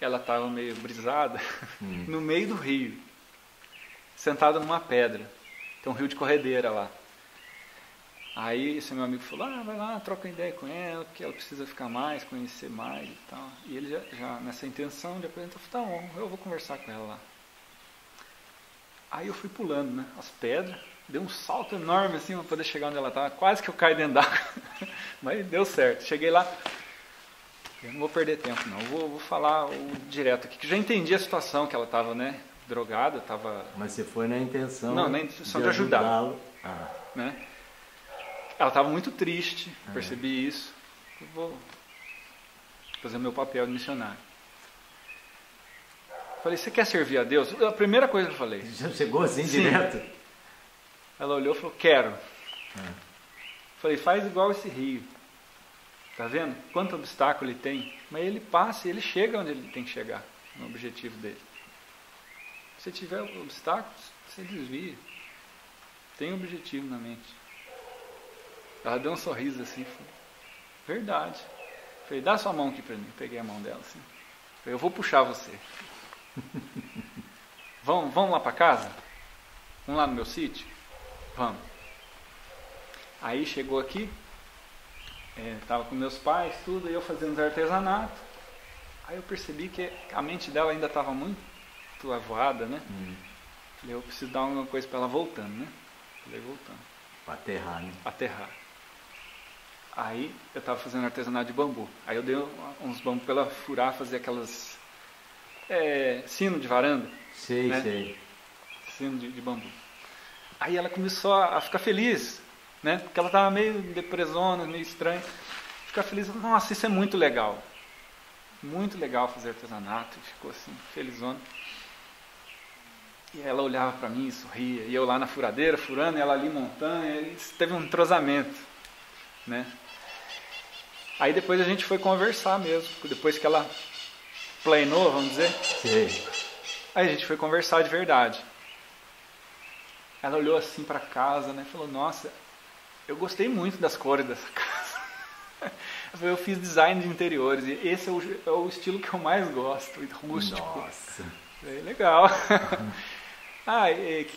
[SPEAKER 2] ela estava meio brisada, hum. no meio do rio, sentada numa pedra. Tem um rio de corredeira lá. Aí esse meu amigo falou, ah, vai lá, troca ideia com ela, porque ela precisa ficar mais, conhecer mais e tal. E ele já, já nessa intenção de apresentar, falou, tá bom, eu vou conversar com ela lá. Aí eu fui pulando, né, as pedras, dei um salto enorme assim para poder chegar onde ela estava, quase que eu caí dentro d'água, mas deu certo. Cheguei lá, eu não vou perder tempo não, eu vou, vou falar o direto aqui, que já entendi a situação que ela estava, né, drogada, estava...
[SPEAKER 1] Mas você foi na intenção...
[SPEAKER 2] Não, na intenção de, de ajudar. Ah. Né? Ela estava muito triste, ah. percebi isso. Eu vou fazer o meu papel de missionário. Falei, você quer servir a Deus? A primeira coisa que eu falei.
[SPEAKER 1] Já chegou assim Sim. direto?
[SPEAKER 2] Ela olhou e falou, quero. Ah. Falei, faz igual esse rio. Tá vendo? Quanto obstáculo ele tem. Mas ele passa e ele chega onde ele tem que chegar, no objetivo dele. Se tiver obstáculos, você desvia. Tem objetivo na mente. Ela deu um sorriso assim, falou, verdade. Falei, dá sua mão aqui para mim. Peguei a mão dela assim. Falei, eu vou puxar você. vamos, vamos lá para casa? Vamos lá no meu sítio? Vamos. Aí chegou aqui, estava é, com meus pais, tudo, e eu fazendo artesanato. Aí eu percebi que a mente dela ainda estava muito avoada, né? Hum. Falei, eu preciso dar alguma coisa para ela voltando, né? Falei, voltando.
[SPEAKER 1] Para aterrar, né?
[SPEAKER 2] Aterrar. Aí eu estava fazendo artesanato de bambu. Aí eu dei uns bambus para ela furar, fazer aquelas. É, sino de varanda.
[SPEAKER 1] Sei, né? sei.
[SPEAKER 2] Sino de, de, bambu. Aí ela começou a, a ficar feliz, né? Porque ela estava meio depresona, meio estranha. Ficar feliz, nossa, isso é muito legal. Muito legal fazer artesanato. Ficou assim, felizona. E ela olhava para mim, sorria. E eu lá na furadeira, furando, e ela ali montando. E teve um entrosamento, né? Aí depois a gente foi conversar mesmo, depois que ela planeou, vamos dizer.
[SPEAKER 1] Sim.
[SPEAKER 2] Aí a gente foi conversar de verdade. Ela olhou assim para casa, né? Falou: "Nossa, eu gostei muito das cores dessa casa. Eu fiz design de interiores e esse é o, é o estilo que eu mais gosto, rústico.
[SPEAKER 1] Nossa.
[SPEAKER 2] É legal. ah, e,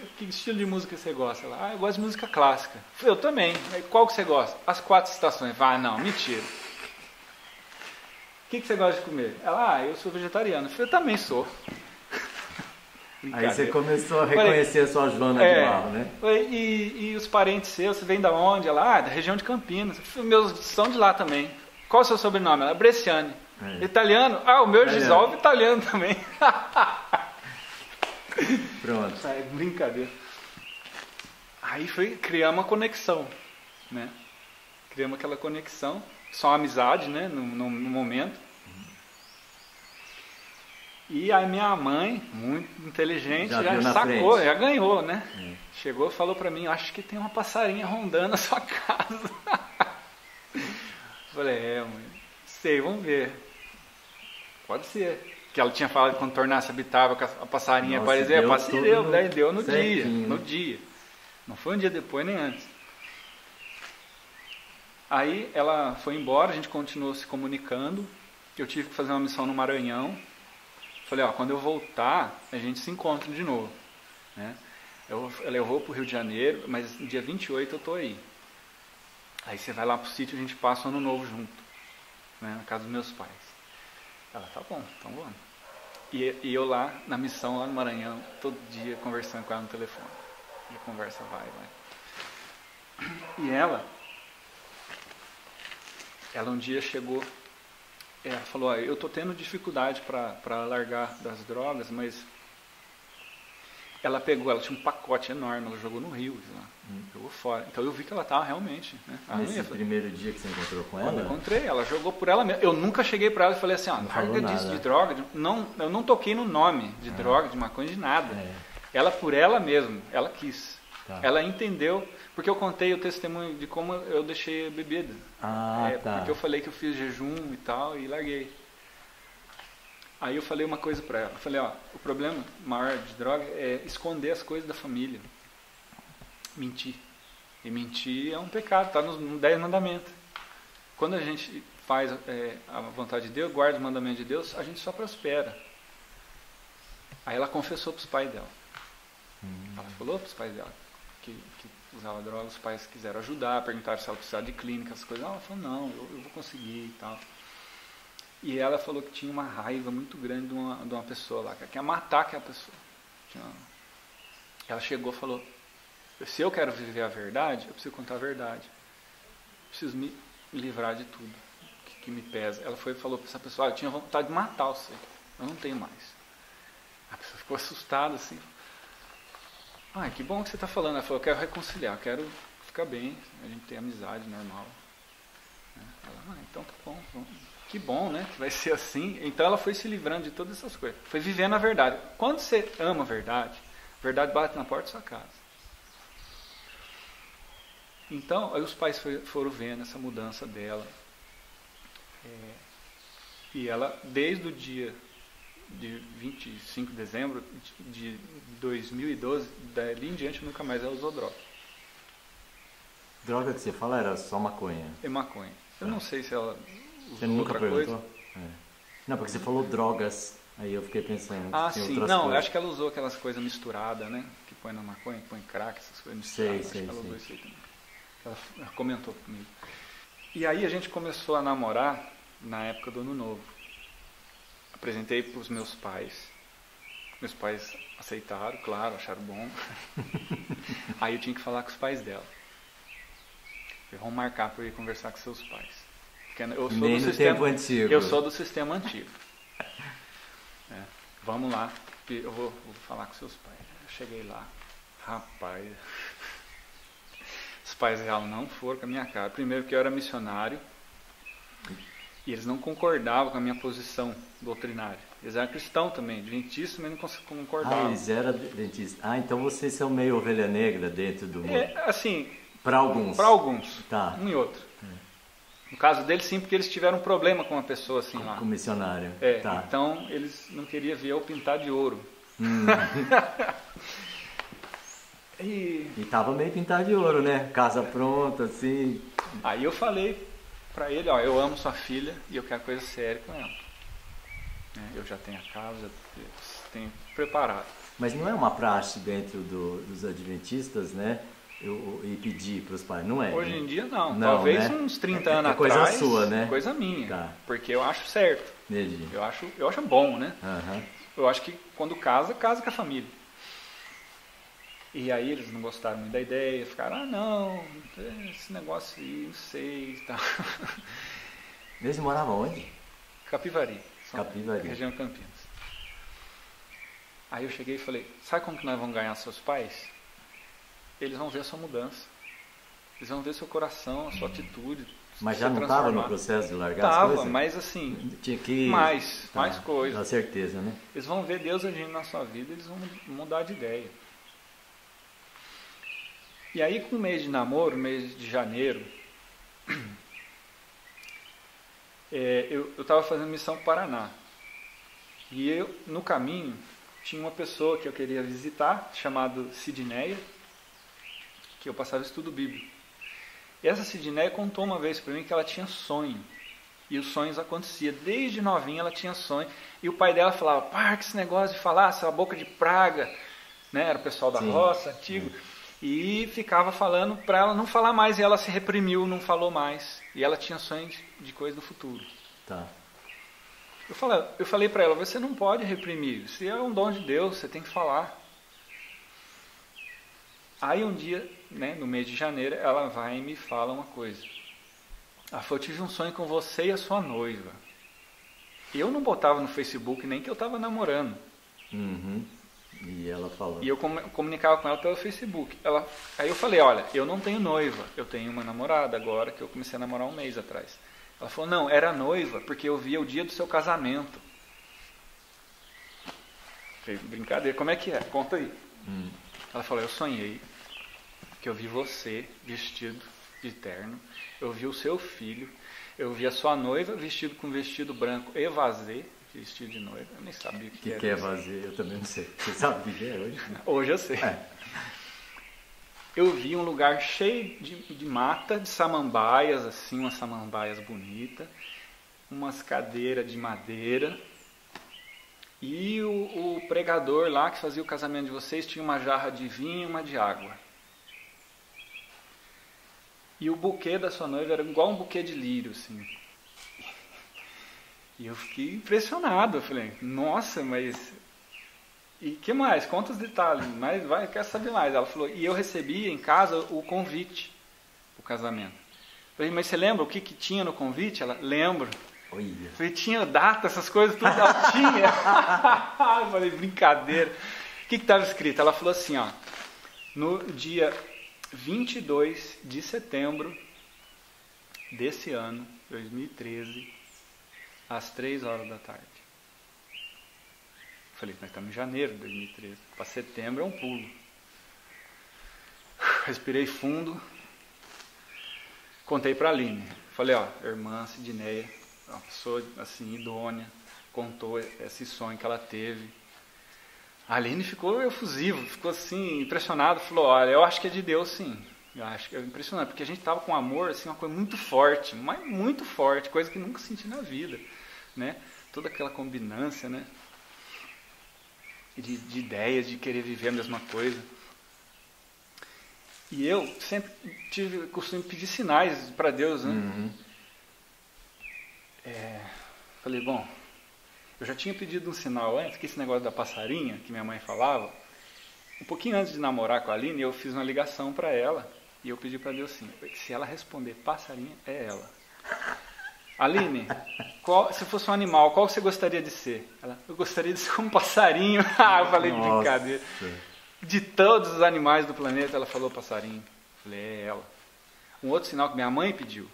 [SPEAKER 2] que estilo de música você gosta? Ela, ah, eu gosto de música clássica. Eu também. Qual que você gosta? As quatro estações. Ah, não, mentira. O que, que você gosta de comer? Ela, ah, eu sou vegetariano. Eu também sou.
[SPEAKER 1] Aí você começou a reconhecer a sua Joana é, de Barro, né?
[SPEAKER 2] E, e, os parentes seus, você vem da onde? Ela, ah, da região de Campinas. Meus são de lá também. Qual é o seu sobrenome? Ela, Bresciani. É. Italiano? Ah, o meu italiano. Gisolve italiano também.
[SPEAKER 1] Pronto.
[SPEAKER 2] É brincadeira. Aí foi criar uma conexão, né? Criamos aquela conexão, só amizade, né? No, no, no momento. E a minha mãe, muito inteligente, já, já sacou, frente. já ganhou, né? Chegou e falou para mim, acho que tem uma passarinha rondando a sua casa. Falei, é, mãe, sei, vamos ver. Pode ser que ela tinha falado que quando tornasse habitável a passarinha Nossa, aparecer, deu, deu, daí deu no certinho. dia, no dia. Não foi um dia depois nem antes. Aí ela foi embora, a gente continuou se comunicando. Eu tive que fazer uma missão no Maranhão. Falei, ó, quando eu voltar, a gente se encontra de novo. Né? Eu, eu vou para o Rio de Janeiro, mas dia 28 eu tô aí. Aí você vai lá pro sítio e a gente passa o ano novo junto. Né, na casa dos meus pais. Ela, tá bom, então vamos. E, e, eu lá na missão, lá no Maranhão, todo dia conversando com ela no telefone. E a conversa vai, vai. E ela, ela um dia chegou, ela falou, ah, eu tô tendo dificuldade para largar das drogas, mas ela pegou, ela tinha um pacote enorme, ela jogou no rio, lá, hum. jogou fora. Então eu vi que ela estava realmente. Né,
[SPEAKER 1] Nesse primeiro dia que você encontrou com ela?
[SPEAKER 2] Eu encontrei, ela jogou por ela mesma. Eu nunca cheguei para ela e falei assim, ah, larga disso de droga. De... Não, eu não toquei no nome de ah. droga, de maconha, de nada. É. Ela por ela mesma, ela quis. Tá. Ela entendeu, porque eu contei o testemunho de como eu deixei a bebida.
[SPEAKER 1] Ah, é, tá.
[SPEAKER 2] Porque eu falei que eu fiz jejum e tal, e larguei. Aí eu falei uma coisa para ela. Eu falei, ó, o problema maior de droga é esconder as coisas da família. Mentir. E mentir é um pecado, está nos dez mandamentos. Quando a gente faz é, a vontade de Deus, guarda os mandamentos de Deus, a gente só prospera. Aí ela confessou para os pais dela. Hum. Ela falou para os pais dela que, que usava droga, os pais quiseram ajudar, perguntaram se ela precisava de clínica, as coisas. Ela falou, não, eu, eu vou conseguir e tal. E ela falou que tinha uma raiva muito grande de uma, de uma pessoa lá, que quer matar aquela pessoa. Ela chegou e falou: Se eu quero viver a verdade, eu preciso contar a verdade. Eu preciso me livrar de tudo que, que me pesa. Ela foi e falou para essa pessoa: Eu tinha vontade de matar você, eu não tenho mais. A pessoa ficou assustada assim. Ah, que bom que você está falando. Ela falou: Eu quero reconciliar, eu quero ficar bem, a gente tem amizade normal. Ela, ah, então tá bom, vamos que bom, né? Que vai ser assim. Então ela foi se livrando de todas essas coisas. Foi vivendo a verdade. Quando você ama a verdade, a verdade bate na porta da sua casa. Então, aí os pais foram vendo essa mudança dela. É, e ela, desde o dia de 25 de dezembro de 2012, dali em diante, nunca mais ela usou droga.
[SPEAKER 1] Droga que você fala era só maconha?
[SPEAKER 2] É maconha. Eu não sei se ela
[SPEAKER 1] você nunca perguntou? É. Não, porque você falou drogas. Aí eu fiquei pensando.
[SPEAKER 2] Ah, sim. Não, coisas. eu acho que ela usou aquelas coisas misturadas, né? Que põe na maconha, que põe crack, essas coisas misturadas. Sei, sei, ela usou isso aí também. Ela, ela comentou comigo. E aí a gente começou a namorar na época do Ano Novo. Apresentei para os meus pais. Meus pais aceitaram, claro, acharam bom. aí eu tinha que falar com os pais dela. Vamos marcar para eu ir conversar com seus pais.
[SPEAKER 1] Eu sou Nem do sistema, tempo antigo.
[SPEAKER 2] Eu sou do sistema antigo. É, vamos lá, eu vou, vou, falar com seus pais. Eu cheguei lá, rapaz. Os pais real não foram com a minha cara. Primeiro que eu era missionário e eles não concordavam com a minha posição doutrinária. Eles eram cristãos também, adventistas, mas não concordavam.
[SPEAKER 1] Ah, eles eram adventistas. Ah, então vocês são meio ovelha negra dentro do mundo.
[SPEAKER 2] É, assim.
[SPEAKER 1] Para alguns.
[SPEAKER 2] Para alguns. Tá. Um e outro. No caso deles, sim, porque eles tiveram um problema com uma pessoa assim lá.
[SPEAKER 1] Com missionário.
[SPEAKER 2] É, tá. então eles não queriam ver eu pintar de ouro.
[SPEAKER 1] Hum. e... e tava meio pintado de ouro, né? Casa pronta, assim.
[SPEAKER 2] Aí eu falei para ele, ó, eu amo sua filha e eu quero coisa séria com ela. É, eu já tenho a casa, tenho preparado.
[SPEAKER 1] Mas não é uma praxe dentro do, dos adventistas, né? Eu, e pedir para os pais, não é?
[SPEAKER 2] Hoje em dia não. não Talvez né? uns 30 é, anos é
[SPEAKER 1] coisa
[SPEAKER 2] atrás.
[SPEAKER 1] Coisa sua, né?
[SPEAKER 2] Coisa minha. Tá. Porque eu acho certo.
[SPEAKER 1] Entendi.
[SPEAKER 2] Eu acho, eu acho bom, né?
[SPEAKER 1] Uhum.
[SPEAKER 2] Eu acho que quando casa, casa com a família. E aí eles não gostaram muito da ideia, ficaram, ah não, esse negócio aí, não sei e tal.
[SPEAKER 1] Eles moravam onde?
[SPEAKER 2] Capivari.
[SPEAKER 1] Capivari.
[SPEAKER 2] Região Campinas. Aí eu cheguei e falei, sabe como que nós vamos ganhar seus pais? Eles vão ver a sua mudança. Eles vão ver seu coração, a sua atitude.
[SPEAKER 1] Mas já não estava no processo de largar
[SPEAKER 2] tava,
[SPEAKER 1] as coisas?
[SPEAKER 2] Estava, mas assim,
[SPEAKER 1] tinha que
[SPEAKER 2] mais, tá, mais coisas.
[SPEAKER 1] Com certeza, né?
[SPEAKER 2] Eles vão ver Deus agindo na sua vida, eles vão mudar de ideia. E aí com o mês de namoro, mês de janeiro, é, eu estava fazendo missão Paraná. E eu, no caminho, tinha uma pessoa que eu queria visitar, chamado Sidneia, que eu passava estudo bíblico. E essa Sidneia contou uma vez para mim que ela tinha sonho. E os sonhos aconteciam. Desde novinha ela tinha sonho. E o pai dela falava, para que esse negócio de falar, essa boca de praga. Né? Era o pessoal da Sim. roça, antigo. E ficava falando para ela não falar mais. E ela se reprimiu, não falou mais. E ela tinha sonhos de coisa do futuro.
[SPEAKER 1] Tá.
[SPEAKER 2] Eu falei, eu falei para ela, você não pode reprimir. Se é um dom de Deus, você tem que falar. Aí um dia, né, no mês de janeiro, ela vai e me fala uma coisa. Ela falou, eu tive um sonho com você e a sua noiva. Eu não botava no Facebook nem que eu estava namorando.
[SPEAKER 1] Uhum. E ela falou.
[SPEAKER 2] E eu comunicava com ela pelo Facebook. Ela, aí eu falei, olha, eu não tenho noiva, eu tenho uma namorada agora que eu comecei a namorar um mês atrás. Ela falou, não, era noiva, porque eu via o dia do seu casamento. Falei, brincadeira, como é que é? Conta aí. Hum. Ela falou, eu sonhei que eu vi você vestido de terno, eu vi o seu filho, eu vi a sua noiva vestido com vestido branco evasê, vestido de noiva. Eu nem sabia o que,
[SPEAKER 1] que
[SPEAKER 2] era.
[SPEAKER 1] que é evasê? Eu também não sei. Você sabe o que é hoje?
[SPEAKER 2] Hoje eu sei. É. Eu vi um lugar cheio de, de mata, de samambaias, assim, umas samambaias bonitas, umas cadeiras de madeira, e o, o, pregador lá que fazia o casamento de vocês tinha uma jarra de vinho e uma de água. E o buquê da sua noiva era igual um buquê de lírio, assim. E eu fiquei impressionado. Eu falei, nossa, mas. E que mais? Conta os detalhes. Mas vai, quer saber mais. Ela falou, e eu recebi em casa o convite para o casamento. Eu falei, mas você lembra o que, que tinha no convite? Ela, lembro.
[SPEAKER 1] Olha.
[SPEAKER 2] falei, tinha data, essas coisas, tudo ela tinha. eu falei, brincadeira. O que estava escrito? Ela falou assim, ó. No dia 22 de setembro desse ano, 2013, às 3 horas da tarde. Falei, nós estamos em janeiro de 2013. Para setembro é um pulo. Respirei fundo. Contei para a Aline. Falei, ó, irmã Sidneia, uma pessoa assim, idônea, contou esse sonho que ela teve a Aline ficou efusivo, ficou assim, impressionado, falou, olha, eu acho que é de Deus sim. Eu acho que é impressionante, porque a gente estava com amor, assim, uma coisa muito forte, mas muito forte, coisa que nunca senti na vida, né? Toda aquela combinância, né? De, de ideias, de querer viver a mesma coisa. E eu sempre tive costume de pedir sinais para Deus, né? Uhum. É, falei, bom, eu já tinha pedido um sinal antes, que esse negócio da passarinha, que minha mãe falava. Um pouquinho antes de namorar com a Aline, eu fiz uma ligação para ela e eu pedi para Deus assim: se ela responder passarinha, é ela. Aline, qual, se fosse um animal, qual você gostaria de ser? Ela, eu gostaria de ser um passarinho. ah, eu falei Nossa. de brincadeira. De todos os animais do planeta, ela falou passarinho. Eu falei, é ela. Um outro sinal que minha mãe pediu.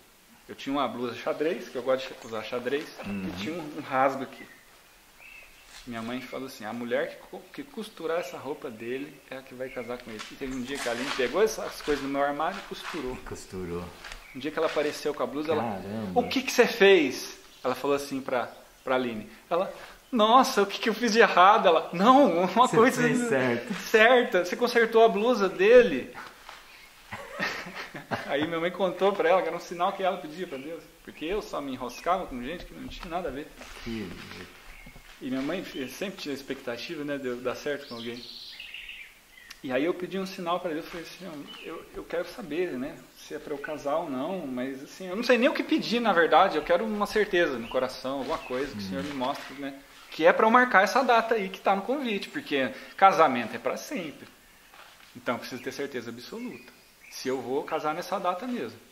[SPEAKER 2] Eu tinha uma blusa xadrez, que eu gosto de usar xadrez, uhum. e tinha um rasgo aqui. Minha mãe falou assim: a mulher que, que costurar essa roupa dele é a que vai casar com ele. E teve um dia que a Aline pegou essas coisas do meu armário e costurou.
[SPEAKER 1] Costurou.
[SPEAKER 2] Um dia que ela apareceu com a blusa, Caramba. ela: O que, que você fez? Ela falou assim para a Aline: Ela, nossa, o que, que eu fiz de errado? Ela, não, uma
[SPEAKER 1] você
[SPEAKER 2] coisa
[SPEAKER 1] fez certo.
[SPEAKER 2] certa. Você consertou a blusa dele. Aí minha mãe contou para ela que era um sinal que ela pedia para Deus. Porque eu só me enroscava com gente que não tinha nada a ver.
[SPEAKER 1] Que
[SPEAKER 2] e minha mãe sempre tinha expectativa né, de eu dar certo com alguém. E aí eu pedi um sinal para Deus, falei assim, eu, eu quero saber, né, se é para eu casar ou não, mas assim, eu não sei nem o que pedir, na verdade, eu quero uma certeza no coração, alguma coisa que hum. o Senhor me mostre, né, que é para eu marcar essa data aí que está no convite, porque casamento é para sempre. Então eu preciso ter certeza absoluta, se eu vou casar nessa data mesmo.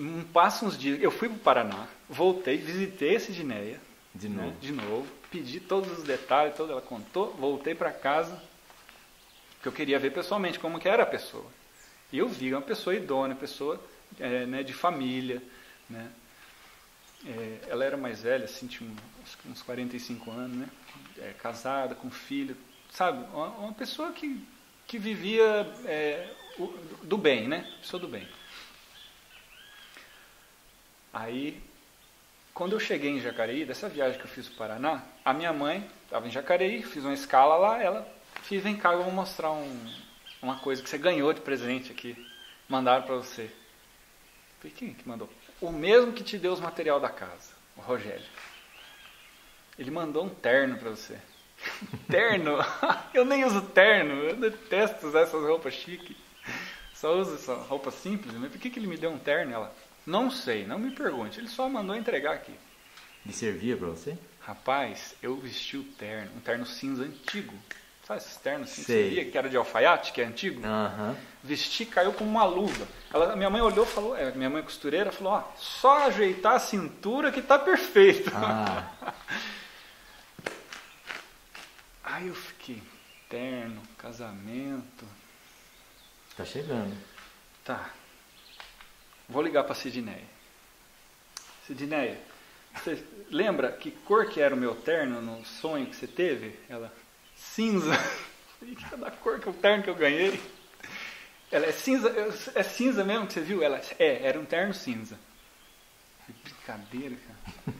[SPEAKER 2] Um, passa uns dias, eu fui para o Paraná, voltei, visitei a Sidneia.
[SPEAKER 1] De né, novo. Né,
[SPEAKER 2] de novo. Pedi todos os detalhes, toda ela contou, voltei para casa, porque eu queria ver pessoalmente como que era a pessoa. E eu vi uma pessoa idônea, pessoa é, né, de família, né? É, ela era mais velha, assim, tinha uns, uns 45 anos, né? É, casada, com filho, sabe? Uma, uma pessoa que, que vivia é, do bem, né? Pessoa do bem. Aí, quando eu cheguei em Jacareí, dessa viagem que eu fiz para o Paraná, a minha mãe estava em Jacareí, fiz uma escala lá, ela Filho, vem cá, eu vou mostrar um, uma coisa que você ganhou de presente aqui. Mandaram para você. Falei, quem que mandou? O mesmo que te deu os material da casa, o Rogério. Ele mandou um terno para você. terno? eu nem uso terno, eu detesto usar essas roupas chiques. Só uso essa roupa simples, mas por que, que ele me deu um terno? Ela, não sei, não me pergunte, ele só mandou entregar aqui.
[SPEAKER 1] E servia para você?
[SPEAKER 2] Rapaz, eu vesti o terno, um terno cinza antigo. Sabe esses ternos assim, Sei. que que era de alfaiate, que é antigo?
[SPEAKER 1] Uhum.
[SPEAKER 2] Vesti, caiu como uma luva. Ela, minha mãe olhou e falou, é, minha mãe costureira falou, ó, só ajeitar a cintura que tá perfeito.
[SPEAKER 1] Ah.
[SPEAKER 2] Aí eu fiquei, terno, casamento.
[SPEAKER 1] Tá chegando.
[SPEAKER 2] Tá. Vou ligar pra Sidneia. Sidneia, você lembra que cor que era o meu terno no sonho que você teve? Ela, cinza. Da cor que o terno que eu ganhei. Ela é cinza, é cinza mesmo que você viu? Ela é, era um terno cinza. Que brincadeira, cara.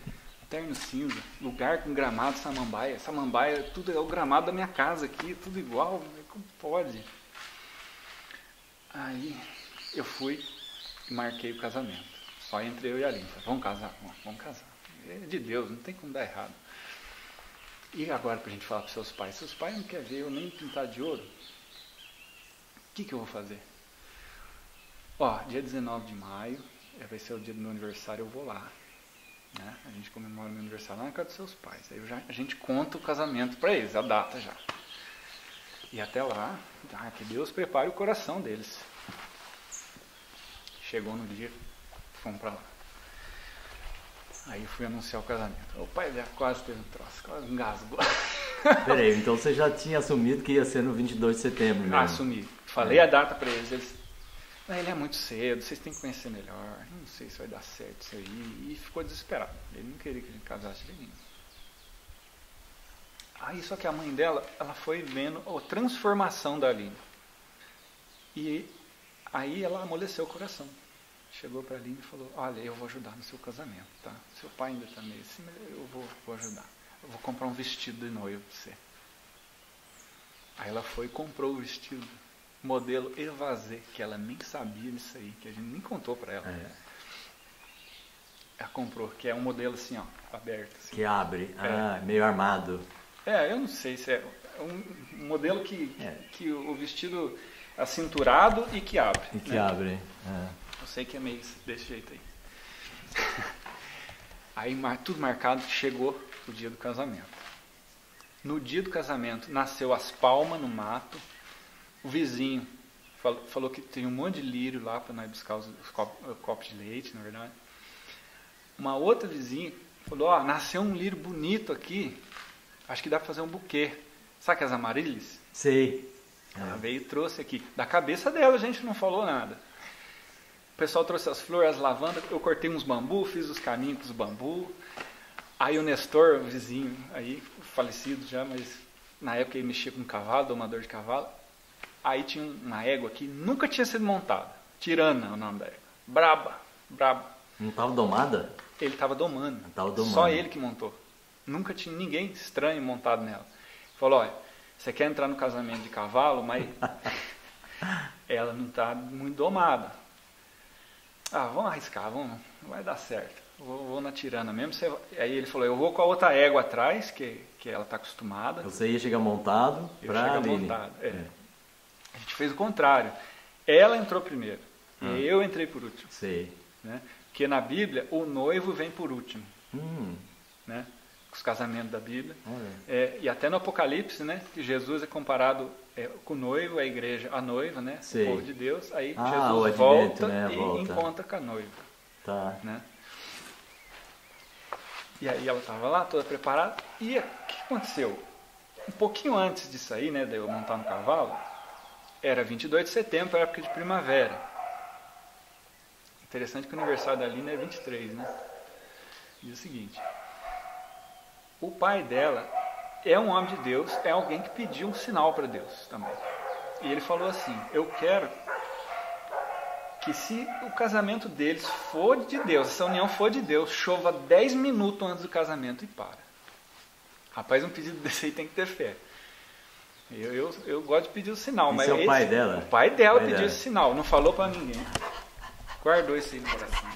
[SPEAKER 2] Terno cinza, lugar com gramado samambaia. Samambaia, tudo é o gramado da minha casa aqui, tudo igual. Como pode? Aí eu fui marquei o casamento. Só entre eu e a Aline. Vamos casar? Vamos casar. É de Deus, não tem como dar errado. E agora para a gente falar para seus pais? Seus pais não querem ver eu nem pintar de ouro? O que, que eu vou fazer? Ó, dia 19 de maio, é, vai ser o dia do meu aniversário, eu vou lá. Né? A gente comemora o meu aniversário lá na casa dos seus pais. Aí já, a gente conta o casamento para eles, a data já. E até lá, ah, que Deus prepare o coração deles. Chegou no dia, fomos para lá. Aí fui anunciar o casamento. O pai já quase teve um troço, quase engasgou.
[SPEAKER 1] Peraí, então você já tinha assumido que ia ser no 22 de setembro mesmo?
[SPEAKER 2] Ah, assumi. Falei é. a data para eles. Eles, ah, ele é muito cedo, vocês têm que conhecer melhor. Não sei se vai dar certo isso aí. E ficou desesperado. Ele não queria que a gente casasse de ninguém. Aí só que a mãe dela, ela foi vendo a transformação da Aline. E aí ela amoleceu o coração chegou para Aline e falou, olha, eu vou ajudar no seu casamento, tá? Seu pai ainda está meio assim, mas eu vou, vou ajudar. Eu vou comprar um vestido de noiva para você. Aí ela foi e comprou o vestido, modelo Evazê, que ela nem sabia disso aí, que a gente nem contou para ela. É. Ela comprou, que é um modelo assim, ó, aberto. Assim.
[SPEAKER 1] Que abre, é. ah, meio armado.
[SPEAKER 2] É, eu não sei se é um modelo que, é. que o vestido é cinturado e que abre.
[SPEAKER 1] E que né? abre, é
[SPEAKER 2] sei que é meio desse jeito aí. Aí tudo marcado, chegou o dia do casamento. No dia do casamento, nasceu as palmas no mato. O vizinho falou, falou que tem um monte de lírio lá para nós buscar os, os copos, copos de leite, na verdade. Uma outra vizinha falou: Ó, oh, nasceu um lírio bonito aqui. Acho que dá para fazer um buquê. Sabe as amarelas?
[SPEAKER 1] Sei.
[SPEAKER 2] Ela veio e trouxe aqui. Da cabeça dela a gente não falou nada pessoal trouxe as flores, as lavandas, eu cortei uns bambu, fiz os caminhos com os bambu. Aí o Nestor, o vizinho, aí, falecido já, mas na época ele mexia com cavalo, domador de cavalo. Aí tinha uma égua que nunca tinha sido montada. Tirana é o nome da égua. Braba, braba.
[SPEAKER 1] Não estava domada?
[SPEAKER 2] Ele estava domando.
[SPEAKER 1] Tava domando.
[SPEAKER 2] Só ele que montou. Nunca tinha ninguém estranho montado nela. Falou, olha, você quer entrar no casamento de cavalo, mas ela não está muito domada. Ah, vamos arriscar, vamos, vai dar certo. Vou, vou na tirana mesmo. Você, aí ele falou, eu vou com a outra égua atrás, que, que ela está acostumada.
[SPEAKER 1] Você ia chegar montado para a
[SPEAKER 2] montado, é. é. A gente fez o contrário. Ela entrou primeiro. Hum. E eu entrei por último.
[SPEAKER 1] Sei.
[SPEAKER 2] Né? Porque na Bíblia, o noivo vem por último.
[SPEAKER 1] Hum.
[SPEAKER 2] Né? Os casamentos da Bíblia. É, e até no Apocalipse, né? Que Jesus é comparado é, com o noivo, a igreja, a noiva, né?
[SPEAKER 1] Sei.
[SPEAKER 2] O povo de Deus. Aí
[SPEAKER 1] ah,
[SPEAKER 2] Jesus volta né? e volta. encontra com a noiva.
[SPEAKER 1] Tá.
[SPEAKER 2] Né? E aí ela estava lá, toda preparada. E o que aconteceu? Um pouquinho antes disso aí, né, de eu montar no cavalo, era 22 de setembro, época de primavera. Interessante que o aniversário da Lina é 23, né? Diz o seguinte: o pai dela é um homem de Deus, é alguém que pediu um sinal para Deus também. E ele falou assim: Eu quero que se o casamento deles for de Deus, essa união for de Deus, chova 10 minutos antes do casamento e para. Rapaz, um pedido desse aí tem que ter fé. Eu, eu, eu gosto de pedir o sinal, mas
[SPEAKER 1] é o
[SPEAKER 2] esse-
[SPEAKER 1] pai dela?
[SPEAKER 2] O pai dela
[SPEAKER 1] Pai
[SPEAKER 2] pediu
[SPEAKER 1] dela.
[SPEAKER 2] esse sinal, não falou pra ninguém. Guardou esse aí no coração.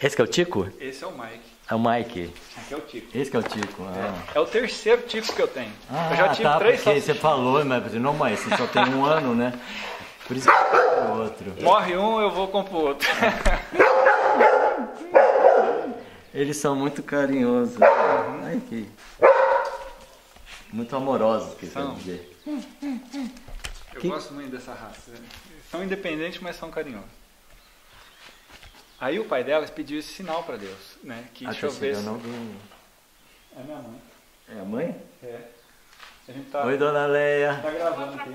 [SPEAKER 1] Esse que é o Tico?
[SPEAKER 2] Esse é o Mike.
[SPEAKER 1] É o Mike.
[SPEAKER 2] Aqui é o Tico.
[SPEAKER 1] Esse que é o Tico. Ah,
[SPEAKER 2] É o terceiro Tico que eu tenho.
[SPEAKER 1] ah
[SPEAKER 2] eu já tive
[SPEAKER 1] tá,
[SPEAKER 2] três
[SPEAKER 1] porque você falou, mas não, mãe, você só tem um ano, né? Por isso que eu o outro.
[SPEAKER 2] Morre um, eu vou comprar o outro.
[SPEAKER 1] Eles são muito carinhosos. Ai, que... Muito amorosos, que
[SPEAKER 2] São.
[SPEAKER 1] dizer.
[SPEAKER 2] Eu
[SPEAKER 1] Que-
[SPEAKER 2] gosto muito dessa raça. São independentes, mas são carinhosos. Aí o pai delas pediu esse sinal pra Deus, né? Que
[SPEAKER 1] Ah,
[SPEAKER 2] deixa eu
[SPEAKER 1] tá
[SPEAKER 2] ver.
[SPEAKER 1] chegando
[SPEAKER 2] se-
[SPEAKER 1] alguém.
[SPEAKER 2] É minha mãe.
[SPEAKER 1] É a mãe?
[SPEAKER 2] É. A gente tá,
[SPEAKER 1] Oi, dona Leia.
[SPEAKER 2] tá gravando aqui.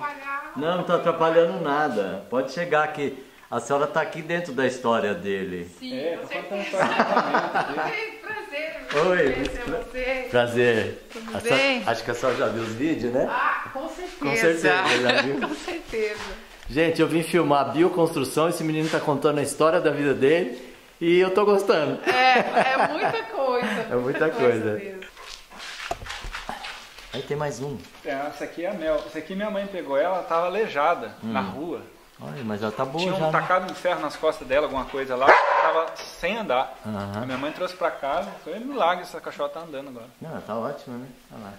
[SPEAKER 1] Não, não tô atrapalhando nada. Pode chegar aqui. A senhora tá aqui dentro da história dele.
[SPEAKER 3] Sim,
[SPEAKER 2] É,
[SPEAKER 3] com
[SPEAKER 2] a
[SPEAKER 3] certeza.
[SPEAKER 2] do
[SPEAKER 3] Prazer
[SPEAKER 1] Oi,
[SPEAKER 3] você.
[SPEAKER 1] Prazer.
[SPEAKER 3] Tudo
[SPEAKER 1] A senhora-
[SPEAKER 3] bem?
[SPEAKER 1] acho que a senhora já viu os vídeos, né?
[SPEAKER 3] Ah, com certeza.
[SPEAKER 1] Com certeza, já viu?
[SPEAKER 3] com certeza.
[SPEAKER 1] Gente, eu vim filmar a bioconstrução. Esse menino tá contando a história da vida dele. E eu tô gostando.
[SPEAKER 3] É, é muita coisa.
[SPEAKER 1] É muita coisa. Aí tem mais um.
[SPEAKER 2] É, essa aqui é a Mel. Essa aqui minha mãe pegou ela, tava aleijada na rua.
[SPEAKER 1] Olha, mas ela tá boa
[SPEAKER 2] Tinham
[SPEAKER 1] já. né?
[SPEAKER 2] tacado um ferro nas costas dela, alguma coisa lá, tava sem andar.
[SPEAKER 1] Aham.
[SPEAKER 2] A minha mãe trouxe pra casa, foi um milagre, essa cachorra tá andando agora.
[SPEAKER 1] Não, ela tá ótima, né? Olha lá.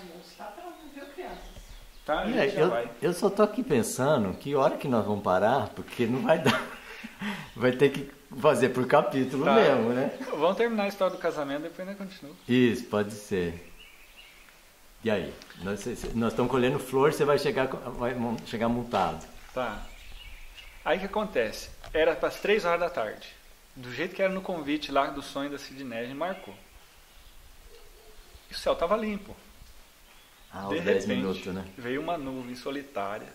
[SPEAKER 3] Almoço tá pronto?
[SPEAKER 2] Tá,
[SPEAKER 1] É, eu, eu só tô aqui pensando que hora que nós vamos parar, porque não vai dar. Vai ter que fazer por capítulo
[SPEAKER 2] Tá.
[SPEAKER 1] mesmo, né?
[SPEAKER 2] Vamos terminar a história do casamento, depois ainda continua.
[SPEAKER 1] Isso, pode ser. E aí? Nós, nós estamos colhendo flor, você vai chegar, vai chegar montado.
[SPEAKER 2] Tá. Aí o que acontece? Era para as 3 horas da tarde. Do jeito que era no convite lá do sonho da Sidney, marcou. E o céu tava limpo.
[SPEAKER 1] Ah,
[SPEAKER 2] De
[SPEAKER 1] os 10
[SPEAKER 2] repente,
[SPEAKER 1] minutos, né?
[SPEAKER 2] veio uma nuvem solitária.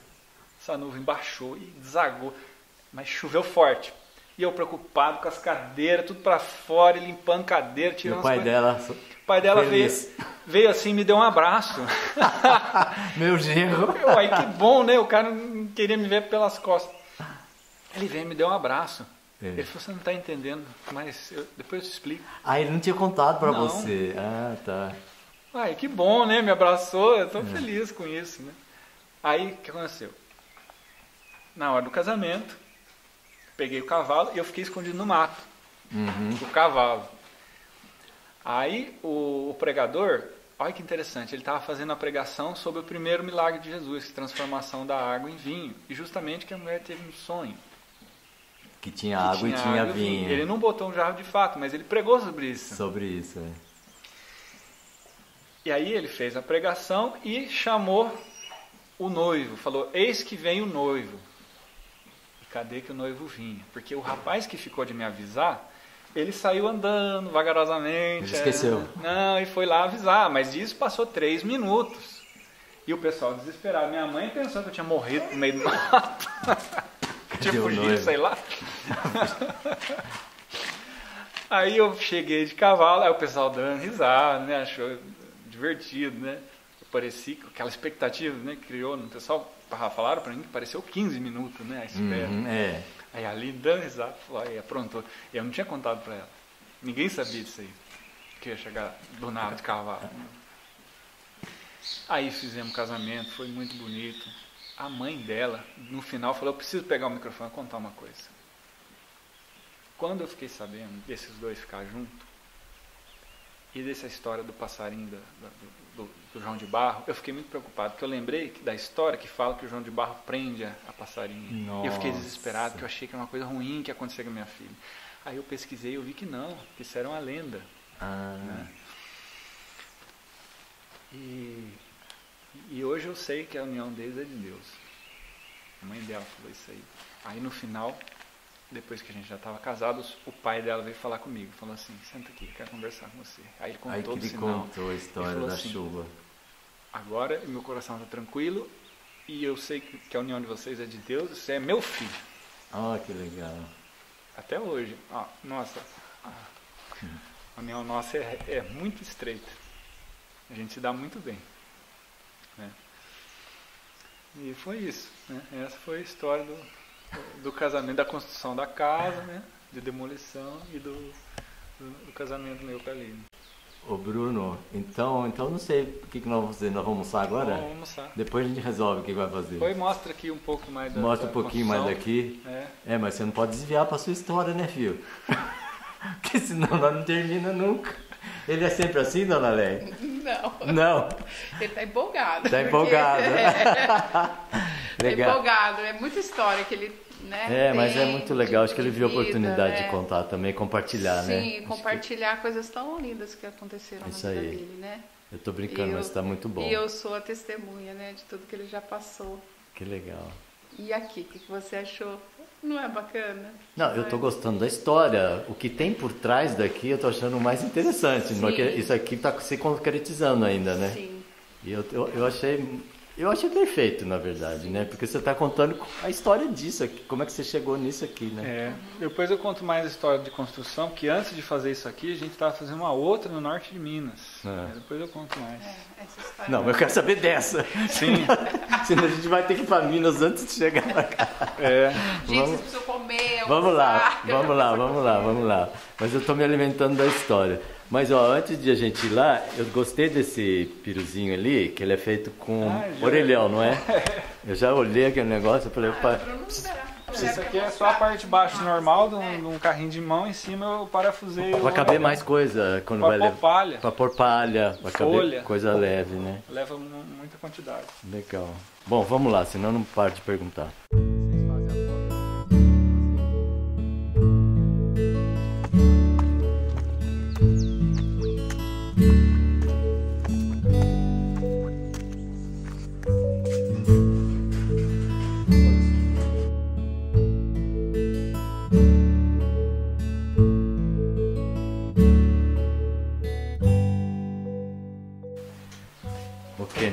[SPEAKER 2] Essa nuvem baixou e desagou. Mas choveu forte. E eu preocupado com as cadeiras, tudo para fora, limpando cadeira, tirando
[SPEAKER 1] o pai dela.
[SPEAKER 2] O pai dela veio,
[SPEAKER 1] feliz.
[SPEAKER 2] veio assim, me deu um abraço.
[SPEAKER 1] Meu genro.
[SPEAKER 2] Eu, aí que bom, né? O cara não queria me ver pelas costas. Ele veio e me deu um abraço.
[SPEAKER 1] É.
[SPEAKER 2] Ele falou, você não está entendendo, mas eu- depois eu te explico.
[SPEAKER 1] Ah, ele não tinha contado pra
[SPEAKER 2] Não.
[SPEAKER 1] você. Ah, tá.
[SPEAKER 2] Ai, que bom, né? Me abraçou, eu
[SPEAKER 1] É.
[SPEAKER 2] estou feliz com isso, né? Aí, o que aconteceu? Na hora do casamento, peguei o cavalo e eu fiquei escondido no mato,
[SPEAKER 1] Uhum.
[SPEAKER 2] do cavalo. Aí, o, o pregador, olha que interessante, ele estava fazendo a pregação sobre o primeiro milagre de Jesus, transformação da água em vinho. E justamente que a mulher teve um sonho.
[SPEAKER 1] Que tinha
[SPEAKER 2] que
[SPEAKER 1] água e tinha
[SPEAKER 2] água
[SPEAKER 1] vinho.
[SPEAKER 2] Ele não botou um jarro de fato, mas ele pregou sobre isso.
[SPEAKER 1] Sobre isso, é.
[SPEAKER 2] E aí ele fez a pregação e chamou o noivo. Falou: Eis que vem o noivo. E cadê que o noivo vinha? Porque o rapaz que ficou de me avisar, ele saiu andando vagarosamente.
[SPEAKER 1] Ele esqueceu.
[SPEAKER 2] é, não, e foi lá avisar. Mas isso passou três minutos. E o pessoal desesperado. Minha mãe pensou que eu tinha morrido no meio do mato. tinha fugido, sei lá. Aí eu cheguei de cavalo, aí o pessoal dando risada, né? Achou divertido, né? Eu pareci com aquela expectativa, né? Que criou no pessoal. Falaram pra mim que pareceu 15 minutos, né? A espera.
[SPEAKER 1] Uhum, é.
[SPEAKER 2] Aí ali dando risada, falou, aí aprontou. Eu não tinha contado pra ela. Ninguém sabia disso aí. Que ia chegar do nada de cavalo. Aí fizemos casamento, foi muito bonito. A mãe dela, no final, falou, eu preciso pegar o microfone e contar uma coisa. Quando eu fiquei sabendo desses dois ficar juntos, e dessa história do passarinho do, do- do João de Barro, eu fiquei muito preocupado, porque eu lembrei da história que fala que o João de Barro prende a, a passarinha. E eu fiquei
[SPEAKER 1] Nossa.
[SPEAKER 2] desesperado, porque eu achei que era uma coisa ruim que ia acontecer com a minha filha. Aí eu pesquisei e eu vi que não, que isso era uma lenda.
[SPEAKER 1] Ah,
[SPEAKER 2] Né? E, e hoje eu sei que a união deles é de Deus. A mãe dela falou isso aí. Aí no final, depois que a gente já estava casados, o pai dela veio falar comigo. Falou assim, senta aqui, quero conversar com você. Aí ele
[SPEAKER 1] Aí
[SPEAKER 2] contou
[SPEAKER 1] que
[SPEAKER 2] do
[SPEAKER 1] ele
[SPEAKER 2] sinal.
[SPEAKER 1] contou a história da
[SPEAKER 2] assim,
[SPEAKER 1] chuva.
[SPEAKER 2] Agora meu coração está tranquilo e eu sei que que a união de vocês é de Deus, você é meu filho.
[SPEAKER 1] Oh, que legal.
[SPEAKER 2] Até hoje. Ó, nossa, a a união nossa é, é muito estreita. A gente se dá muito bem. né? E foi isso. Né? Essa foi a história do, do casamento, da construção da casa, né? de demolição e do, do, do casamento meu com a Aline.
[SPEAKER 1] Ô Bruno, então, então não sei o que, que nós vamos fazer. Nós vamos almoçar agora?
[SPEAKER 2] Vamos almoçar.
[SPEAKER 1] Depois a gente resolve o que vai fazer.
[SPEAKER 2] Depois mostra aqui um pouco mais da
[SPEAKER 1] Mostra um pouquinho mais
[SPEAKER 2] construção.
[SPEAKER 1] daqui.
[SPEAKER 2] É.
[SPEAKER 1] É, mas você não pode desviar pra sua história, né, filho? Porque senão nós não termina nunca. Ele é sempre assim, dona Leia?
[SPEAKER 3] Não,
[SPEAKER 1] Não,
[SPEAKER 3] ele tá empolgado.
[SPEAKER 1] tá empolgado.
[SPEAKER 3] Tá
[SPEAKER 1] Legal.
[SPEAKER 3] empolgado, é muita história que ele, né?
[SPEAKER 1] É, mas é
[SPEAKER 3] tem
[SPEAKER 1] muito legal. Acho que ele viu a oportunidade
[SPEAKER 3] né?
[SPEAKER 1] de contar também, compartilhar, né?
[SPEAKER 3] Sim,
[SPEAKER 1] Acho que-
[SPEAKER 3] compartilhar coisas tão lindas que aconteceram
[SPEAKER 1] Isso
[SPEAKER 3] na vida
[SPEAKER 1] aí.
[SPEAKER 3] dele, né?
[SPEAKER 1] Eu tô brincando,
[SPEAKER 3] E
[SPEAKER 1] mas
[SPEAKER 3] eu-
[SPEAKER 1] tá muito bom.
[SPEAKER 3] E eu sou a testemunha, né, de tudo que ele já passou.
[SPEAKER 1] Que legal.
[SPEAKER 3] E aqui, o que você achou? Não é bacana?
[SPEAKER 1] Não, eu tô gostando da história. O que tem por trás daqui eu tô achando mais interessante.
[SPEAKER 3] Sim.
[SPEAKER 1] Porque isso aqui tá se concretizando ainda, né?
[SPEAKER 3] Sim.
[SPEAKER 1] E eu, eu, eu achei. Eu achei perfeito, na verdade, né? Porque você tá contando a história disso aqui, como é que você chegou nisso aqui, né?
[SPEAKER 2] É. Depois eu conto mais a história de construção, porque antes de fazer isso aqui, a gente estava fazendo uma outra no norte de Minas.
[SPEAKER 1] É.
[SPEAKER 2] Depois eu conto mais.
[SPEAKER 3] É, essa história.
[SPEAKER 1] Não, eu quero saber dessa.
[SPEAKER 2] Sim.
[SPEAKER 1] Senão a gente vai ter que ir pra Minas antes de chegar pra cá.
[SPEAKER 2] É.
[SPEAKER 3] Gente,
[SPEAKER 1] Vamos-
[SPEAKER 3] vocês precisam comer.
[SPEAKER 1] Vamos lá, vamos lá, vamos lá, vamos lá. Mas eu tô me alimentando da história. Mas ó, antes de a gente ir lá, eu gostei desse piruzinho ali, que ele é feito com
[SPEAKER 2] Ah, já-
[SPEAKER 1] orelhão, não é? Eu já olhei aquele negócio e falei, opa,
[SPEAKER 3] será.
[SPEAKER 2] Isso aqui é só a parte de baixo normal de um, de um carrinho de mão, em cima eu parafusei.
[SPEAKER 1] vai caber mais coisa quando
[SPEAKER 2] Pra
[SPEAKER 1] vai
[SPEAKER 2] pôr
[SPEAKER 1] levar.
[SPEAKER 2] palha.
[SPEAKER 1] Pra pôr palha, vai caber coisa leve, né?
[SPEAKER 2] Leva mu- muita quantidade.
[SPEAKER 1] Legal. Bom, vamos lá, senão não paro de perguntar.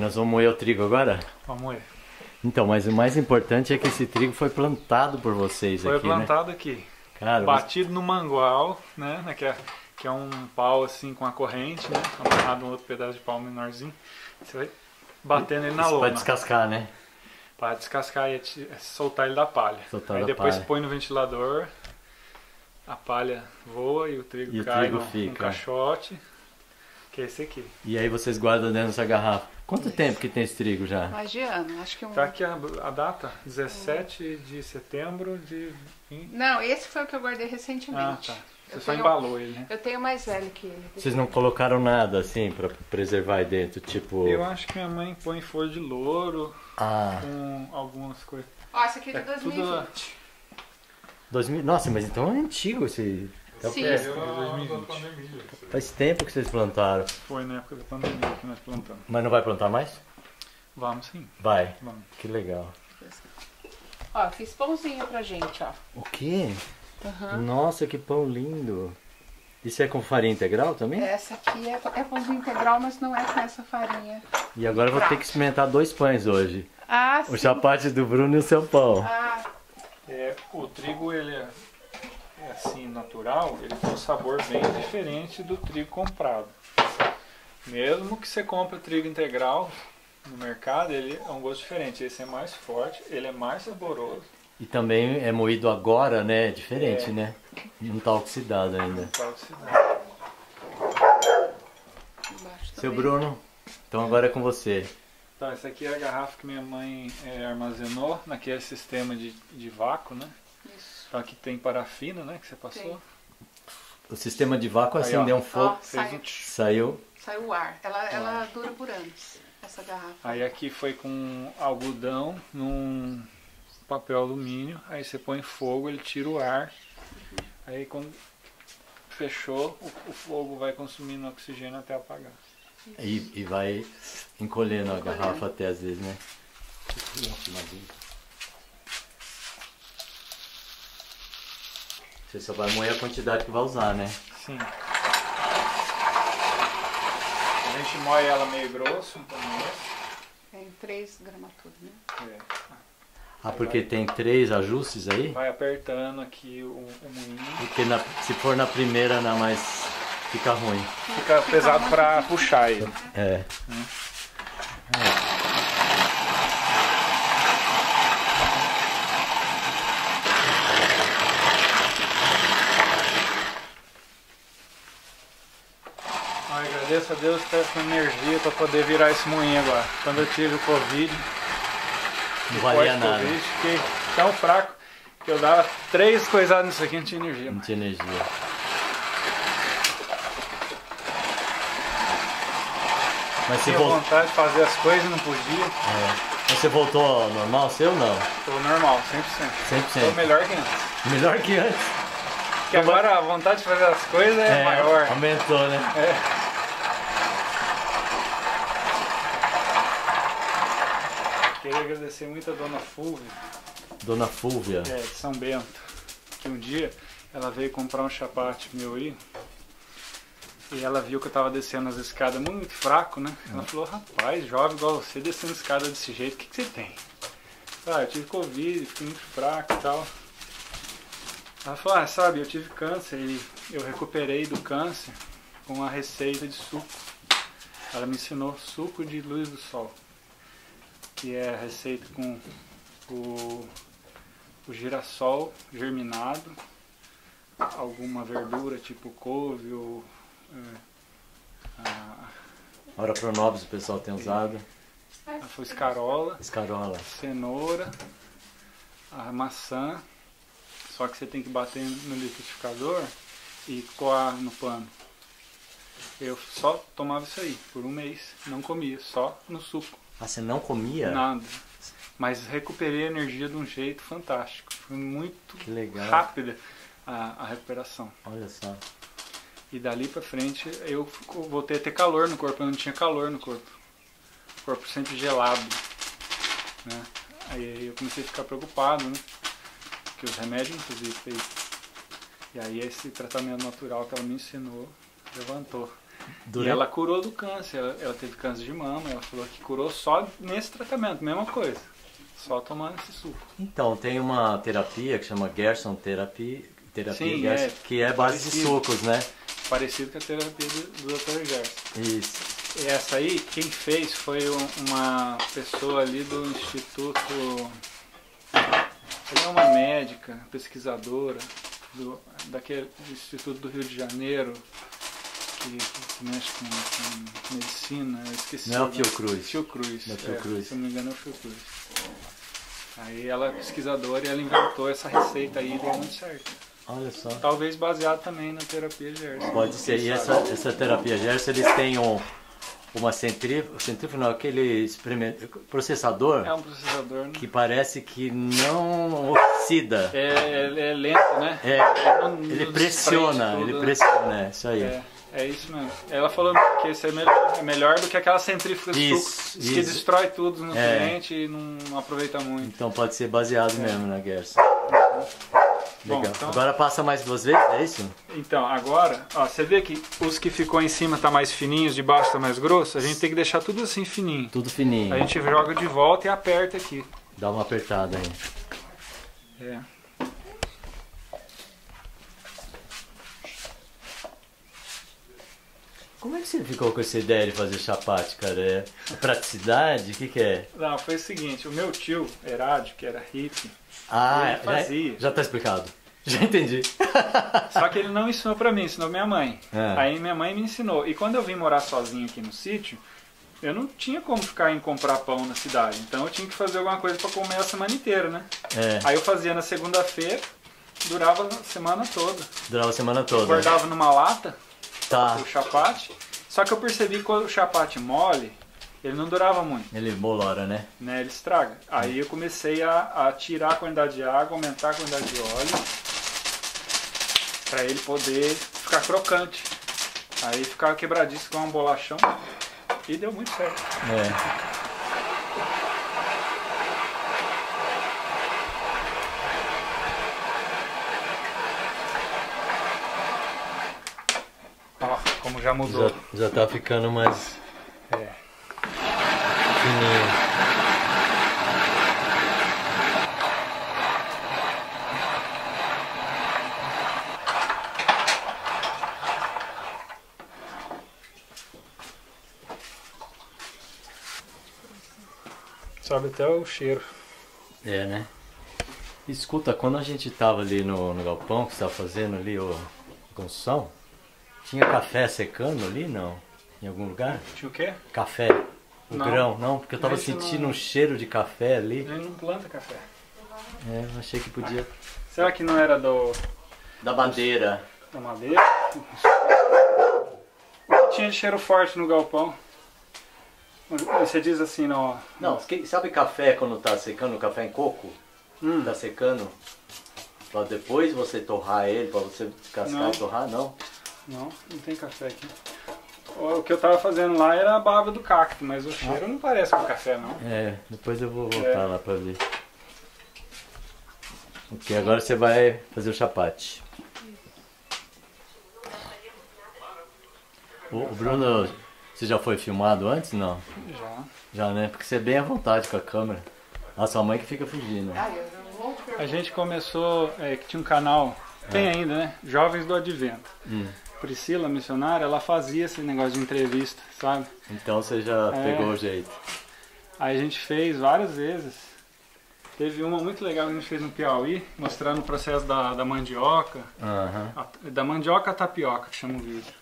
[SPEAKER 1] Nós vamos moer o trigo agora?
[SPEAKER 2] Vamos ver.
[SPEAKER 1] Então, mas o mais importante é que esse trigo foi plantado por vocês
[SPEAKER 2] Foi
[SPEAKER 1] aqui, né?
[SPEAKER 2] plantado aqui.
[SPEAKER 1] Cara, você-
[SPEAKER 2] Batido no mangual, né? né, Que é, que é um pau assim com a corrente, né? Amarrado um outro pedaço de pau menorzinho. Você vai batendo ele na
[SPEAKER 1] isso
[SPEAKER 2] lona.
[SPEAKER 1] vai descascar, né?
[SPEAKER 2] Para descascar e ati- soltar ele da palha.
[SPEAKER 1] Soltar
[SPEAKER 2] Aí
[SPEAKER 1] da
[SPEAKER 2] depois
[SPEAKER 1] palha.
[SPEAKER 2] põe no ventilador, a palha voa e o trigo
[SPEAKER 1] E o
[SPEAKER 2] cai
[SPEAKER 1] trigo
[SPEAKER 2] no, no
[SPEAKER 1] fica.
[SPEAKER 2] caixote, que é esse aqui.
[SPEAKER 1] E aí vocês guardam dentro dessa garrafa. Quanto tempo que tem esse trigo já?
[SPEAKER 3] Mais de ano, acho que um.
[SPEAKER 2] Tá aqui a, a data, 17 de setembro de... 20.
[SPEAKER 3] Não, esse foi o que eu guardei
[SPEAKER 2] Ah,
[SPEAKER 3] recentemente.
[SPEAKER 2] tá. Você
[SPEAKER 3] Eu
[SPEAKER 2] só
[SPEAKER 3] tenho-
[SPEAKER 2] embalou ele, né?
[SPEAKER 3] Eu tenho mais velho que ele.
[SPEAKER 1] Vocês não colocaram nada assim pra preservar aí dentro, tipo.
[SPEAKER 2] Eu acho que minha mãe põe folha de louro
[SPEAKER 1] Ah,
[SPEAKER 2] com algumas coisas.
[SPEAKER 3] Ó, esse aqui é de
[SPEAKER 2] É tudo-
[SPEAKER 3] 2020.
[SPEAKER 1] 2000. Nossa, mas então é antigo esse. Então,
[SPEAKER 3] Sim.
[SPEAKER 2] É,
[SPEAKER 3] Sim.
[SPEAKER 2] 2020.
[SPEAKER 1] Faz tempo que vocês plantaram.
[SPEAKER 2] Foi na época da pandemia que nós plantamos.
[SPEAKER 1] Mas não vai plantar mais?
[SPEAKER 2] Vamos sim,
[SPEAKER 1] Vai.
[SPEAKER 2] vamos.
[SPEAKER 1] Que legal.
[SPEAKER 3] Ó, fiz pãozinho pra gente, ó.
[SPEAKER 1] O quê?
[SPEAKER 3] Aham.
[SPEAKER 1] Nossa, que pão lindo. Isso é com farinha integral também?
[SPEAKER 3] Essa aqui é, é pãozinho integral, mas não é com essa farinha.
[SPEAKER 1] E agora eu vou ter que experimentar dois pães hoje.
[SPEAKER 3] Ah,
[SPEAKER 1] O
[SPEAKER 3] sim.
[SPEAKER 1] chapate do Bruno e o seu pão.
[SPEAKER 3] Ah,
[SPEAKER 2] É, o trigo ele é assim natural, ele tem um sabor bem diferente do trigo comprado. Mesmo que você compre o trigo integral no mercado, ele é um gosto diferente. Esse é mais forte, ele é mais saboroso.
[SPEAKER 1] E também é moído agora, né? É diferente,
[SPEAKER 2] É.
[SPEAKER 1] né? Não tá oxidado ainda.
[SPEAKER 2] Se dá.
[SPEAKER 3] embaixo
[SPEAKER 1] Seu. Bruno, então agora é com você.
[SPEAKER 2] Então, essa aqui é a garrafa que minha mãe é, armazenou naquele sistema de, de vácuo, né?
[SPEAKER 3] Isso.
[SPEAKER 2] Aqui tem parafina, né? Que você passou.
[SPEAKER 3] Tem.
[SPEAKER 1] O sistema de vácuo
[SPEAKER 2] Aí,
[SPEAKER 1] acendeu
[SPEAKER 2] ó.
[SPEAKER 1] um fogo,
[SPEAKER 3] Ó, saiu,
[SPEAKER 1] saiu.
[SPEAKER 3] saiu o ar. Ela, ela dura por anos, essa garrafa.
[SPEAKER 2] Aí aqui foi com algodão num papel alumínio. Aí você põe fogo, ele tira o ar. Aí quando fechou, o, o fogo vai consumindo oxigênio até apagar.
[SPEAKER 1] E, e vai encolhendo a
[SPEAKER 3] Encolhendo.
[SPEAKER 1] garrafa até às vezes, né? Você só vai moer a quantidade que vai usar, né?
[SPEAKER 2] Sim. A gente moe ela meio grosso, então
[SPEAKER 3] Tem 3 gramaturas, né?
[SPEAKER 2] é.
[SPEAKER 1] Ah, porque tem três ajustes aí?
[SPEAKER 2] vai apertando aqui o, o moinho.
[SPEAKER 1] Porque na- se for na primeira, na mais. fica ruim.
[SPEAKER 2] Fica pesado para puxar ele.
[SPEAKER 1] É.
[SPEAKER 2] Olha, agradeço a Deus por essa energia para poder virar esse moinho agora. Quando eu tive o Covid,
[SPEAKER 1] Não valia nada.
[SPEAKER 2] Covid, fiquei tão fraco que eu dava três coisadas nisso aqui e não tinha energia.
[SPEAKER 1] Não tinha energia. Mas você,
[SPEAKER 2] Tinha
[SPEAKER 1] vol...
[SPEAKER 2] vontade de fazer as coisas e não podia.
[SPEAKER 1] é. Mas você voltou ao normal, seu ou não?
[SPEAKER 2] Tô normal, 100%. Tô
[SPEAKER 1] 100%.
[SPEAKER 2] melhor que antes.
[SPEAKER 1] Melhor que antes.
[SPEAKER 2] Porque agora a vontade de fazer as coisas é, maior.
[SPEAKER 1] Aumentou, né?
[SPEAKER 2] É. Queria agradecer muito a dona Fulvia,
[SPEAKER 1] Dona Fúvia.
[SPEAKER 2] é, de São Bento, que um dia ela veio comprar um chapate meu aí. E ela viu que eu tava descendo as escadas muito fraco, né? Ela falou, rapaz, jovem igual você, descendo escada desse jeito, o que, que você tem? Ah, eu tive Covid, fiquei muito fraco e tal. Ela falou, ah, sabe, eu tive câncer e eu recuperei do câncer com a receita de suco. Ela me ensinou suco de luz do sol, que é a receita com o, o girassol germinado, alguma verdura tipo couve ou é, a,
[SPEAKER 1] Hora pronobis o pessoal tem usado.
[SPEAKER 2] a foi escarola,
[SPEAKER 1] Escarola.
[SPEAKER 2] cenoura, a maçã, só que você tem que bater no liquidificador e coar no pano. Eu só tomava isso aí por um mês, não comia, só no suco,
[SPEAKER 1] Ah, você não comia?
[SPEAKER 2] nada. Mas recuperei a energia de um jeito fantástico. Foi muito rápida a, a recuperação.
[SPEAKER 1] Olha só.
[SPEAKER 2] E dali pra frente eu voltei a ter calor no corpo, eu não tinha calor no corpo. O corpo sempre gelado. Né? Aí eu comecei a ficar preocupado, né? Porque os remédios inclusive fez. E aí esse tratamento natural que ela me ensinou levantou. E
[SPEAKER 1] Durante...
[SPEAKER 2] ela curou do câncer, ela, ela teve câncer de mama, ela falou que curou só nesse tratamento, mesma coisa. Só tomando esse suco.
[SPEAKER 1] Então, tem uma terapia que chama Gerson Therapy, terapia
[SPEAKER 2] Sim,
[SPEAKER 1] Gerson,
[SPEAKER 2] é,
[SPEAKER 1] que é base de
[SPEAKER 2] parecido.
[SPEAKER 1] sucos, né?
[SPEAKER 2] Parecido com a terapia do, do Dr. Gerson.
[SPEAKER 1] Isso.
[SPEAKER 2] E Essa aí, quem fez foi um- uma pessoa ali do Instituto. Ela é uma médica, pesquisadora, do, daquele Instituto do Rio de Janeiro, que, que mexe com, com medicina, eu esqueci.
[SPEAKER 1] Não é. Fiocruz.
[SPEAKER 2] Fiocruz.
[SPEAKER 1] Não é
[SPEAKER 2] é,
[SPEAKER 1] Fiocruz.
[SPEAKER 2] se eu não me engano é o Fiocruz. Aí ela é pesquisadora e ela inventou essa receita aí e deu muito certo.
[SPEAKER 1] Olha só.
[SPEAKER 2] Talvez baseado também na terapia Gerson.
[SPEAKER 1] Pode ser. E essa, essa terapia Gerson, eles têm um, uma centrífuga, centrífuga não, aquele processador
[SPEAKER 2] É um processador, né?
[SPEAKER 1] que parece que não oxida.
[SPEAKER 2] É, é, é lento, né?
[SPEAKER 1] É, ele pressiona, ele
[SPEAKER 2] tudo.
[SPEAKER 1] pressiona, é isso aí.
[SPEAKER 2] É, é isso mesmo. Ela falou que esse é melhor, é melhor do que aquela centrífuga de
[SPEAKER 1] Isso,
[SPEAKER 2] suco que
[SPEAKER 1] isso.
[SPEAKER 2] destrói tudo no
[SPEAKER 1] É.
[SPEAKER 2] cliente e não aproveita muito.
[SPEAKER 1] Então pode ser baseado mesmo na Gerson.
[SPEAKER 2] Bom,
[SPEAKER 1] Legal.
[SPEAKER 2] então-
[SPEAKER 1] Agora passa mais duas vezes, é isso?
[SPEAKER 2] Então, agora, ó, você vê que os que ficou em cima tá mais fininhos, de baixo tá mais grosso, a gente tem que deixar tudo assim fininho.
[SPEAKER 1] Tudo fininho.
[SPEAKER 2] A gente joga de volta e aperta aqui.
[SPEAKER 1] Dá uma apertada aí.
[SPEAKER 2] É.
[SPEAKER 1] Como é que você ficou com essa ideia de fazer chapate, cara? É praticidade? O que, que é?
[SPEAKER 2] Não, foi o seguinte, o meu tio, Herádio, que era hippie,
[SPEAKER 1] Ah,
[SPEAKER 2] Ele fazia.
[SPEAKER 1] já, já tá explicado. Já entendi.
[SPEAKER 2] Só que ele não ensinou pra mim, ensinou minha mãe.
[SPEAKER 1] É.
[SPEAKER 2] Aí minha mãe me ensinou. E quando eu vim morar sozinho aqui no sítio, eu não tinha como ficar em comprar pão na cidade. Então eu tinha que fazer alguma coisa pra comer a semana inteira, né?
[SPEAKER 1] É,
[SPEAKER 2] Aí eu fazia na segunda-feira, durava a semana toda.
[SPEAKER 1] durava a semana toda.
[SPEAKER 2] Guardava numa lata
[SPEAKER 1] Tá.
[SPEAKER 2] o chapate. Só que eu percebi que quando o chapate mole, ele não durava muito,
[SPEAKER 1] Ele bolora, né?
[SPEAKER 2] né? Ele estraga. Aí eu comecei a, a tirar a quantidade de água, aumentar a quantidade de óleo, para ele poder ficar crocante. Aí ficava quebradiço com um bolachão e deu muito certo.
[SPEAKER 1] É.
[SPEAKER 2] Ó, como já mudou.
[SPEAKER 1] Já, já tá ficando mais
[SPEAKER 2] É.
[SPEAKER 1] fininho.
[SPEAKER 2] Sobe até o cheiro.
[SPEAKER 1] É, né? Escuta, quando a gente tava ali no, no galpão que você tava fazendo ali o construção, tinha café secando ali? Não. Em algum lugar?
[SPEAKER 2] Tinha o quê?
[SPEAKER 1] Café. O
[SPEAKER 2] Não.
[SPEAKER 1] grão, não, porque eu tava
[SPEAKER 2] Esse
[SPEAKER 1] sentindo
[SPEAKER 2] não-
[SPEAKER 1] um cheiro de café ali.
[SPEAKER 2] Ele não planta café.
[SPEAKER 1] É, eu achei que podia.
[SPEAKER 2] Será que não era do,
[SPEAKER 1] Da madeira.
[SPEAKER 2] da madeira? Tinha de cheiro forte no galpão? Você diz assim, não.
[SPEAKER 1] Não, sabe café quando tá secando, café em coco?
[SPEAKER 2] Hum.
[SPEAKER 1] Tá secando? Pra depois você torrar ele, pra você descascar
[SPEAKER 2] Não.
[SPEAKER 1] e torrar, não?
[SPEAKER 2] Não, não tem café aqui. O que eu tava fazendo lá era a baba do cacto, mas o cheiro não parece com café, não.
[SPEAKER 1] É, depois eu vou voltar
[SPEAKER 2] É.
[SPEAKER 1] lá pra ver. Ok, agora você vai fazer o chapate. O, o Bruno, você já foi filmado antes? Não.
[SPEAKER 2] Já.
[SPEAKER 1] Já, né? Porque você é bem à vontade com a câmera. A sua mãe que fica fugindo.
[SPEAKER 3] Ah,
[SPEAKER 2] A gente começou, é, que tinha um canal, tem ainda, né? Jovens do Advento.
[SPEAKER 1] Hum.
[SPEAKER 2] Priscila, missionária, ela fazia esse negócio de entrevista, sabe?
[SPEAKER 1] Então você já
[SPEAKER 2] É.
[SPEAKER 1] pegou o jeito.
[SPEAKER 2] Aí a gente fez várias vezes. Teve uma muito legal que a gente fez no Piauí, mostrando o processo da, da mandioca,
[SPEAKER 1] Aham.
[SPEAKER 2] a- da mandioca à tapioca, que chama o vídeo.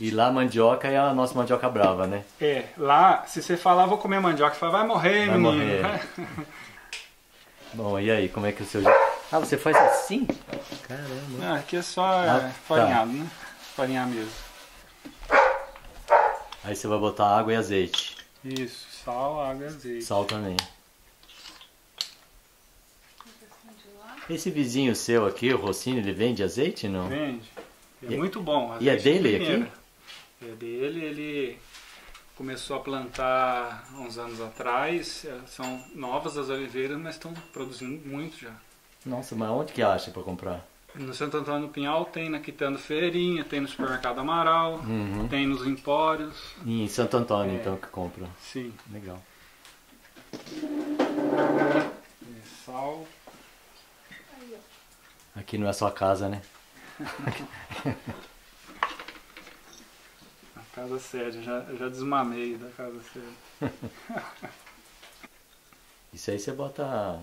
[SPEAKER 1] E lá a mandioca é a nossa mandioca brava, né?
[SPEAKER 2] É, lá, se você falar, vou comer mandioca, você fala, vai morrer,
[SPEAKER 1] Vai
[SPEAKER 2] menino.
[SPEAKER 1] morrer. Bom, e aí, como é que é o seu jeito? Ah, você faz assim? Caramba.
[SPEAKER 2] Ah, aqui é só
[SPEAKER 1] Ah,
[SPEAKER 2] é,
[SPEAKER 1] tá.
[SPEAKER 2] farinhado, né? Farinhar mesmo.
[SPEAKER 1] Aí você vai botar água e azeite.
[SPEAKER 2] Isso, sal, água e azeite.
[SPEAKER 1] Sal também. Esse vizinho seu aqui, o Rossini, ele vende azeite não?
[SPEAKER 2] Vende. É
[SPEAKER 1] E-
[SPEAKER 2] muito bom.
[SPEAKER 1] e é dele aqui?
[SPEAKER 2] É dele, ele começou a plantar há uns anos atrás. é, São novas as oliveiras, mas estão produzindo muito já.
[SPEAKER 1] Nossa, mas onde que acha pra comprar?
[SPEAKER 2] No Santo Antônio do Pinhal tem na Quitando Feirinha, tem no Supermercado Amaral,
[SPEAKER 1] Uhum.
[SPEAKER 2] tem nos Empórios.
[SPEAKER 1] E em Santo Antônio,
[SPEAKER 2] É.
[SPEAKER 1] então, que compra.
[SPEAKER 2] Sim.
[SPEAKER 1] Legal.
[SPEAKER 2] É, Sal.
[SPEAKER 1] Aqui não é sua casa, né?
[SPEAKER 2] A casa sede, eu já, já desmamei da casa sede.
[SPEAKER 1] Isso aí você bota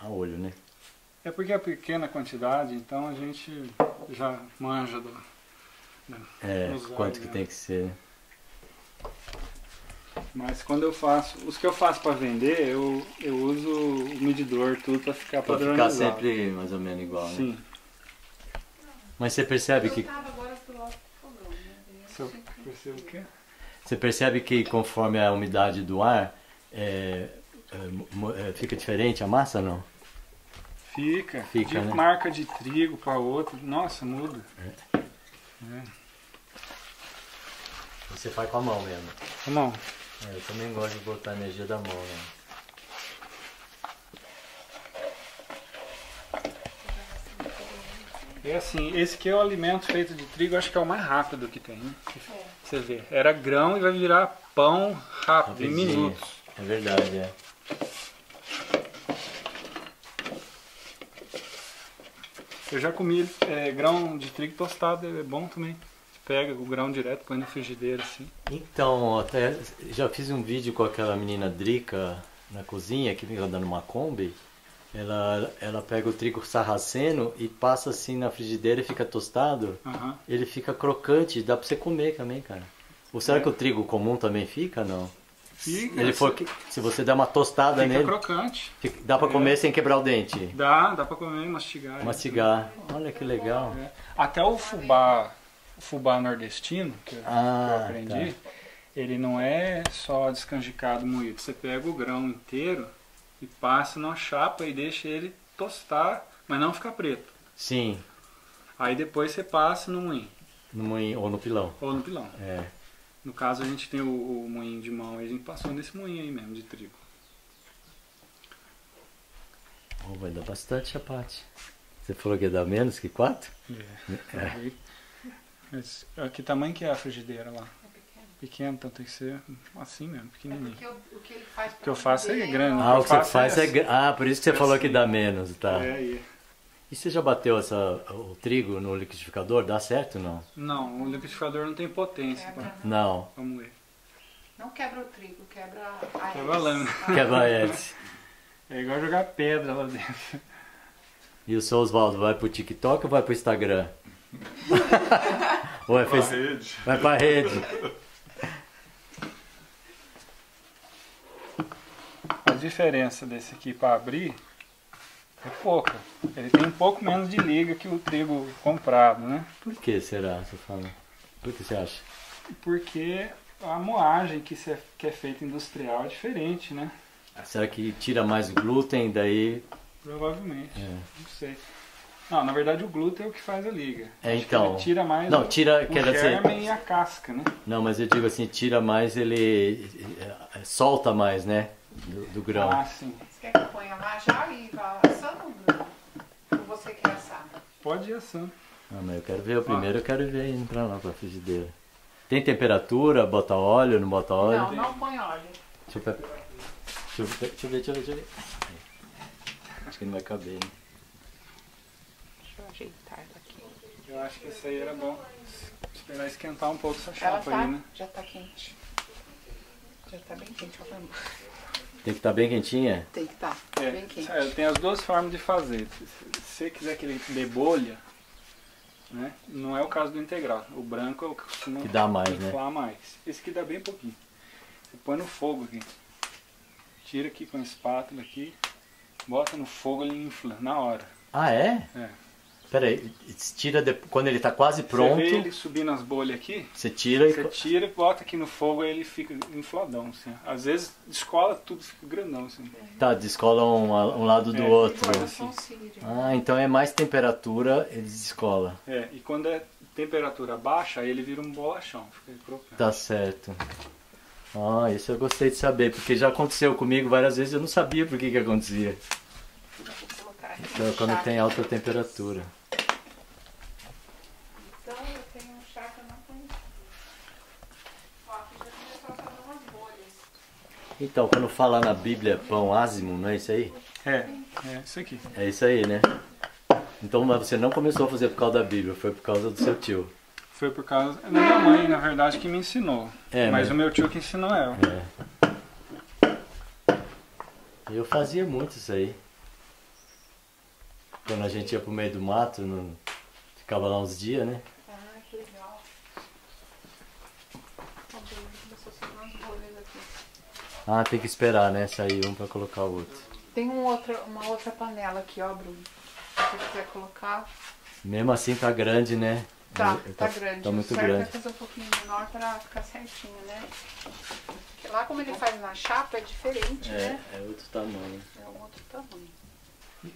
[SPEAKER 1] a olho, né?
[SPEAKER 2] É porque é pequena quantidade, então a gente já manja do.
[SPEAKER 1] É,
[SPEAKER 2] Usar,
[SPEAKER 1] quanto que
[SPEAKER 2] né?
[SPEAKER 1] tem que ser. né?
[SPEAKER 2] Mas quando eu faço, os que eu faço para vender, eu, eu uso o medidor, tudo para ficar
[SPEAKER 1] Pra ficar
[SPEAKER 2] padronizado.
[SPEAKER 1] sempre mais ou menos igual, né?
[SPEAKER 2] Sim.
[SPEAKER 1] Mas você percebe que
[SPEAKER 3] Eu tava agora do fogão, né? Sempre-
[SPEAKER 2] percebo o quê?
[SPEAKER 1] Você percebe que conforme a umidade do ar é, é, é, fica diferente a massa, não?
[SPEAKER 2] Fica.
[SPEAKER 1] Fica,
[SPEAKER 2] de
[SPEAKER 1] né?
[SPEAKER 2] marca de trigo para outra. Nossa, muda. É.
[SPEAKER 1] Você faz com a mão mesmo.
[SPEAKER 2] Não.
[SPEAKER 1] É, eu também gosto de botar a energia da mão, né?
[SPEAKER 2] É assim, esse aqui é o alimento feito de trigo, acho que é o mais rápido que tem, né? Você vê, era grão e vai virar pão rápido, em
[SPEAKER 1] Rapidinho.
[SPEAKER 2] minutos.
[SPEAKER 1] É verdade, é.
[SPEAKER 2] Eu já comi é, grão de trigo tostado, é bom também. Você pega o grão direto, põe na frigideira assim.
[SPEAKER 1] Então, até já fiz um vídeo com aquela menina Drica na cozinha, que fica andando uma Kombi. Ela, ela pega o trigo sarraceno e passa assim na frigideira e fica tostado.
[SPEAKER 2] Aham.
[SPEAKER 1] Ele fica crocante, dá pra você comer também, cara. Ou será
[SPEAKER 2] É.
[SPEAKER 1] que o trigo comum também fica, não?
[SPEAKER 2] Fica,
[SPEAKER 1] Ele for, se você der uma tostada
[SPEAKER 2] fica
[SPEAKER 1] nele,
[SPEAKER 2] crocante.
[SPEAKER 1] fica- dá pra
[SPEAKER 2] É.
[SPEAKER 1] comer sem quebrar o dente.
[SPEAKER 2] Dá, dá pra comer, mastigar.
[SPEAKER 1] Mastigar. Olha que legal.
[SPEAKER 2] É. Até o fubá, o fubá nordestino, que eu,
[SPEAKER 1] Ah,
[SPEAKER 2] que eu aprendi, ele não é só descanjicado moído. Você pega o grão inteiro e passa numa chapa e deixa ele tostar, mas não ficar preto.
[SPEAKER 1] Sim,
[SPEAKER 2] Aí depois você passa no moinho,
[SPEAKER 1] no moinho ou no pilão.
[SPEAKER 2] ou no pilão.
[SPEAKER 1] É.
[SPEAKER 2] No caso a gente tem o, o moinho de mão, e a gente passou nesse moinho aí mesmo, de trigo.
[SPEAKER 1] Oh, vai dar bastante chapate. Você falou que ia dar menos que quatro?
[SPEAKER 2] É. Aí, mas, ó, que tamanho que é a frigideira lá?
[SPEAKER 3] É pequeno.
[SPEAKER 2] Pequeno, então tem que ser assim mesmo,
[SPEAKER 3] É
[SPEAKER 2] pequenininho.
[SPEAKER 3] porque o, o que ele faz
[SPEAKER 2] O que eu faço é grande.
[SPEAKER 1] Ah, o que você
[SPEAKER 2] faço
[SPEAKER 1] faz é. gra- Ah, por isso que você
[SPEAKER 2] É
[SPEAKER 1] falou que
[SPEAKER 2] assim.
[SPEAKER 1] dá menos, tá?
[SPEAKER 2] É, e-
[SPEAKER 1] E você já bateu essa, o trigo no liquidificador? Dá certo ou não?
[SPEAKER 2] Não, o liquidificador não tem potência. Pra-
[SPEAKER 1] Não.
[SPEAKER 2] Vamos ver.
[SPEAKER 3] Não quebra o trigo, quebra a
[SPEAKER 2] Quebra a lâmina.
[SPEAKER 1] Quebra esse.
[SPEAKER 2] É igual jogar pedra lá dentro.
[SPEAKER 1] E o seu Oswaldo vai pro TikTok ou vai pro Instagram? Ou é
[SPEAKER 2] Pra
[SPEAKER 1] face...
[SPEAKER 2] rede.
[SPEAKER 1] Vai pra rede.
[SPEAKER 2] A diferença desse aqui para abrir é pouca. Ele tem um pouco menos de liga que o trigo comprado, né?
[SPEAKER 1] Por que será, você fala? Por que você acha?
[SPEAKER 2] Porque a moagem que, se é, que é feita industrial é diferente, né?
[SPEAKER 1] Será que tira mais glúten daí?
[SPEAKER 2] Provavelmente.
[SPEAKER 1] É.
[SPEAKER 2] Não sei. Não, na verdade o glúten é o que faz a liga.
[SPEAKER 1] É,
[SPEAKER 2] Acho
[SPEAKER 1] então.
[SPEAKER 2] ele tira mais
[SPEAKER 1] Não,
[SPEAKER 2] o,
[SPEAKER 1] tira,
[SPEAKER 2] o
[SPEAKER 1] quer dizer-
[SPEAKER 2] germe e a casca, né?
[SPEAKER 1] Não, mas eu digo assim, tira mais, ele eh, solta mais, né? Do, do grão.
[SPEAKER 2] Ah, sim.
[SPEAKER 3] Você quer que eu ponha lá já e vá assando, Bruno? Ou você quer assar?
[SPEAKER 2] Pode ir assando.
[SPEAKER 1] Ah, mas eu quero ver o primeiro, eu quero ver entrar lá pra frigideira. Tem temperatura? Bota óleo, não bota óleo?
[SPEAKER 3] Não, não põe óleo.
[SPEAKER 1] Deixa eu, pe- deixa eu ver, deixa eu ver, deixa eu ver, deixa eu ver. Acho que não vai caber, né?
[SPEAKER 3] Deixa eu ajeitar ela aqui.
[SPEAKER 2] Eu acho que isso aí era bom. Esperar esquentar um pouco essa chapa
[SPEAKER 3] tá,
[SPEAKER 2] aí, né?
[SPEAKER 3] já tá quente. Já tá bem quente, ó.
[SPEAKER 1] Tem que estar bem quentinha?
[SPEAKER 3] Tem que estar
[SPEAKER 2] É,
[SPEAKER 3] bem quente.
[SPEAKER 2] é, tem as duas formas de fazer. Se você quiser que ele dê bolha, né? Não é o caso do integral. O branco é o que costuma
[SPEAKER 1] Que dá mais, né?
[SPEAKER 2] inflar mais. Esse aqui dá bem pouquinho. Você põe no fogo aqui. Tira aqui com a espátula aqui. Bota no fogo ele infla na hora.
[SPEAKER 1] Ah, é?
[SPEAKER 2] É.
[SPEAKER 1] Pera aí, tira de- quando ele tá quase pronto,
[SPEAKER 2] Você vê ele subindo as bolhas aqui,
[SPEAKER 1] você tira e...
[SPEAKER 2] você tira e bota aqui no fogo aí ele fica infladão. Assim. Às vezes descola tudo, fica grandão. Assim.
[SPEAKER 1] Tá, descola um, um lado do
[SPEAKER 2] É.
[SPEAKER 1] outro.
[SPEAKER 2] Assim.
[SPEAKER 1] Ah, então é mais temperatura, ele descola.
[SPEAKER 2] É, e quando é temperatura baixa, aí ele vira um bolachão. Fica crocante.
[SPEAKER 1] Tá certo. Ah, isso eu gostei de saber, porque já aconteceu comigo várias vezes, eu não sabia por que que acontecia. Então, quando tem alta temperatura.
[SPEAKER 3] Então eu tenho um chá que eu não conheço. Ó, aqui já começou a fazer umas bolhas.
[SPEAKER 1] Então, quando fala na Bíblia pão ázimo, não é isso aí?
[SPEAKER 2] É, é isso aqui.
[SPEAKER 1] É isso aí, né? Então, mas você não começou a fazer por causa da Bíblia, foi por causa do seu tio.
[SPEAKER 2] Foi por causa da minha mãe, na verdade, que me ensinou.
[SPEAKER 1] É,
[SPEAKER 2] mas,
[SPEAKER 1] mas-
[SPEAKER 2] o meu tio que ensinou ela.
[SPEAKER 1] É. Eu fazia muito isso aí. Quando a gente ia pro meio do mato, ficava lá uns dias, né?
[SPEAKER 3] Ah, que legal. Ó, Bruno, Começou a fazer umas bolhas aqui.
[SPEAKER 1] Ah, tem que esperar, né? Sair um pra colocar o outro.
[SPEAKER 3] Tem um outro, uma outra panela aqui, ó, Bruno. Se você quiser colocar.
[SPEAKER 1] Mesmo assim tá grande, né?
[SPEAKER 3] Tá,
[SPEAKER 1] É,
[SPEAKER 3] tá, grande.
[SPEAKER 1] Tá muito
[SPEAKER 3] o certo
[SPEAKER 1] grande.
[SPEAKER 3] é fazer um pouquinho menor pra ficar certinho, né? Porque lá como ele faz na chapa é diferente,
[SPEAKER 1] É,
[SPEAKER 3] né?
[SPEAKER 1] é outro tamanho.
[SPEAKER 3] É um outro tamanho.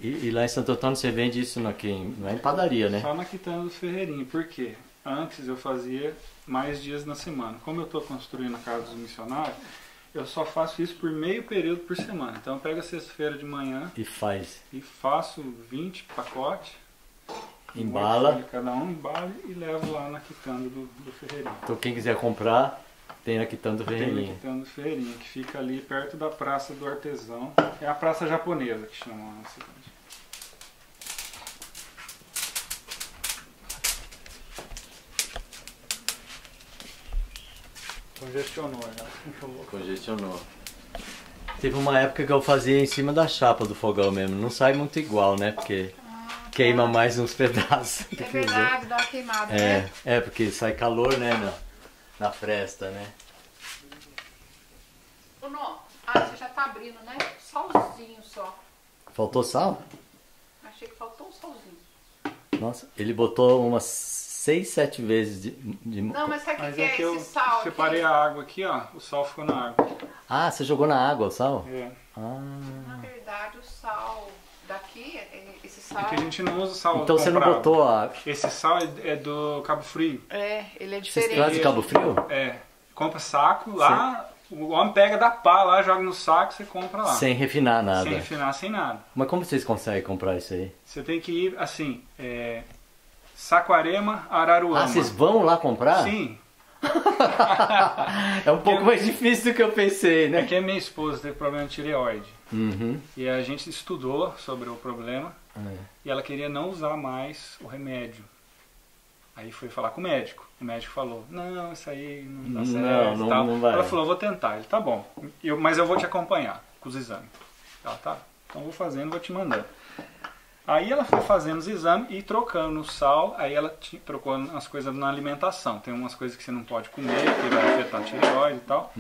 [SPEAKER 1] E, e lá em Santo Antônio você vende isso aqui, em- não é em padaria, né?
[SPEAKER 2] Só na quitanda do Ferreirinho. Por quê? Antes eu fazia mais dias na semana. Como eu estou construindo a casa dos missionários, eu só faço isso por meio período por semana. Então eu pego a sexta-feira de manhã
[SPEAKER 1] E faz.
[SPEAKER 2] e faço 20 pacotes.
[SPEAKER 1] Embala.
[SPEAKER 2] de cada um, embalo e levo lá na quitanda do, do Ferreirinho.
[SPEAKER 1] Então quem quiser comprar, tem aqui tanto
[SPEAKER 2] Tem na quitanda do Ferreirinho, que fica ali perto da Praça do Artesão. É a praça japonesa que chamam Congestionou já.
[SPEAKER 1] Congestionou. Teve uma época que eu fazia em cima da chapa do fogão mesmo. Não sai muito igual, né? Porque queima mais uns pedaços.
[SPEAKER 3] É verdade, dá uma queimada,
[SPEAKER 1] É,
[SPEAKER 3] né?
[SPEAKER 1] é, porque sai calor, né? Na, na fresta, né?
[SPEAKER 3] Bruno, ah, você já tá abrindo, né? Solzinho só.
[SPEAKER 1] Faltou sal?
[SPEAKER 3] Achei que faltou um solzinho.
[SPEAKER 1] Nossa, ele botou umas 6, 7 vezes de. de-
[SPEAKER 3] Não, mas sabe o que, que
[SPEAKER 2] é
[SPEAKER 3] é
[SPEAKER 2] que eu
[SPEAKER 3] esse sal
[SPEAKER 2] separei
[SPEAKER 3] aqui?
[SPEAKER 2] a água aqui, ó. O sal ficou na água.
[SPEAKER 1] Ah, você jogou na água o sal?
[SPEAKER 2] É.
[SPEAKER 1] Ah.
[SPEAKER 3] Na verdade, o sal daqui, é- esse sal...
[SPEAKER 2] É que a gente não usa sal
[SPEAKER 1] Então você não
[SPEAKER 2] comprado.
[SPEAKER 1] botou a.
[SPEAKER 2] Esse sal é, é do Cabo Frio.
[SPEAKER 3] É, ele é diferente.
[SPEAKER 1] trazem Cabo Frio?
[SPEAKER 2] É. Compra saco lá, o homem pega da pá lá, joga no saco, você compra lá.
[SPEAKER 1] Sem refinar nada.
[SPEAKER 2] Sem refinar, sem nada.
[SPEAKER 1] Mas como vocês conseguem comprar isso aí?
[SPEAKER 2] Você tem que ir assim, é, Saquarema, Araruama.
[SPEAKER 1] Ah, vocês vão lá comprar?
[SPEAKER 2] Sim.
[SPEAKER 1] É um pouco mais difícil do que eu pensei,
[SPEAKER 2] É
[SPEAKER 1] né?
[SPEAKER 2] que a minha esposa teve problema de tireoide.
[SPEAKER 1] Uhum.
[SPEAKER 2] E a gente estudou sobre o problema
[SPEAKER 1] É.
[SPEAKER 2] e ela queria não usar mais o remédio. Aí foi falar com o médico. O médico falou, não, isso aí não dá
[SPEAKER 1] Não,
[SPEAKER 2] certo. e
[SPEAKER 1] não-
[SPEAKER 2] tal.
[SPEAKER 1] não vai.
[SPEAKER 2] Ela falou, vou tentar. Ele, tá bom. Eu, mas eu vou te acompanhar com os exames. Ela, tá. Então vou fazendo, vou te mandando. Aí ela foi fazendo os exames e trocando o sal, aí ela trocou as coisas na alimentação. Tem umas coisas que você não pode comer, que vai afetar a tireoide e tal.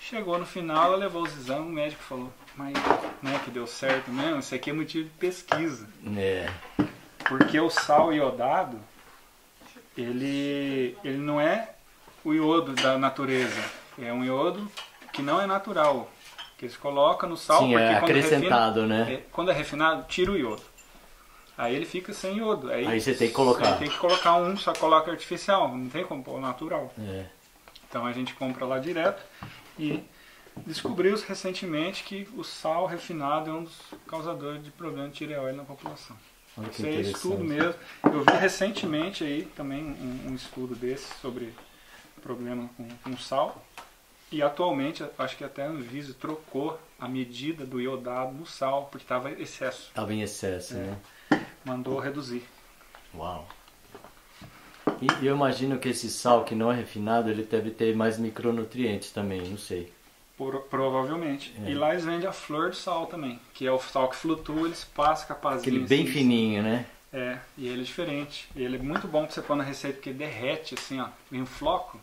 [SPEAKER 2] Chegou no final, ela levou os exames, o médico falou, mas né, que deu certo mesmo, isso aqui é motivo de pesquisa.
[SPEAKER 1] É.
[SPEAKER 2] Porque o sal iodado, ele, ele não é o iodo da natureza. É um iodo que não é natural. Que eles colocam no sal
[SPEAKER 1] Sim,
[SPEAKER 2] porque
[SPEAKER 1] é
[SPEAKER 2] quando
[SPEAKER 1] acrescentado,
[SPEAKER 2] refina,
[SPEAKER 1] né?
[SPEAKER 2] é, quando é refinado, tira o iodo. Aí ele fica sem iodo. Aí,
[SPEAKER 1] Aí você tem que colocar.
[SPEAKER 2] Tem que colocar um, só coloca artificial, não tem como pôr natural.
[SPEAKER 1] É.
[SPEAKER 2] Então a gente compra lá direto e descobriu-se recentemente que o sal refinado é um dos causadores de problema de tireoide na população.
[SPEAKER 1] Olha
[SPEAKER 2] Isso é estudo mesmo. Eu vi recentemente aí também um, um estudo desse sobre problema com, com sal. E atualmente, acho que até a Anvisa trocou a medida do iodado no sal, porque estava excesso.
[SPEAKER 1] Tava em excesso,
[SPEAKER 2] É.
[SPEAKER 1] né?
[SPEAKER 2] Mandou reduzir.
[SPEAKER 1] Uau. E eu imagino que esse sal que não é refinado, ele deve ter mais micronutrientes também, não sei.
[SPEAKER 2] Por- provavelmente.
[SPEAKER 1] É.
[SPEAKER 2] E lá eles vendem a flor de sal também, que é o sal que flutua, eles passam capazinho.
[SPEAKER 1] Aquele bem
[SPEAKER 2] assim,
[SPEAKER 1] fininho, né?
[SPEAKER 2] É, e ele é diferente. E ele é muito bom pra você pôr na receita, porque derrete assim, ó. Vem um floco,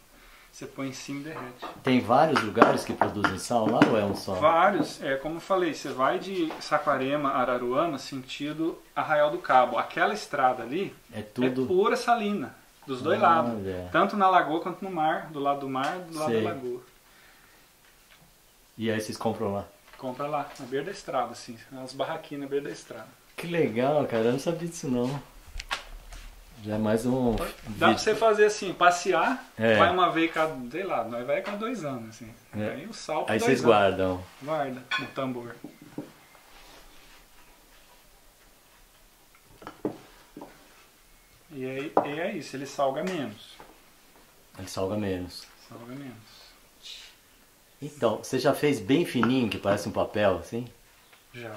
[SPEAKER 2] você põe em cima e derrete.
[SPEAKER 1] Tem vários lugares que produzem sal lá ou é um só?
[SPEAKER 2] Vários, é como eu falei, você vai de Saquarema, Araruama, sentido Arraial do Cabo. Aquela estrada ali
[SPEAKER 1] É
[SPEAKER 2] é
[SPEAKER 1] tudo.
[SPEAKER 2] pura salina, dos dois lados. Tanto na lagoa quanto no mar, do lado do mar do lado
[SPEAKER 1] Sei.
[SPEAKER 2] da lagoa.
[SPEAKER 1] E aí vocês compram lá.
[SPEAKER 2] Compra lá, na beira da estrada, assim, as barraquinhas na beira da estrada.
[SPEAKER 1] Que legal, cara. Eu não sabia disso não. Já é mais um.
[SPEAKER 2] Dá
[SPEAKER 1] vídeo.
[SPEAKER 2] pra você fazer assim, passear,
[SPEAKER 1] É.
[SPEAKER 2] vai uma vez cada, sei lá, nós vai cada dois anos, assim.
[SPEAKER 1] É.
[SPEAKER 2] Aí o sal
[SPEAKER 1] Aí
[SPEAKER 2] dois
[SPEAKER 1] vocês
[SPEAKER 2] anos.
[SPEAKER 1] guardam.
[SPEAKER 2] Guarda no tambor. E aí, e é isso, ele salga menos.
[SPEAKER 1] Ele salga menos.
[SPEAKER 2] Salga menos.
[SPEAKER 1] Então, você já fez bem fininho, que parece um papel, assim?
[SPEAKER 2] Já.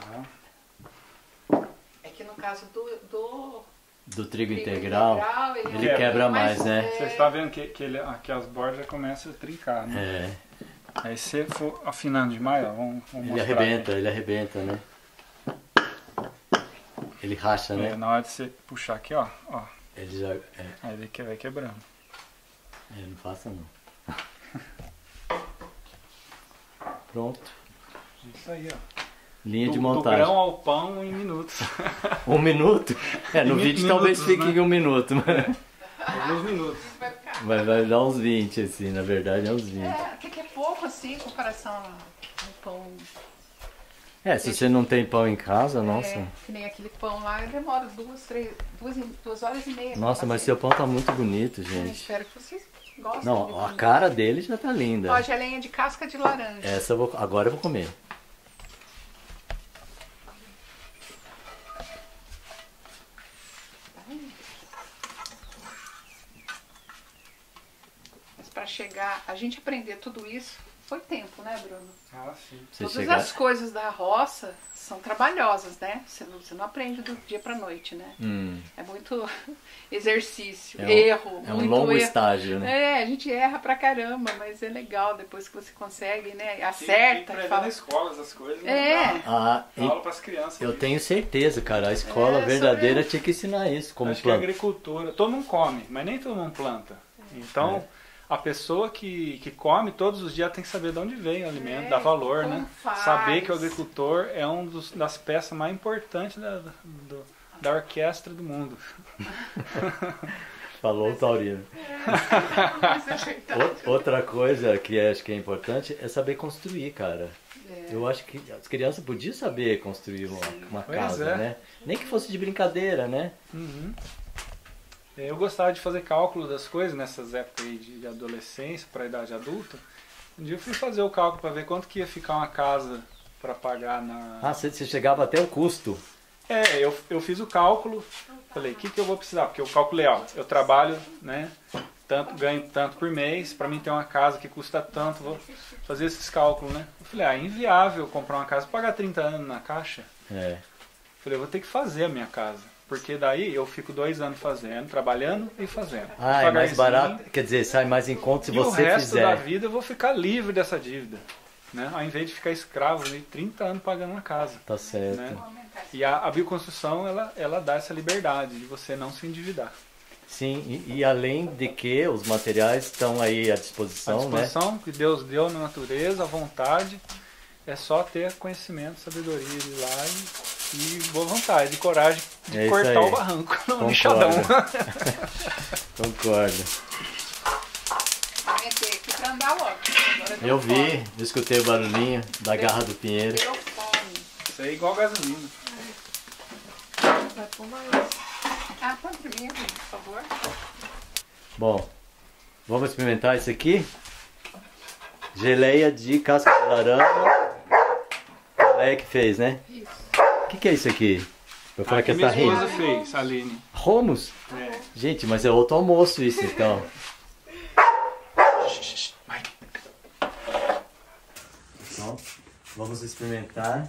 [SPEAKER 3] É que no caso do, do
[SPEAKER 1] Do trigo
[SPEAKER 3] trigo
[SPEAKER 1] integral.
[SPEAKER 3] ele,
[SPEAKER 1] Ele
[SPEAKER 2] É,
[SPEAKER 1] quebra mais,
[SPEAKER 3] mas,
[SPEAKER 1] né?
[SPEAKER 2] Você está vendo que, que ele, aqui as bordas já começam a trincar, né?
[SPEAKER 1] É.
[SPEAKER 2] Aí se for afinando demais, ó, vamos, vamos
[SPEAKER 1] Ele
[SPEAKER 2] mostrar
[SPEAKER 1] arrebenta, ele arrebenta, né? Ele racha,
[SPEAKER 2] aqui. É,
[SPEAKER 1] né?
[SPEAKER 2] na hora de você puxar aqui, ó, ó
[SPEAKER 1] Ele já. É,
[SPEAKER 2] aí ele que- vai quebrando.
[SPEAKER 1] é, não faça não. Pronto.
[SPEAKER 2] Isso aí, ó.
[SPEAKER 1] Linha de
[SPEAKER 2] do, do
[SPEAKER 1] montagem.
[SPEAKER 2] grão ao pão em minutos.
[SPEAKER 1] Um minuto? É, no vídeo
[SPEAKER 2] minutos,
[SPEAKER 1] talvez fique
[SPEAKER 2] né?
[SPEAKER 1] em um minuto, mas
[SPEAKER 2] Alguns minutos.
[SPEAKER 3] vai
[SPEAKER 1] dar uns 20, assim, na verdade é uns 20.
[SPEAKER 3] É, que, é pouco assim em comparação ao pão.
[SPEAKER 1] É, se você não tem pão em casa, nossa.
[SPEAKER 3] É, que nem aquele pão lá, demora duas, três, duas, duas horas e meia.
[SPEAKER 1] Nossa, mas seu pão tá muito bonito,
[SPEAKER 3] Eu
[SPEAKER 1] gente.
[SPEAKER 3] espero que vocês gostem.
[SPEAKER 1] Não,
[SPEAKER 3] de
[SPEAKER 1] a cara dele já tá linda.
[SPEAKER 3] Ó, gelinha de casca de laranja.
[SPEAKER 1] Essa eu vou. Agora eu vou comer.
[SPEAKER 3] Mas pra chegar, a gente aprender tudo isso, foi tempo, né, Bruno?
[SPEAKER 2] Ah, sim.
[SPEAKER 1] Você
[SPEAKER 3] Todas
[SPEAKER 1] chegar.
[SPEAKER 3] as coisas da roça são trabalhosas, né? Você não, você não aprende do dia pra noite, né?
[SPEAKER 1] Hum,
[SPEAKER 3] É muito exercício,
[SPEAKER 1] É um-
[SPEAKER 3] erro,
[SPEAKER 1] é um
[SPEAKER 3] muito
[SPEAKER 1] longo
[SPEAKER 3] erro.
[SPEAKER 1] estágio, né?
[SPEAKER 3] É, a gente erra pra caramba, mas é legal depois que você consegue, né?
[SPEAKER 2] Tem
[SPEAKER 3] Acerta,
[SPEAKER 2] aprender
[SPEAKER 3] fala.
[SPEAKER 2] na escola essas coisas.
[SPEAKER 3] É.
[SPEAKER 2] Né?
[SPEAKER 1] Ah,
[SPEAKER 2] Dá
[SPEAKER 1] e
[SPEAKER 2] aula pras crianças.
[SPEAKER 1] eu
[SPEAKER 2] isso.
[SPEAKER 1] tenho certeza, cara. A escola
[SPEAKER 3] É,
[SPEAKER 1] verdadeira
[SPEAKER 3] sobre-
[SPEAKER 1] tinha que ensinar isso como
[SPEAKER 2] Acho que a
[SPEAKER 1] planta.
[SPEAKER 2] agricultura, todo mundo come, mas nem todo mundo planta. Então, a pessoa que, que come todos os dias tem que saber de onde vem o alimento,
[SPEAKER 3] É,
[SPEAKER 2] dar valor, né?
[SPEAKER 3] faz.
[SPEAKER 2] Saber que o agricultor é um dos, das peças mais importantes da, do- da orquestra do mundo.
[SPEAKER 1] Falou o Taurino.
[SPEAKER 3] É verdade.
[SPEAKER 1] Ou- Outra coisa que acho que é importante é saber construir, cara.
[SPEAKER 3] É.
[SPEAKER 1] Eu acho que as crianças podiam saber construir uma, uma casa,
[SPEAKER 2] é.
[SPEAKER 1] né? Nem que fosse de brincadeira, né?
[SPEAKER 2] Uhum. É, Eu gostava de fazer cálculo das coisas nessas épocas aí de, adolescência para idade adulta. Um dia eu fui fazer o cálculo para ver quanto que ia ficar uma casa para pagar na.
[SPEAKER 1] Ah, você, você chegava até o custo.
[SPEAKER 2] É, eu, eu fiz o cálculo, falei, o que, que eu vou precisar? Porque eu calculei, ó, eu trabalho, né, tanto, ganho tanto por mês, para mim ter uma casa que custa tanto, vou fazer esses cálculos, né? Eu falei, ah, é inviável comprar uma casa, pagar 30 anos na caixa.
[SPEAKER 1] É.
[SPEAKER 2] Falei, eu vou ter que fazer a minha casa, porque daí eu fico dois anos fazendo, trabalhando e fazendo.
[SPEAKER 1] Ah, é mais barato. Quer dizer, sai mais em conta se
[SPEAKER 2] E o
[SPEAKER 1] você
[SPEAKER 2] resto
[SPEAKER 1] fizer.
[SPEAKER 2] da vida eu vou ficar livre dessa dívida. né? Ao invés de ficar escravo ali 30 anos pagando uma casa.
[SPEAKER 1] Tá certo.
[SPEAKER 2] Né? E a, a bioconstrução, ela, ela dá essa liberdade de você não se endividar.
[SPEAKER 1] Sim, e, e além de que os materiais estão aí à disposição,
[SPEAKER 2] A disposição que Deus deu na natureza, à vontade, é só ter conhecimento, sabedoria de lá e, e boa vontade, e coragem de
[SPEAKER 1] É
[SPEAKER 2] cortar
[SPEAKER 1] aí.
[SPEAKER 2] o barranco no
[SPEAKER 1] Concordo.
[SPEAKER 2] lixadão.
[SPEAKER 1] Concordo. Eu vi, escutei o barulhinho da garra do Pinheiro.
[SPEAKER 2] Isso aí é igual gasolina.
[SPEAKER 3] Vai pôr mais. Ah, põe pra mim, por favor.
[SPEAKER 1] Bom, vamos experimentar isso aqui? Geleia de casca de laranja. É que fez, né?
[SPEAKER 3] Isso.
[SPEAKER 1] O que, que é isso aqui? Eu falei que
[SPEAKER 2] Aqui
[SPEAKER 1] essa
[SPEAKER 2] minha esposa fez, Aline.
[SPEAKER 1] Romos?
[SPEAKER 2] É.
[SPEAKER 1] Gente, mas é outro almoço isso então. Então, vamos experimentar.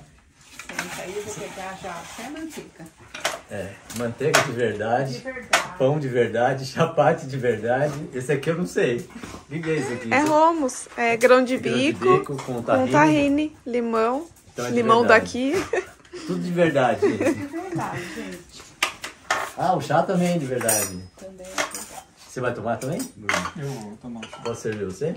[SPEAKER 3] Aí eu vou pegar já até manteiga.
[SPEAKER 1] É, manteiga de
[SPEAKER 3] De
[SPEAKER 1] verdade,
[SPEAKER 3] verdade.
[SPEAKER 1] pão de verdade, chapate de verdade. Esse aqui eu não sei. O que é isso aqui?
[SPEAKER 4] É romos, é grão de
[SPEAKER 1] Grão de
[SPEAKER 4] bico,
[SPEAKER 1] bico com
[SPEAKER 4] com
[SPEAKER 1] tahine.
[SPEAKER 4] limão,
[SPEAKER 1] Então é
[SPEAKER 4] limão
[SPEAKER 1] verdade.
[SPEAKER 4] daqui.
[SPEAKER 1] Tudo de verdade, gente.
[SPEAKER 3] De verdade, gente.
[SPEAKER 1] Ah, o chá também é de verdade.
[SPEAKER 3] Também é.
[SPEAKER 1] Você vai tomar também?
[SPEAKER 2] Eu vou tomar.
[SPEAKER 1] Posso servir você?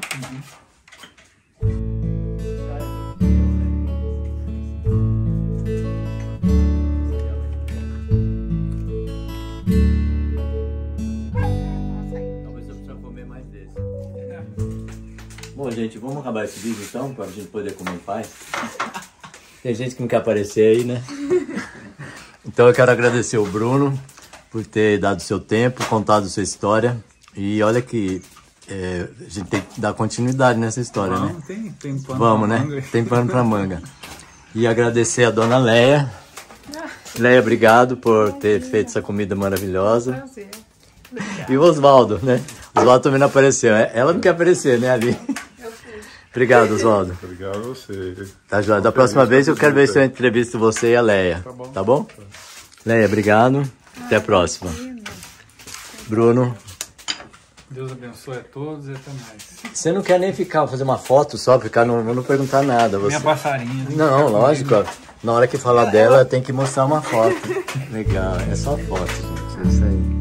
[SPEAKER 1] Talvez eu precise comer mais desse. Bom, gente, vamos acabar esse vídeo então, para a gente poder comer em paz. Tem gente que não quer aparecer aí, né? Então eu quero agradecer o Bruno por ter dado seu tempo, contado sua história. E olha que é, a gente tem que dar continuidade nessa história, né?
[SPEAKER 2] tem, tem pano
[SPEAKER 1] Vamos,
[SPEAKER 2] pra
[SPEAKER 1] né?
[SPEAKER 2] manga.
[SPEAKER 1] Tem pano pra manga. E agradecer a dona Leia. Leia, obrigado por ter feito essa comida maravilhosa.
[SPEAKER 3] Prazer.
[SPEAKER 1] E o Oswaldo, né? Oswaldo também não apareceu. É, Ela não quer aparecer, né, ali? Obrigado, Oswaldo.
[SPEAKER 5] Obrigado a você.
[SPEAKER 1] Tá joia. Da próxima vez eu quero ver se eu entrevisto você e a Leia. Tá bom? Leia, obrigado. Até a próxima. Bruno,
[SPEAKER 2] Deus abençoe a todos e até mais.
[SPEAKER 1] você não quer nem ficar, fazer uma foto só, ficar, não, não perguntar nada. Você...
[SPEAKER 2] Minha passarinha. né?
[SPEAKER 1] Não, lógico. ó. Na hora que falar dela, tem que mostrar uma foto. Legal, é só foto, gente. É isso aí.